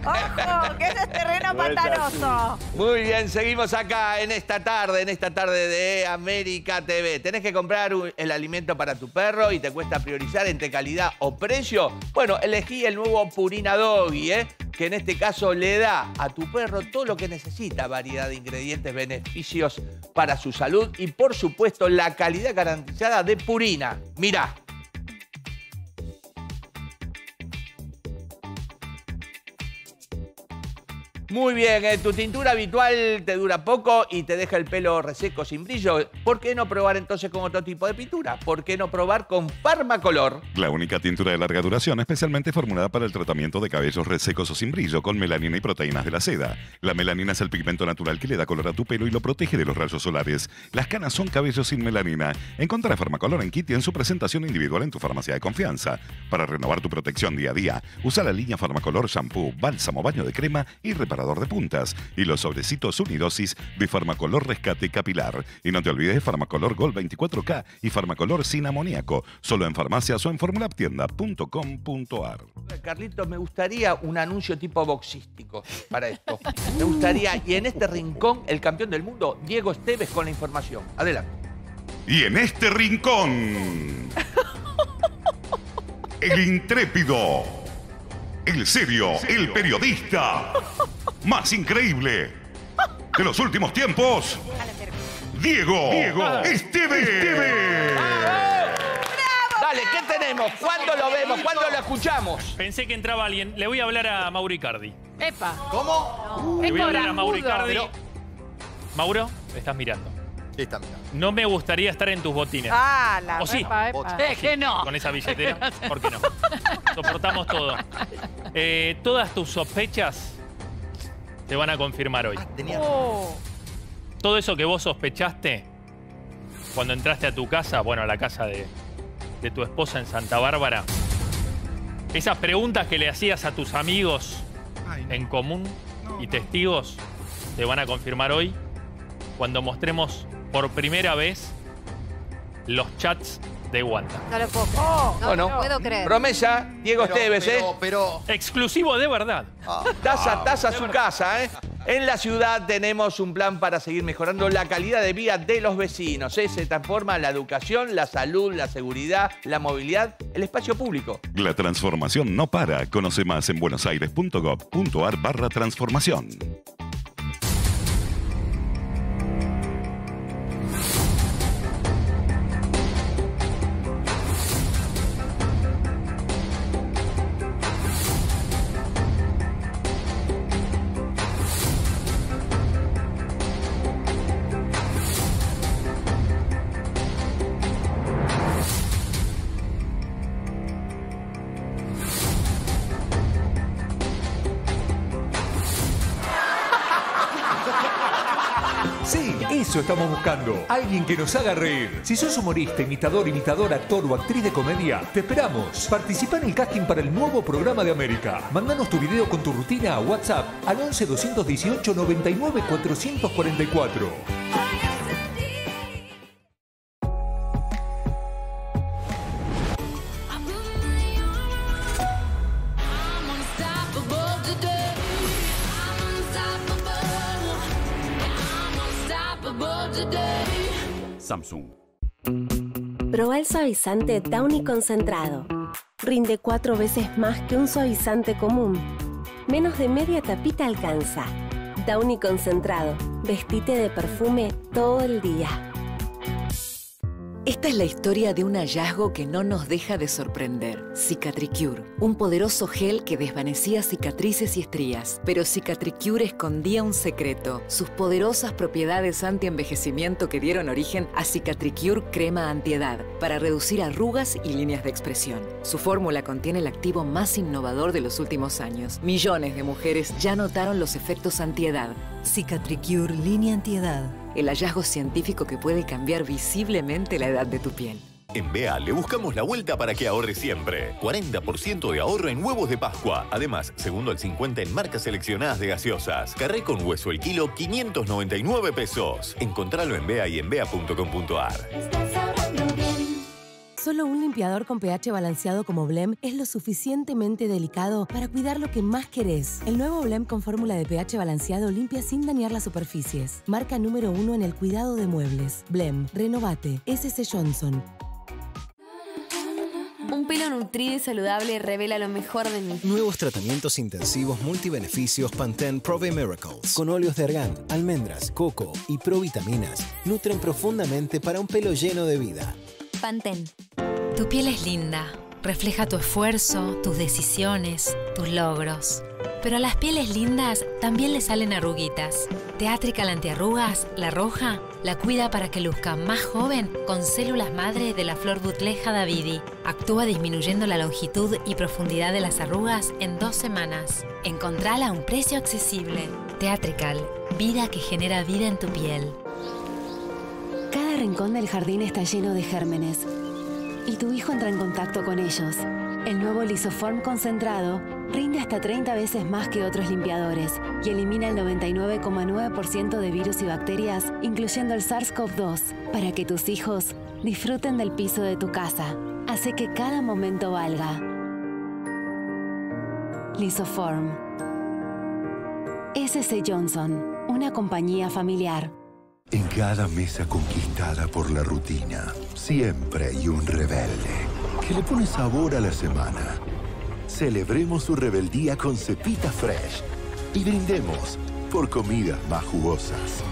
¡Ojo! ¡Que ese es terreno pantanoso! Muy bien, seguimos acá en esta tarde, en esta tarde de América TV. ¿Tenés que comprar un- el alimento para tu perro y te cuesta priorizar entre calidad o precio? Bueno, elegí el nuevo Purina Doggy, ¿eh? que en este caso le da a tu perro todo lo que necesita, variedad de ingredientes, beneficios para su salud y por supuesto la calidad garantizada de Purina. Mirá. Muy bien, eh, tu tintura habitual te dura poco y te deja el pelo reseco sin brillo. ¿Por qué no probar entonces con otro tipo de pintura? ¿Por qué no probar con Farmacolor? La única tintura de larga duración especialmente formulada para el tratamiento de cabellos resecos o sin brillo con melanina y proteínas de la seda. La melanina es el pigmento natural que le da color a tu pelo y lo protege de los rayos solares. Las canas son cabellos sin melanina. Encontrá Farmacolor en Kitty en su presentación individual en tu farmacia de confianza. Para renovar tu protección día a día, usa la línea Farmacolor Shampoo, Bálsamo, Baño de Crema y Reparador de Puntas. Y los sobrecitos Unidosis de Farmacolor Rescate Capilar. Y no te olvides de Farmacolor Gold 24K y Farmacolor Sin Amoníaco. Solo en farmacias o en formulaptienda.com.ar. Carlitos, me gustaría un anuncio tipo boxístico para esto. Me gustaría, y en este rincón, el campeón del mundo, Diego Esteves, con la información. Adelante. Y en este rincón, el intrépido, el serio, el periodista más increíble de los últimos tiempos, Diego, Diego Esteves. Dale, ¿qué tenemos? ¿Cuándo lo vemos? ¿Cuándo lo escuchamos? Pensé que entraba alguien. Le voy a hablar a Mauro Icardi. ¡Epa! ¿Cómo? Le voy a hablar a Mauro corajudo. Icardi. Mauro, estás mirando. Sí, está mirando. No me gustaría estar en tus botines. Ah, la ¿O sí? Epa, epa. Es que no. Con esa billetera. ¿Por qué no? Soportamos todo. Eh, todas tus sospechas te van a confirmar hoy. Tenía Oh. Todo eso que vos sospechaste cuando entraste a tu casa, bueno, a la casa de, de tu esposa en Santa Bárbara, esas preguntas que le hacías a tus amigos en común y testigos te van a confirmar hoy cuando mostremos por primera vez los chats de Wanda. No lo puedo creer. No, Bueno, no puedo creer. promesa, Diego pero, Esteves, ¿eh? pero, pero, Exclusivo de verdad. ah, Taza, taza su casa, ¿eh? En la ciudad tenemos un plan para seguir mejorando la calidad de vida de los vecinos. ¿eh? Se transforma la educación, la salud, la seguridad, la movilidad, el espacio público. La transformación no para. Conoce más en buenosaires.gov.ar barra transformación. Alguien que nos haga reír. Si sos humorista, imitador, imitador, actor o actriz de comedia, te esperamos. Participa en el casting para el nuevo programa de América. Mándanos tu video con tu rutina a WhatsApp al 11 218 99 444. Samsung. Proba el suavizante Downy concentrado. Rinde cuatro veces más que un suavizante común. Menos de media tapita alcanza. Downy concentrado. Vestite de perfume todo el día. Esta es la historia de un hallazgo que no nos deja de sorprender. Cicatricure, un poderoso gel que desvanecía cicatrices y estrías. Pero Cicatricure escondía un secreto, sus poderosas propiedades anti-envejecimiento que dieron origen a Cicatricure Crema Antiedad, para reducir arrugas y líneas de expresión. Su fórmula contiene el activo más innovador de los últimos años. Millones de mujeres ya notaron los efectos antiedad. Cicatricure Línea Antiedad. El hallazgo científico que puede cambiar visiblemente la edad de tu piel. En BEA le buscamos la vuelta para que ahorre siempre. 40% de ahorro en huevos de Pascua. Además, segundo al 50 en marcas seleccionadas de gaseosas. Carré con hueso el kilo, 599 pesos. Encontralo en BEA y en BEA.com.ar. Solo un limpiador con pH balanceado como Blem es lo suficientemente delicado para cuidar lo que más querés. El nuevo Blem con fórmula de pH balanceado limpia sin dañar las superficies. Marca número uno en el cuidado de muebles. Blem, renovate. SC Johnson. Un pelo nutrido y saludable revela lo mejor de mí. Nuevos tratamientos intensivos multibeneficios Pantene Prove Miracles. Con óleos de argán, almendras, coco y provitaminas. Nutren profundamente para un pelo lleno de vida. Tu piel es linda. Refleja tu esfuerzo, tus decisiones, tus logros. Pero a las pieles lindas también le salen arruguitas. Teatrical Antiarrugas, la roja, la cuida para que luzca más joven con células madre de la flor butleja davidi. Actúa disminuyendo la longitud y profundidad de las arrugas en dos semanas. Encontrala a un precio accesible. Teatrical, vida que genera vida en tu piel. Cada rincón del jardín está lleno de gérmenes y tu hijo entra en contacto con ellos. El nuevo Lisoform concentrado rinde hasta 30 veces más que otros limpiadores y elimina el 99,9% de virus y bacterias, incluyendo el SARS-CoV-2, para que tus hijos disfruten del piso de tu casa. Hace que cada momento valga. Lisoform. SC Johnson, una compañía familiar. En cada mesa conquistada por la rutina, siempre hay un rebelde que le pone sabor a la semana. Celebremos su rebeldía con Cepita Fresh y brindemos por comidas más jugosas.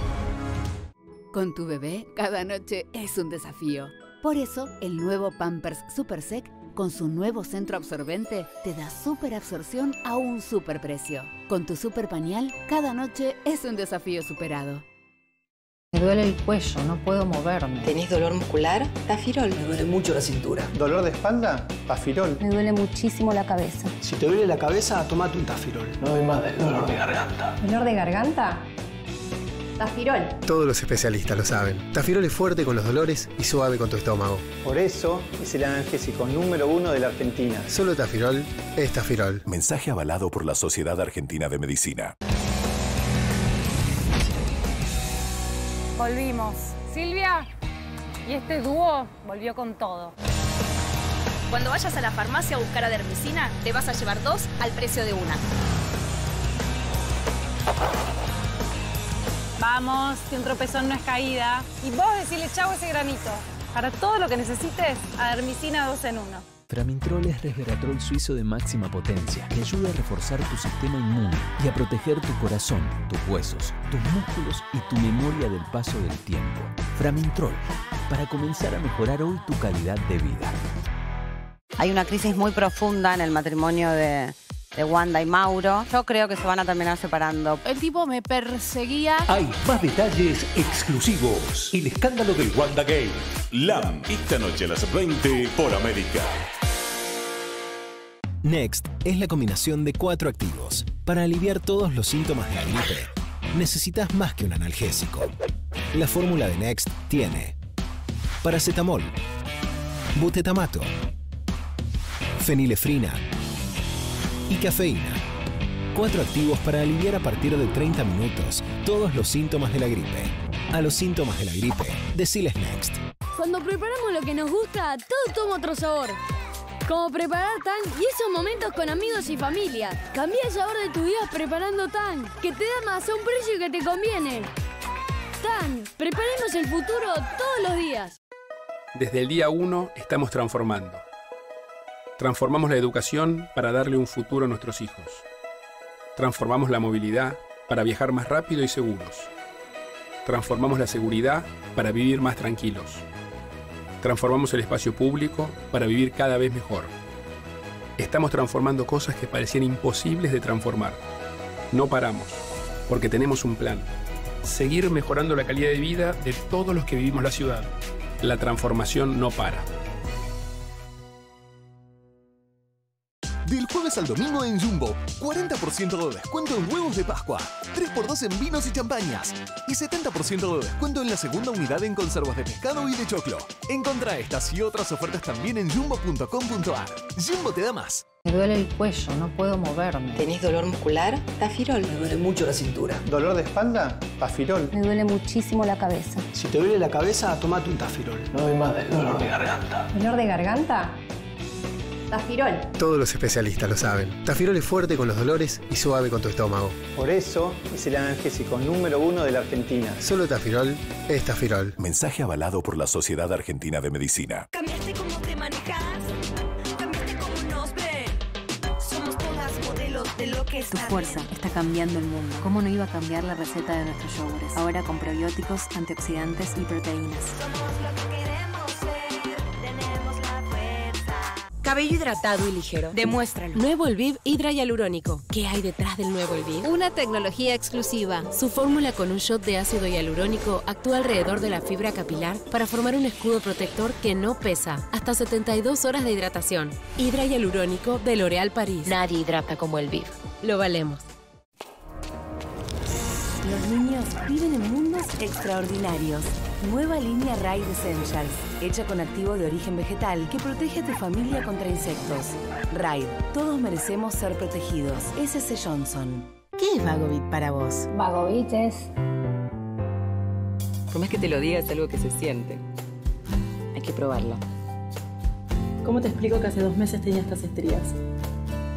Con tu bebé, cada noche es un desafío. Por eso, el nuevo Pampers Super Sec, con su nuevo centro absorbente, te da super absorción a un super precio. Con tu super pañal, cada noche es un desafío superado. Me duele el cuello, no puedo moverme. ¿Tenés dolor muscular? Tafirol. Me duele mucho la cintura. ¿Dolor de espalda? Tafirol. Me duele muchísimo la cabeza. Si te duele la cabeza, tomate un tafirol. No hay más del dolor de garganta. ¿Dolor de garganta? Tafirol. Todos los especialistas lo saben. Tafirol es fuerte con los dolores y suave con tu estómago. Por eso es el analgésico número uno de la Argentina. Solo Tafirol es Tafirol. Mensaje avalado por la Sociedad Argentina de Medicina. Volvimos. Silvia y este dúo volvió con todo. Cuando vayas a la farmacia a buscar a Dermicina, te vas a llevar dos al precio de una. Vamos, que un tropezón no es caída. Y vos decirle chau ese granito. Para todo lo que necesites, a Dermicina 2 en 1. Framintrol es resveratrol suizo de máxima potencia que ayuda a reforzar tu sistema inmune y a proteger tu corazón, tus huesos, tus músculos y tu memoria del paso del tiempo. Framintrol, para comenzar a mejorar hoy tu calidad de vida. Hay una crisis muy profunda en el matrimonio de, de Wanda y Mauro. Yo creo que se van a terminar separando. El tipo me perseguía. Hay más detalles exclusivos. El escándalo del Wanda Gate. LAM, esta noche a las 20 por América. Next es la combinación de cuatro activos. Para aliviar todos los síntomas de la gripe, necesitas más que un analgésico. La fórmula de Next tiene paracetamol, butetamato, fenilefrina y cafeína. Cuatro activos para aliviar a partir de 30 minutos todos los síntomas de la gripe. A los síntomas de la gripe, deciles Next. Cuando preparamos lo que nos gusta, todo toma otro sabor. Como preparar tan y esos momentos con amigos y familia. Cambia el sabor de tu vida preparando tan, que te da más a un precio que te conviene. están? Preparemos el futuro todos los días. Desde el día 1 estamos transformando. Transformamos la educación para darle un futuro a nuestros hijos. Transformamos la movilidad para viajar más rápido y seguros. Transformamos la seguridad para vivir más tranquilos. Transformamos el espacio público para vivir cada vez mejor. Estamos transformando cosas que parecían imposibles de transformar. No paramos, porque tenemos un plan. Seguir mejorando la calidad de vida de todos los que vivimos la ciudad. La transformación no para. Del jueves al domingo en Jumbo, 40% de descuento en huevos de Pascua, 3x2 en vinos y champañas y 70% de descuento en la segunda unidad en conservas de pescado y de choclo. Encontra estas y otras ofertas también en jumbo.com.ar. Jumbo te da más. Me duele el cuello, no puedo moverme. ¿Tenés dolor muscular? Tafirol. Me duele mucho la cintura. ¿Dolor de espalda? Tafirol. Me duele muchísimo la cabeza. Si te duele la cabeza, tomate un tafirol. No hay más del dolor de garganta. ¿Dolor de garganta? Tafirol. Todos los especialistas lo saben. Tafirol es fuerte con los dolores y suave con tu estómago. Por eso es el analgésico número uno de la Argentina. Solo Tafirol es Tafirol. Mensaje avalado por la Sociedad Argentina de Medicina. Cambiaste cómo te manejas, cambiaste cómo nos ven. Somos todas modelos de lo que Tu fuerza está cambiando el mundo. ¿Cómo no iba a cambiar la receta de nuestros yogures? Ahora con probióticos, antioxidantes y proteínas. Cabello hidratado y ligero. Demuéstralo. Nuevo Elviv Hidra Hialurónico. ¿Qué hay detrás del nuevo Elviv? Una tecnología exclusiva. Su fórmula con un shot de ácido hialurónico actúa alrededor de la fibra capilar para formar un escudo protector que no pesa. Hasta 72 horas de hidratación. Hidra Hialurónico de L'Oréal París. Nadie hidrata como Elviv. Lo valemos. Los niños viven en mundos extraordinarios. Nueva línea Raid Essentials, hecha con activo de origen vegetal que protege a tu familia contra insectos. Raid, todos merecemos ser protegidos. S.C. Johnson. ¿Qué es Vagovit para vos? Vagovit es... Por más que te lo diga, es algo que se siente. Hay que probarlo. ¿Cómo te explico que hace dos meses tenía estas estrías?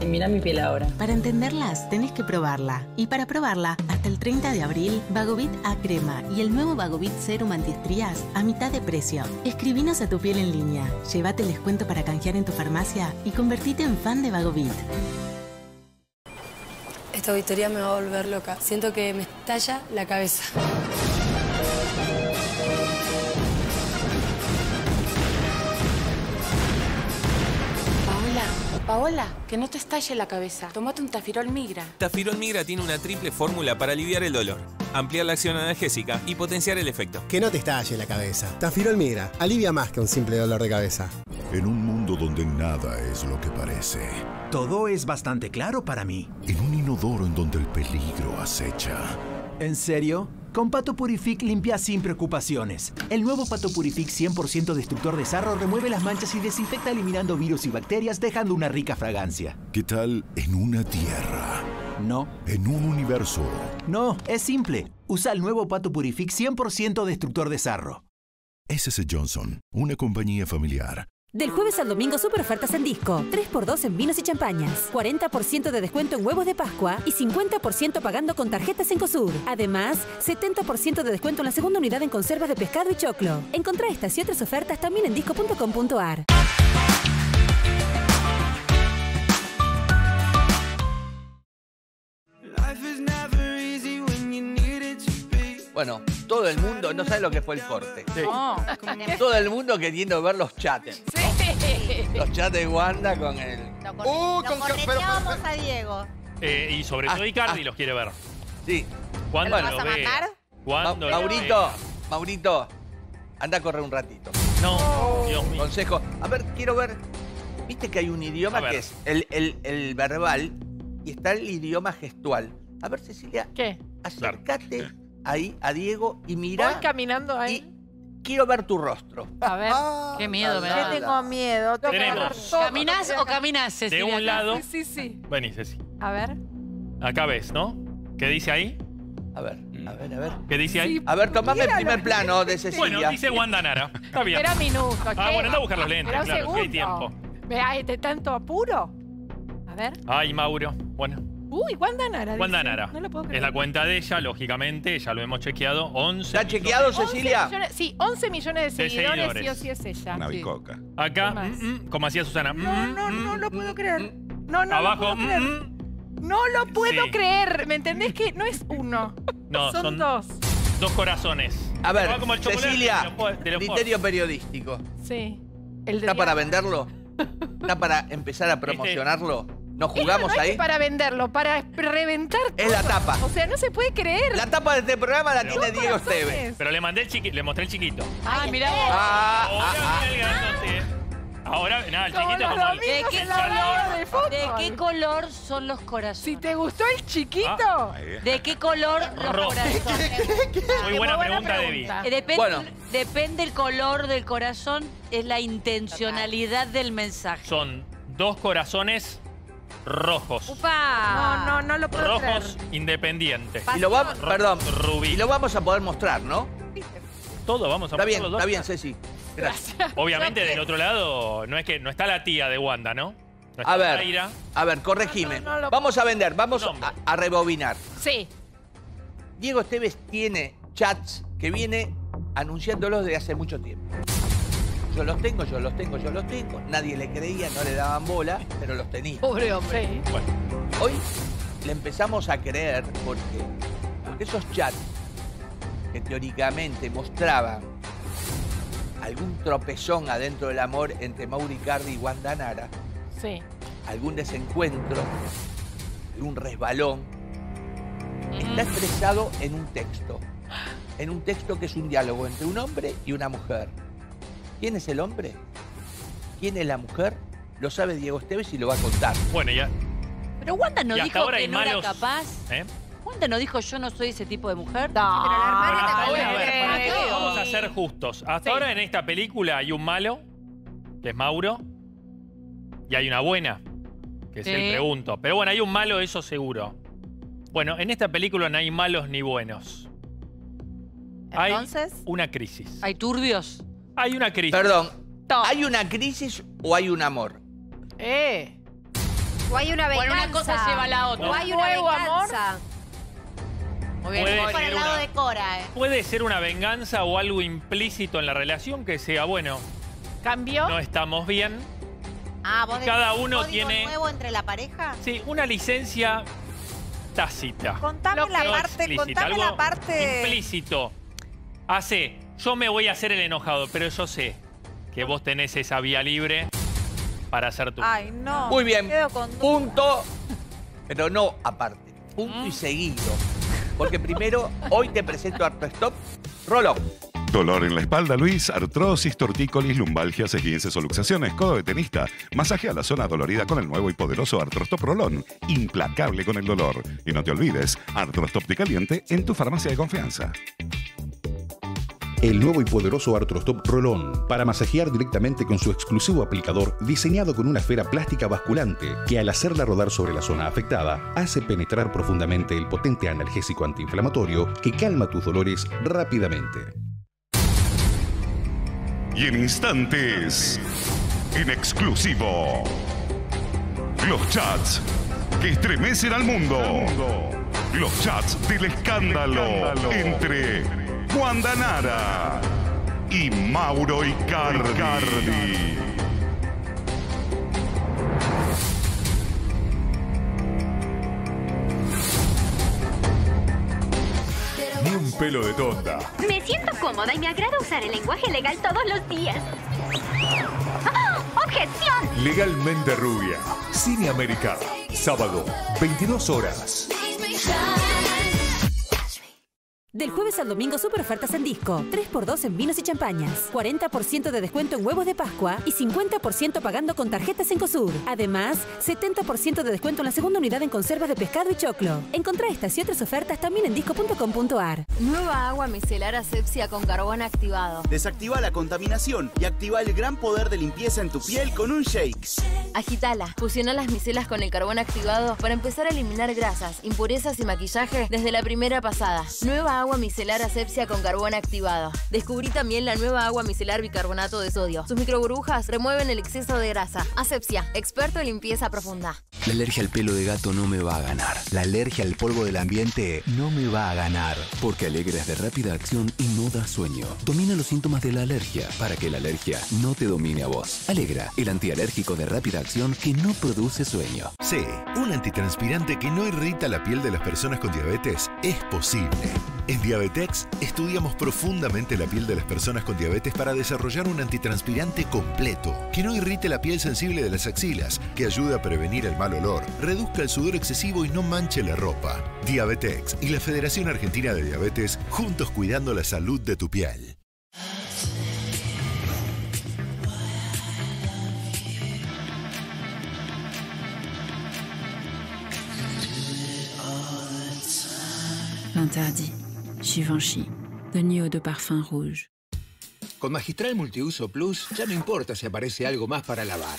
Y mira mi piel ahora. Para entenderlas, tenés que probarla. Y para probarla, hasta el 30 de abril, Vagovit A Crema y el nuevo Vagovit Serum Antiestrías a mitad de precio. Escribinos a tu piel en línea, llévate el descuento para canjear en tu farmacia y convertite en fan de Vagovit. Esta auditoría me va a volver loca. Siento que me estalla la cabeza. Paola, que no te estalle la cabeza. Tómate un tafirol migra. Tafirol Migra tiene una triple fórmula para aliviar el dolor, ampliar la acción analgésica y potenciar el efecto. Que no te estalle la cabeza. Tafirol Migra alivia más que un simple dolor de cabeza. En un mundo donde nada es lo que parece. Todo es bastante claro para mí. En un inodoro en donde el peligro acecha. ¿En serio? Con Pato Purific limpia sin preocupaciones. El nuevo Pato Purific 100% destructor de sarro remueve las manchas y desinfecta eliminando virus y bacterias dejando una rica fragancia. ¿Qué tal en una tierra? No. En un universo. No, es simple. Usa el nuevo Pato Purific 100% destructor de sarro. S.S. Johnson, una compañía familiar. Del jueves al domingo, super ofertas en disco. 3x2 en vinos y champañas. 40% de descuento en huevos de Pascua y 50% pagando con tarjetas en COSUR. Además, 70% de descuento en la segunda unidad en conservas de pescado y choclo. Encontrá estas y otras ofertas también en disco.com.ar. Bueno, todo el mundo, no sabe lo que fue el corte. No. Todo el mundo queriendo ver los chats. Los chats de Wanda con el. Uh, Lo correteábamos a Diego. Eh, y sobre todo Icardi los quiere ver. Sí. ¿Cuándo ¿Lo lo ve? matar? ¿Cuándo Ma- lo Maurito? Maurito, anda a correr un ratito. No, Dios mío. Consejo. A ver, quiero ver. Viste que hay un idioma que es el, el- el verbal y está el idioma gestual. A ver, Cecilia. ¿Qué? Acércate ahí a Diego y mira. Voy caminando ahí. Quiero ver tu rostro. A ver. Qué miedo me Yo da. tengo miedo. tengo que Tenemos. agarrar todo. ¿Caminás o caminás, De Cecilia? un lado. Sí, sí. Vení, Ceci. A ver. Acá ves, ¿no? ¿Qué dice ahí? A ver, a ver, a ver. ¿Qué dice ahí? A ver, tomame el primer plano de Cecilia. Bueno, dice Wanda Nara. Está bien. Espera minuto. Ah, ¿qué? bueno, anda a buscar los lentes, claro, si hay tiempo. Vea, ¿de tanto apuro? A ver. Ay, Mauro. Bueno. Uy, Wanda Nara. Wanda dice. Nara. No lo puedo creer. Es la cuenta de ella, lógicamente, ya lo hemos chequeado. 11 ¿Está chequeado, 11 Cecilia? millones- sí, 11 millones de De seguidores, seguidores. sí o sí es ella. Una Sí. bicoca. Acá, ¿Qué más? mm, mm, como hacía Susana. No, mm, no, mm, no lo puedo creer. No, no Abajo, lo puedo creer. mm, No lo puedo Sí. creer. ¿Me entendés que no es uno? No, son, son- dos. Dos corazones. A ver, Va como el chocolate Cecilia, de los po- de los criterio periodístico. Sí. El de ¿Está para Diana. venderlo? ¿Está para empezar a promocionarlo? ¿Nos Es jugamos no es ahí? para venderlo, para reventar Es la tapa. O sea, no se puede creer. La tapa de este programa la Pero- tiene Diego. Esteves. Pero le mandé el chiquito, le mostré el chiquito. Ah, mirá vos. Ah, Ahora ah, mira el grandote. Ahora, nada, el chiquito como el- ¿De qué en la hora de fútbol. ¿De qué color son los corazones? Si te gustó el chiquito. Ah, ¿De qué color los Rojo. corazones? Muy buena pregunta, Debbie. Eh, depende, Bueno. depende el color del corazón, es la intencionalidad del mensaje. Son dos corazones rojos. ¡Upa! No, no, no lo puedo creer. Rojos independientes. y lo vamos, perdón, Rubí. y lo vamos a poder mostrar, ¿no? Todo, vamos a Está bien, está bien, Ceci. Gracias. Obviamente del otro lado no es que no está la tía de Wanda, ¿no? No está A ver, Zaira. a ver, corregime. No, no, no lo- Vamos a vender, vamos Nombre. a, a rebobinar. Sí. Diego Esteves tiene chats que viene anunciándolos desde hace mucho tiempo. Yo los tengo, yo los tengo, yo los tengo. Nadie le creía, no le daban bola, pero los tenía. Pobre hombre. Sí. Bueno, Hoy le empezamos a creer porque, porque esos chats que teóricamente mostraban algún tropezón adentro del amor entre Mauri Cardi y Wanda Nara, Sí. algún desencuentro, algún resbalón, está expresado en un texto. En un texto que es un diálogo entre un hombre y una mujer. ¿Quién es el hombre? ¿Quién es la mujer? Lo sabe Diego Esteves y lo va a contar. bueno, ya. Pero Wanda no Y dijo ahora que hay no malos- era capaz. ¿eh? Wanda no dijo yo no soy ese tipo de mujer. No, Ahora, a ver, para vamos a ser justos. Hasta Sí. ahora en esta película hay un malo, que es Mauro, y hay una buena, que es Sí. el pregunto. Pero bueno, hay un malo, eso seguro. Bueno, en esta película no hay malos ni buenos. Hay Entonces, una crisis. Hay turbios. Hay una crisis. Perdón, ¿hay una crisis o hay un amor? Eh. O hay una venganza. Bueno, una cosa lleva a la otra. O hay una ¿Nuevo amor? venganza. Muy bien. Puede por ser el lado una- de Cora, ¿eh? Puede ser una venganza o algo implícito en la relación que sea, bueno, ¿Cambió? no estamos bien. Ah, vos cada decís, uno ¿código tiene- nuevo entre la pareja? Sí, una licencia tácita. Contame la no parte, explícita, contame algo la parte. implícito. Hace, yo me voy a hacer el enojado, pero yo sé que vos tenés esa vía libre para hacer tu. Ay, no. Muy bien, Quedo con dudas. punto, pero no aparte. Punto y seguido. Porque primero, hoy te presento a Stop Rolón. Dolor en la espalda, Luis, artrosis, tortícolis, lumbalgias, esguinces o luxaciones, codo de tenista. Masaje a la zona dolorida con el nuevo y poderoso Artrostop Rolón. Implacable con el dolor. Y no te olvides, Artrostop de caliente en tu farmacia de confianza. El nuevo y poderoso Artrostop Rolón para masajear directamente con su exclusivo aplicador diseñado con una esfera plástica basculante que al hacerla rodar sobre la zona afectada hace penetrar profundamente el potente analgésico antiinflamatorio que calma tus dolores rápidamente. Y en instantes, en exclusivo, los chats que estremecen al mundo. Los chats del escándalo entre Wanda Nara y Mauro Icardi. Ni un pelo de tonta. Me siento cómoda y me agrada usar el lenguaje legal todos los días. ¡Ah! ¡Objeción! Legalmente rubia. Cine Americano. Sábado, 22 horas. Del jueves al domingo, super ofertas en disco. 3x2 en vinos y champañas. 40% de descuento en huevos de Pascua y 50% pagando con tarjetas en COSUR. Además, 70% de descuento en la segunda unidad en conservas de pescado y choclo. Encontrá estas y otras ofertas también en disco.com.ar. Nueva agua micelar asepsia con carbón activado. Desactiva la contaminación y activa el gran poder de limpieza en tu piel con un shake. Agitala. Fusiona las micelas con el carbón activado para empezar a eliminar grasas, impurezas y maquillaje desde la primera pasada. Nueva agua micelar asepsia con carbón activado. Descubrí también la nueva agua micelar bicarbonato de sodio. Sus microburbujas remueven el exceso de grasa. Asepsia, experto en limpieza profunda. La alergia al pelo de gato no me va a ganar. La alergia al polvo del ambiente no me va a ganar. Porque Alegra es de rápida acción y no da sueño. Domina los síntomas de la alergia para que la alergia no te domine a vos. Alegra, el antialérgico de rápida acción que no produce sueño. Sí, un antitranspirante que no irrita la piel de las personas con diabetes es posible. En Diabetex estudiamos profundamente la piel de las personas con diabetes para desarrollar un antitranspirante completo que no irrite la piel sensible de las axilas, que ayude a prevenir el mal olor, reduzca el sudor excesivo y no manche la ropa. Diabetex y la Federación Argentina de Diabetes juntos cuidando la salud de tu piel. L'interdit. Givenchy. De Nuit de Parfum Rouge. Con Magistral Multiuso Plus ya no importa si aparece algo más para lavar.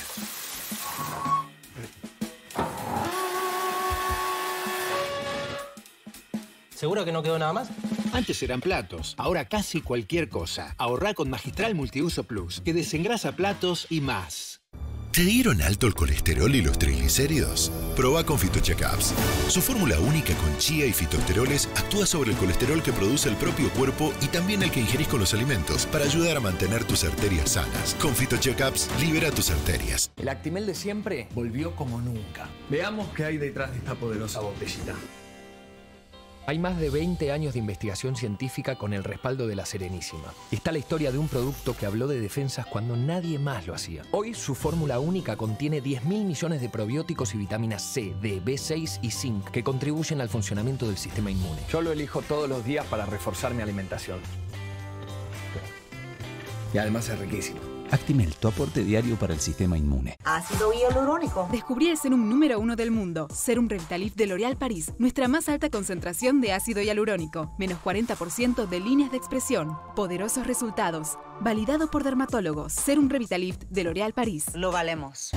¿Seguro que no quedó nada más? Antes eran platos, ahora casi cualquier cosa. Ahorrá con Magistral Multiuso Plus, que desengrasa platos y más. ¿Te dieron alto el colesterol y los triglicéridos? Proba con Fitocheckups. Su fórmula única con chía y fitosteroles actúa sobre el colesterol que produce el propio cuerpo y también el que ingerís con los alimentos para ayudar a mantener tus arterias sanas. Con Fitocheckups, libera tus arterias. El Actimel de siempre volvió como nunca. Veamos qué hay detrás de esta poderosa botellita. Hay más de 20 años de investigación científica con el respaldo de la Serenísima. Está la historia de un producto que habló de defensas cuando nadie más lo hacía. Hoy su fórmula única contiene 10.000 millones de probióticos y vitaminas C, D, B6 y zinc que contribuyen al funcionamiento del sistema inmune. Yo lo elijo todos los días para reforzar mi alimentación. Y además es riquísimo. Actimel, tu aporte diario para el sistema inmune. Ácido hialurónico. Descubrí el serum número uno del mundo, Serum Revitalift de L'Oréal París. Nuestra más alta concentración de ácido hialurónico. Menos 40% de líneas de expresión. Poderosos resultados. Validado por dermatólogos. Serum Revitalift de L'Oréal París. Lo valemos.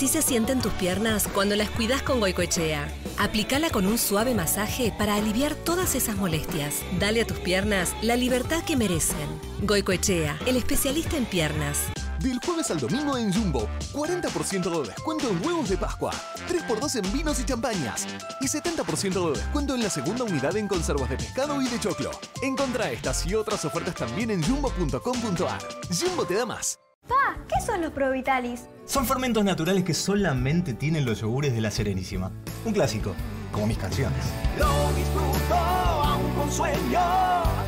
Así se sienten tus piernas cuando las cuidas con Goicoechea. Aplicala con un suave masaje para aliviar todas esas molestias. Dale a tus piernas la libertad que merecen. Goicoechea, el especialista en piernas. Del jueves al domingo en Jumbo, 40% de descuento en huevos de Pascua, 3x2 en vinos y champañas y 70% de descuento en la segunda unidad en conservas de pescado y de choclo. Encontra estas y otras ofertas también en jumbo.com.ar. Jumbo te da más. Pa, ¿qué son los Provitalis? Son fermentos naturales que solamente tienen los yogures de la Serenísima. Un clásico, como mis canciones. Lo disfruto aún con sueño,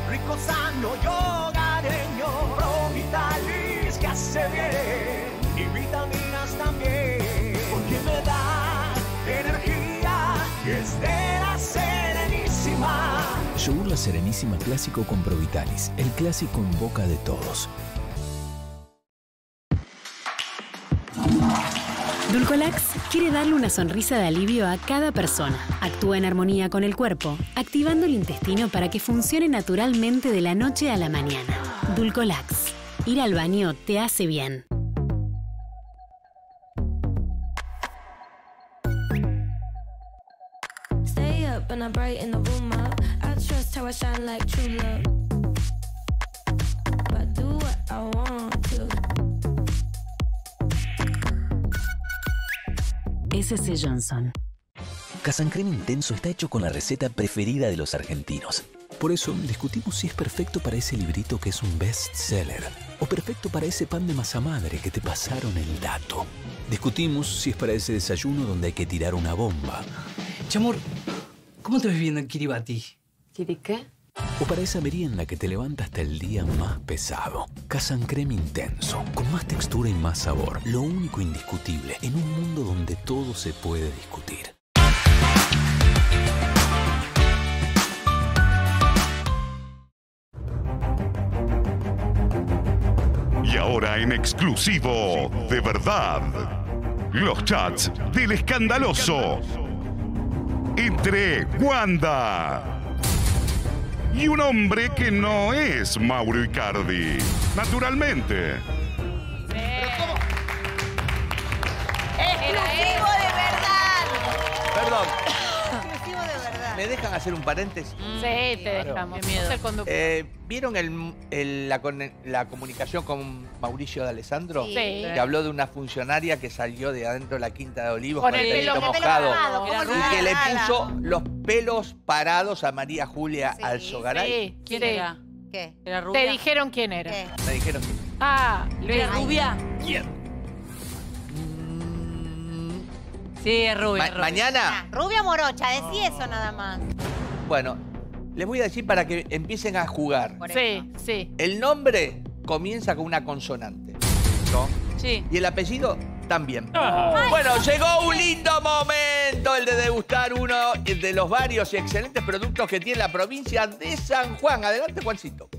rico, sano y hogareño. Provitalis que hace bien y vitaminas también. Porque me da energía y es de la Serenísima. Yogur La Serenísima clásico con Provitalis, el clásico en boca de todos. Dulcolax quiere darle una sonrisa de alivio a cada persona. Actúa en armonía con el cuerpo, activando el intestino para que funcione naturalmente de la noche a la mañana. Dulcolax. Ir al baño te hace bien. SC Johnson. Casancreme Intenso está hecho con la receta preferida de los argentinos. Por eso discutimos si es perfecto para ese librito que es un best seller o perfecto para ese pan de masa madre que te pasaron el dato. Discutimos si es para ese desayuno donde hay que tirar una bomba. Chamor, ¿cómo te ves viendo en Kiribati? ¿Kiri qué? O para esa merienda que te levanta hasta el día más pesado. Casancreme Intenso, con más textura y más sabor. Lo único indiscutible en un mundo donde todo se puede discutir. Y ahora en exclusivo, de verdad, los chats del escandaloso entre Wanda y un hombre que no es Mauro Icardi, naturalmente. Exclusivo de verdad. Perdón. ¿Me dejan hacer un paréntesis? Sí, te dejamos. Qué miedo. Eh, ¿Vieron el- el- la, comunicación con Mauricio de Alessandro? Sí. Que habló de una funcionaria que salió de adentro de la Quinta de Olivos Con con, el el pelo pelito mojado. Y que le puso los pelos parados a María Julia Alzogaray. Sí, ¿quién Sí. era? ¿Qué? ¿Era rubia? Te dijeron quién era. ¿Qué? Me dijeron que... Ah, Luis. ¿Era rubia? ¿Quién? Sí, es rubia. Ma- es rubia. mañana, Ah, rubia morocha, decí eso nada más. bueno, les voy a decir para que empiecen a jugar. Por Sí, sí. El nombre comienza con una consonante. ¿no? Sí. Y el apellido también. Bueno, llegó un lindo momento el de degustar uno de los varios y excelentes productos que tiene la provincia de San Juan. Adelante, Juancito.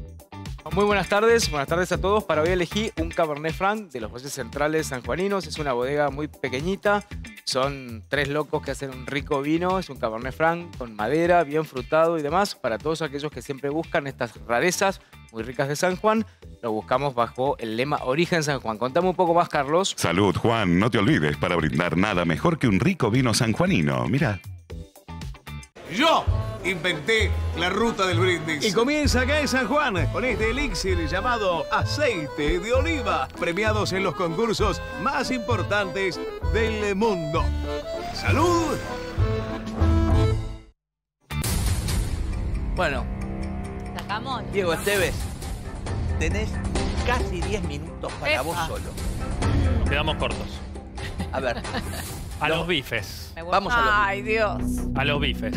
Muy buenas tardes, buenas tardes a todos. Para hoy elegí un Cabernet Franc de los valles centrales sanjuaninos. Es una bodega muy pequeñita. Son tres locos que hacen un rico vino. Es un Cabernet Franc con madera, bien frutado y demás. Para todos aquellos que siempre buscan estas rarezas muy ricas de San Juan, lo buscamos bajo el lema Origen San Juan. Contame un poco más, Carlos. Salud, Juan. No te olvides, para brindar nada mejor que un rico vino sanjuanino. Mira. Yo inventé la ruta del brindis. Y comienza acá en San Juan con este elixir llamado aceite de oliva, premiados en los concursos más importantes del mundo. ¡Salud! Bueno, ¿Sacamos? Diego Esteves, tenés casi 10 minutos para vos solo. Nos quedamos cortos. A ver, A los bifes. vamos a lo Ay, Dios. A los bifes.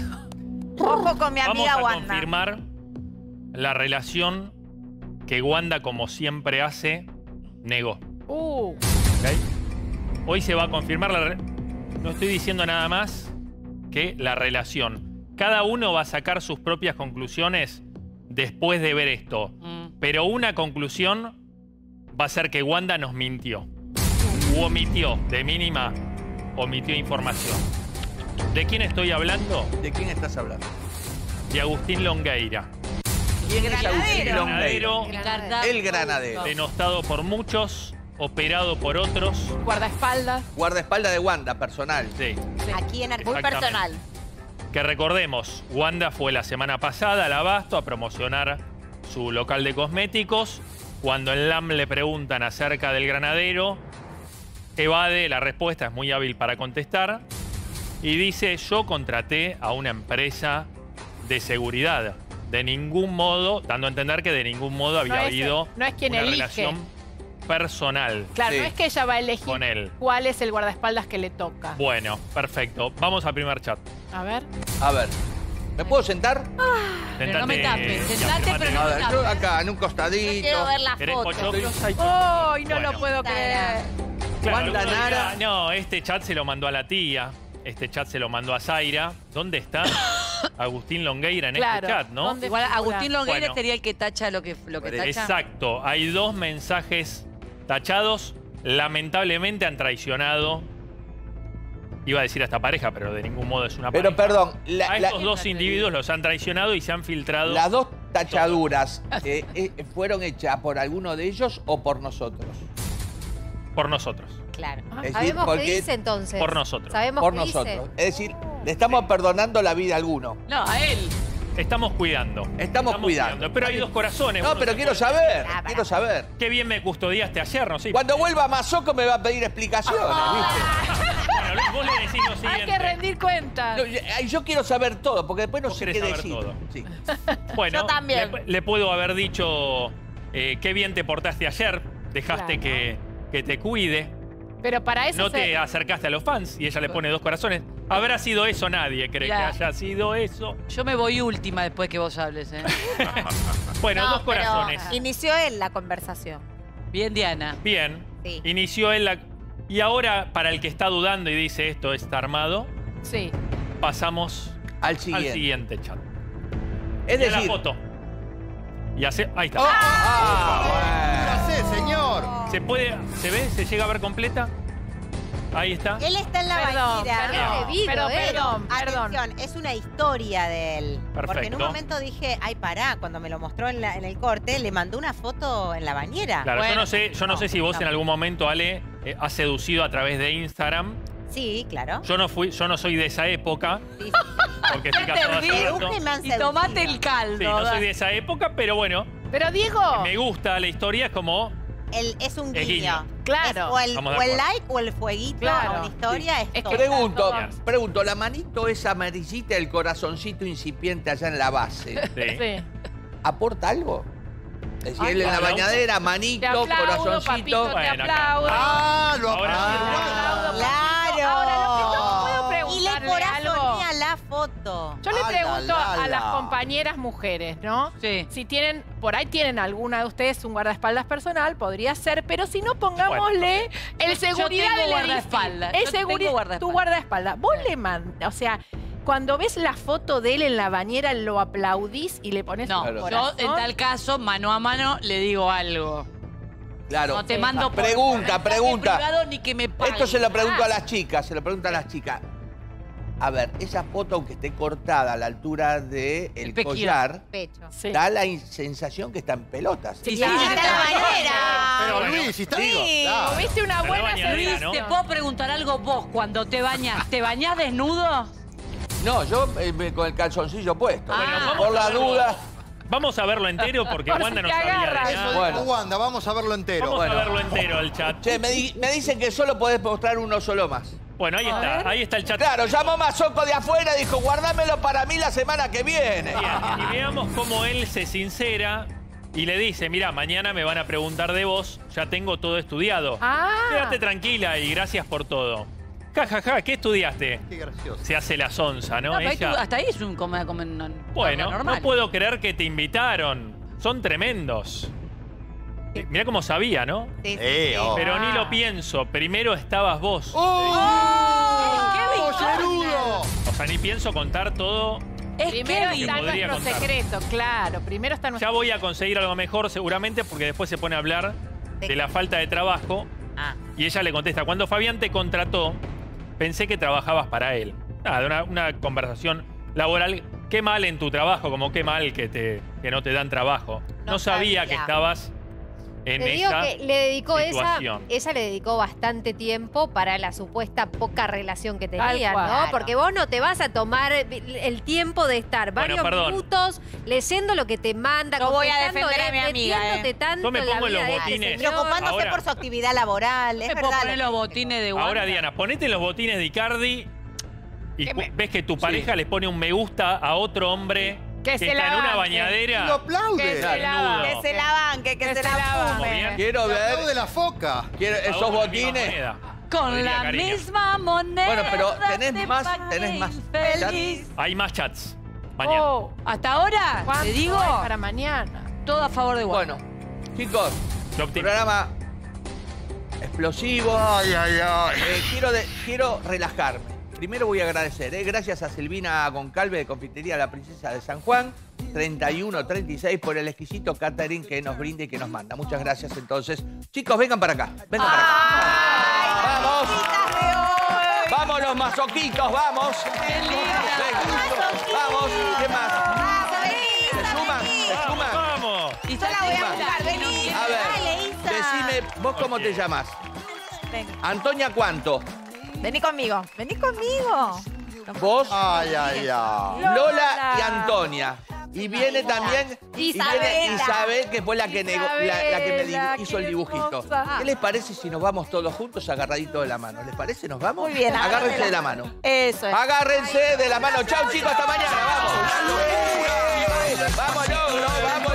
Ojo con mi Vamos amiga a Wanda. confirmar la relación que Wanda, como siempre hace, negó. Uh. Hoy se va a confirmar la... No estoy diciendo nada más que la relación. Cada uno va a sacar sus propias conclusiones después de ver esto. Mm. Pero una conclusión va a ser que Wanda nos mintió. U omitió, de mínima, omitió información. ¿De quién estoy hablando? ¿De quién estás hablando? De Agustín Longueira. ¿Quién es Agustín Granadero. Longueiro? El granadero. Denostado por muchos, operado por otros. guardaespaldas. Guardaespaldas de Wanda, personal. Sí. Aquí en Ar- Muy personal. Que recordemos, Wanda fue la semana pasada al Abasto a promocionar su local de cosméticos. Cuando en LAM le preguntan acerca del granadero, evade la respuesta, es muy hábil para contestar. Y dice, yo contraté a una empresa de seguridad. De ningún modo, dando a entender que de ningún modo había No es- habido no es quien una elige. relación personal. Claro, no es que ella va a elegir Con él. cuál es el guardaespaldas que le toca. Bueno, perfecto. Vamos al primer chat. A ver. A ver, ¿me puedo sentar? Pero no me tapes. Sentate, pero no me tapes. yo acá, en un costadito. Quiero ver la ¿Querés foto. ¡Ay, no Bueno. lo puedo creer! Claro, Nara. no, este chat se lo mandó a la tía. Este chat se lo mandó a Zaira. ¿Dónde está Agustín Longueira en Claro. este chat, no? ¿Dónde Igual figura? Agustín Longueira Bueno. sería el que tacha lo que, lo que tacha. Exacto. Hay dos mensajes tachados. Lamentablemente han traicionado. Iba a decir a esta pareja, pero de ningún modo es una Pero pareja. perdón, la- a la- estos dos individuos los han traicionado y se han filtrado. las dos tachaduras eh, eh, fueron hechas por alguno de ellos o por nosotros. Por nosotros. Claro. Es decir, Sabemos qué porque- dice entonces. Por nosotros. Sabemos Por qué nosotros. dice. Es decir, le estamos perdonando la vida a alguno. No, a él. Estamos cuidando. Estamos cuidando. Pero hay dos corazones. No, uno pero se quiero puede- saber, quiero saber. Qué bien me custodiaste ayer, ¿no? Sí. Cuando vuelva Mazoco me va a pedir explicaciones, Bueno, vos le decís lo Hay siguiente. que rendir cuentas. ¿viste? No, yo, yo quiero saber todo, porque después no Vos sé querés qué saber decir. todo. Sí. Bueno, Yo también. Le, le puedo haber dicho eh, qué bien te portaste ayer, dejaste Claro. que, que te cuide, Pero para eso no se- te acercaste a los fans y ella le pone dos corazones. ¿Habrá sido eso? Nadie cree Mirá. que haya sido eso. Yo me voy última después que vos hables, ¿eh? Bueno, No, dos pero corazones. Inició él la conversación. Bien, Diana. Bien. Sí. Inició él la... Y ahora, para el que está dudando y dice esto está armado, Sí. pasamos Al al siguiente. siguiente chat. Es Y a la decir, foto. Y hace... Ahí está. ah, Ya sé, señor. ¿Se puede? ¿Se ve? ¿Se llega a ver completa? Ahí está. Él está en la Perdón, bañera. perdón, bebido, perdón, eh. perdón, perdón. Atención, es una historia de él. Porque en un Perfecto. momento dije, ay, pará, cuando me lo mostró en, la- en el corte, le mandó una foto en la bañera. Claro, yo Bueno, no sé, yo no, sé si vos no. en algún momento, Ale, eh, has seducido a través de Instagram. Sí, claro. Yo no fui, yo no soy de esa época. Sí, sí. porque estoy Te casado hace serví rato. y tomate el caldo. Sí, no soy de esa época, pero bueno, Pero Diego, me gusta la historia, es como El, es un guiño. guiño. Claro. Es o el, o like o el fueguito Claro. a una historia. Es, Es que. Pregunto, pregunto, la manito esa amarillita, el corazoncito incipiente allá en la base, sí. sí. ¿aporta algo? Es decir, él en la bañadera, Te manito, papito, corazoncito. te Bueno, acá. aplaudo. Ah, lo sí. Aplaudo, papito. Claro. Ahora, lo que no puedo y le preguntarle algo. corazonea Yo le Ah, pregunto la, la, a las la. compañeras mujeres, ¿no? Sí. Si tienen, por ahí tienen alguna de ustedes un guardaespaldas personal, podría ser, pero si no, pongámosle el seguridad del guardaespaldas, El tengo seguri- guardaespaldas. Tu guardaespaldas. Vos le mandas, o sea, cuando ves la foto de él en la bañera, lo aplaudís y le pones No, un yo en tal caso, mano a mano, le digo algo. Claro. No te mando por Pregunta, mensaje pregunta. privado ni que me paguen. Esto se lo pregunto a las chicas, se lo pregunto a las chicas. A ver, esa foto, aunque esté cortada a la altura del El collar, Pecho. Sí. da la sensación que está en pelotas. Sí, sí, Está sí. Pero Luis, si está. Claro. Tuviste una buena bañadera, servicio. ¿no? ¿Te puedo preguntar algo vos cuando te bañas? ¿Te bañás desnudo? No, yo eh, me- con el calzoncillo puesto. Ah. vamos Por a la verlo. duda. Vamos a verlo entero porque Por Wanda si no te sabía agarran. de Eso nada. dijo Bueno. Wanda, vamos a verlo entero. Vamos Bueno. a verlo entero el chat. Che, me, di- me dicen que solo podés mostrar uno solo más. Bueno, ahí A está, ver. ahí está el chat. Claro, llamó Mazoco de afuera y dijo, guardámelo para mí la semana que viene. Bien, y veamos cómo él se sincera y le dice, mira, mañana me van a preguntar de vos, ya tengo todo estudiado. Ah. Quédate tranquila y gracias por todo. Ja, ja, ja, ¿qué estudiaste? Qué gracioso. Se hace la sonza, ¿no? No, pero ahí Ella- tú- hasta ahí es un no- Bueno, normal. no puedo creer que te invitaron. Son tremendos. Mira cómo sabía, ¿no? Sí, sí, Eh, sí. oh. Pero ni lo pienso. Primero estabas vos. ¡Oh! ¡Qué ¡Pollerudo! O sea, ni pienso contar todo. Es Primero está nuestro contar. secreto, claro. Primero está nuestro Ya voy a conseguir algo mejor seguramente porque después se pone a hablar de la falta de trabajo Ah. y ella le contesta, cuando Fabián te contrató, pensé que trabajabas para él. Nada, una, una conversación laboral. Qué mal en tu trabajo, como qué mal que, te, que no te dan trabajo. No, No sabía, sabía. que estabas en Te digo esa que le dedicó esa, ella le dedicó bastante tiempo para la supuesta poca relación que tenían. ¿no? Porque vos no te vas a tomar el tiempo de estar varios minutos leyendo lo que te manda, Yo voy a defender a mi amiga, metiéndote ¿eh? tanto Yo me pongo en los botines. Preocupándose Ahora- por su actividad laboral. Es ¿Me verdad. poner los botines de Wanda? Ahora, Diana, ponete en los botines de Icardi y ¿Qué cu- me- ves que tu pareja le pone un me gusta a otro hombre Que que, se está la en una banque. bañadera. ¡Lo aplaude! Que se la. Que se la banque, que, Que se, se la fume. Quiero ¡Lo aplaude ver la foca! quiero- esos botines. Con Diría la cariño. misma moneda. Bueno, pero tenés te más- tenés más infeliz. Hay más chats. Mañana. Oh, Hasta ahora, ¿cuánto te digo, para mañana? todo a favor de Wanda. Bueno, chicos, programa explosivo. ¡Ay, ay, ay! Eh, quiero, de- quiero relajarme. Primero voy a agradecer, eh, gracias a Silvina Goncalve de Confitería La Princesa de San Juan, 3136, por el exquisito catering que nos brinda y que nos manda. Muchas gracias entonces. Chicos, vengan para acá. Vengan para acá. ¡Vamos! ¡Vamos los masoquitos, vamos! ¡Vamos! ¿Qué más? ¿Se suman? ¿Se suman? ¡Vamos! Y Yo la voy a buscar, vení. A ver, decime, ¿vos cómo te llamas? Venga. Antonia, ¿cuánto? Vení conmigo. Vení conmigo. ¿Vos? ¡Ay, ay, ay! Lola y Antonia. Y viene también y viene. Isabel, que fue la que, nego- la, la que me hizo el dibujito. hermosa. ¿Qué les parece si nos vamos todos juntos agarraditos de la mano? ¿Les parece? ¿Nos vamos? Muy bien, Agárrense agárrense de la mano. Eso es. Agárrense de la mano. Chau, chicos, hasta mañana. Vamos. Vamos, logro, vamos,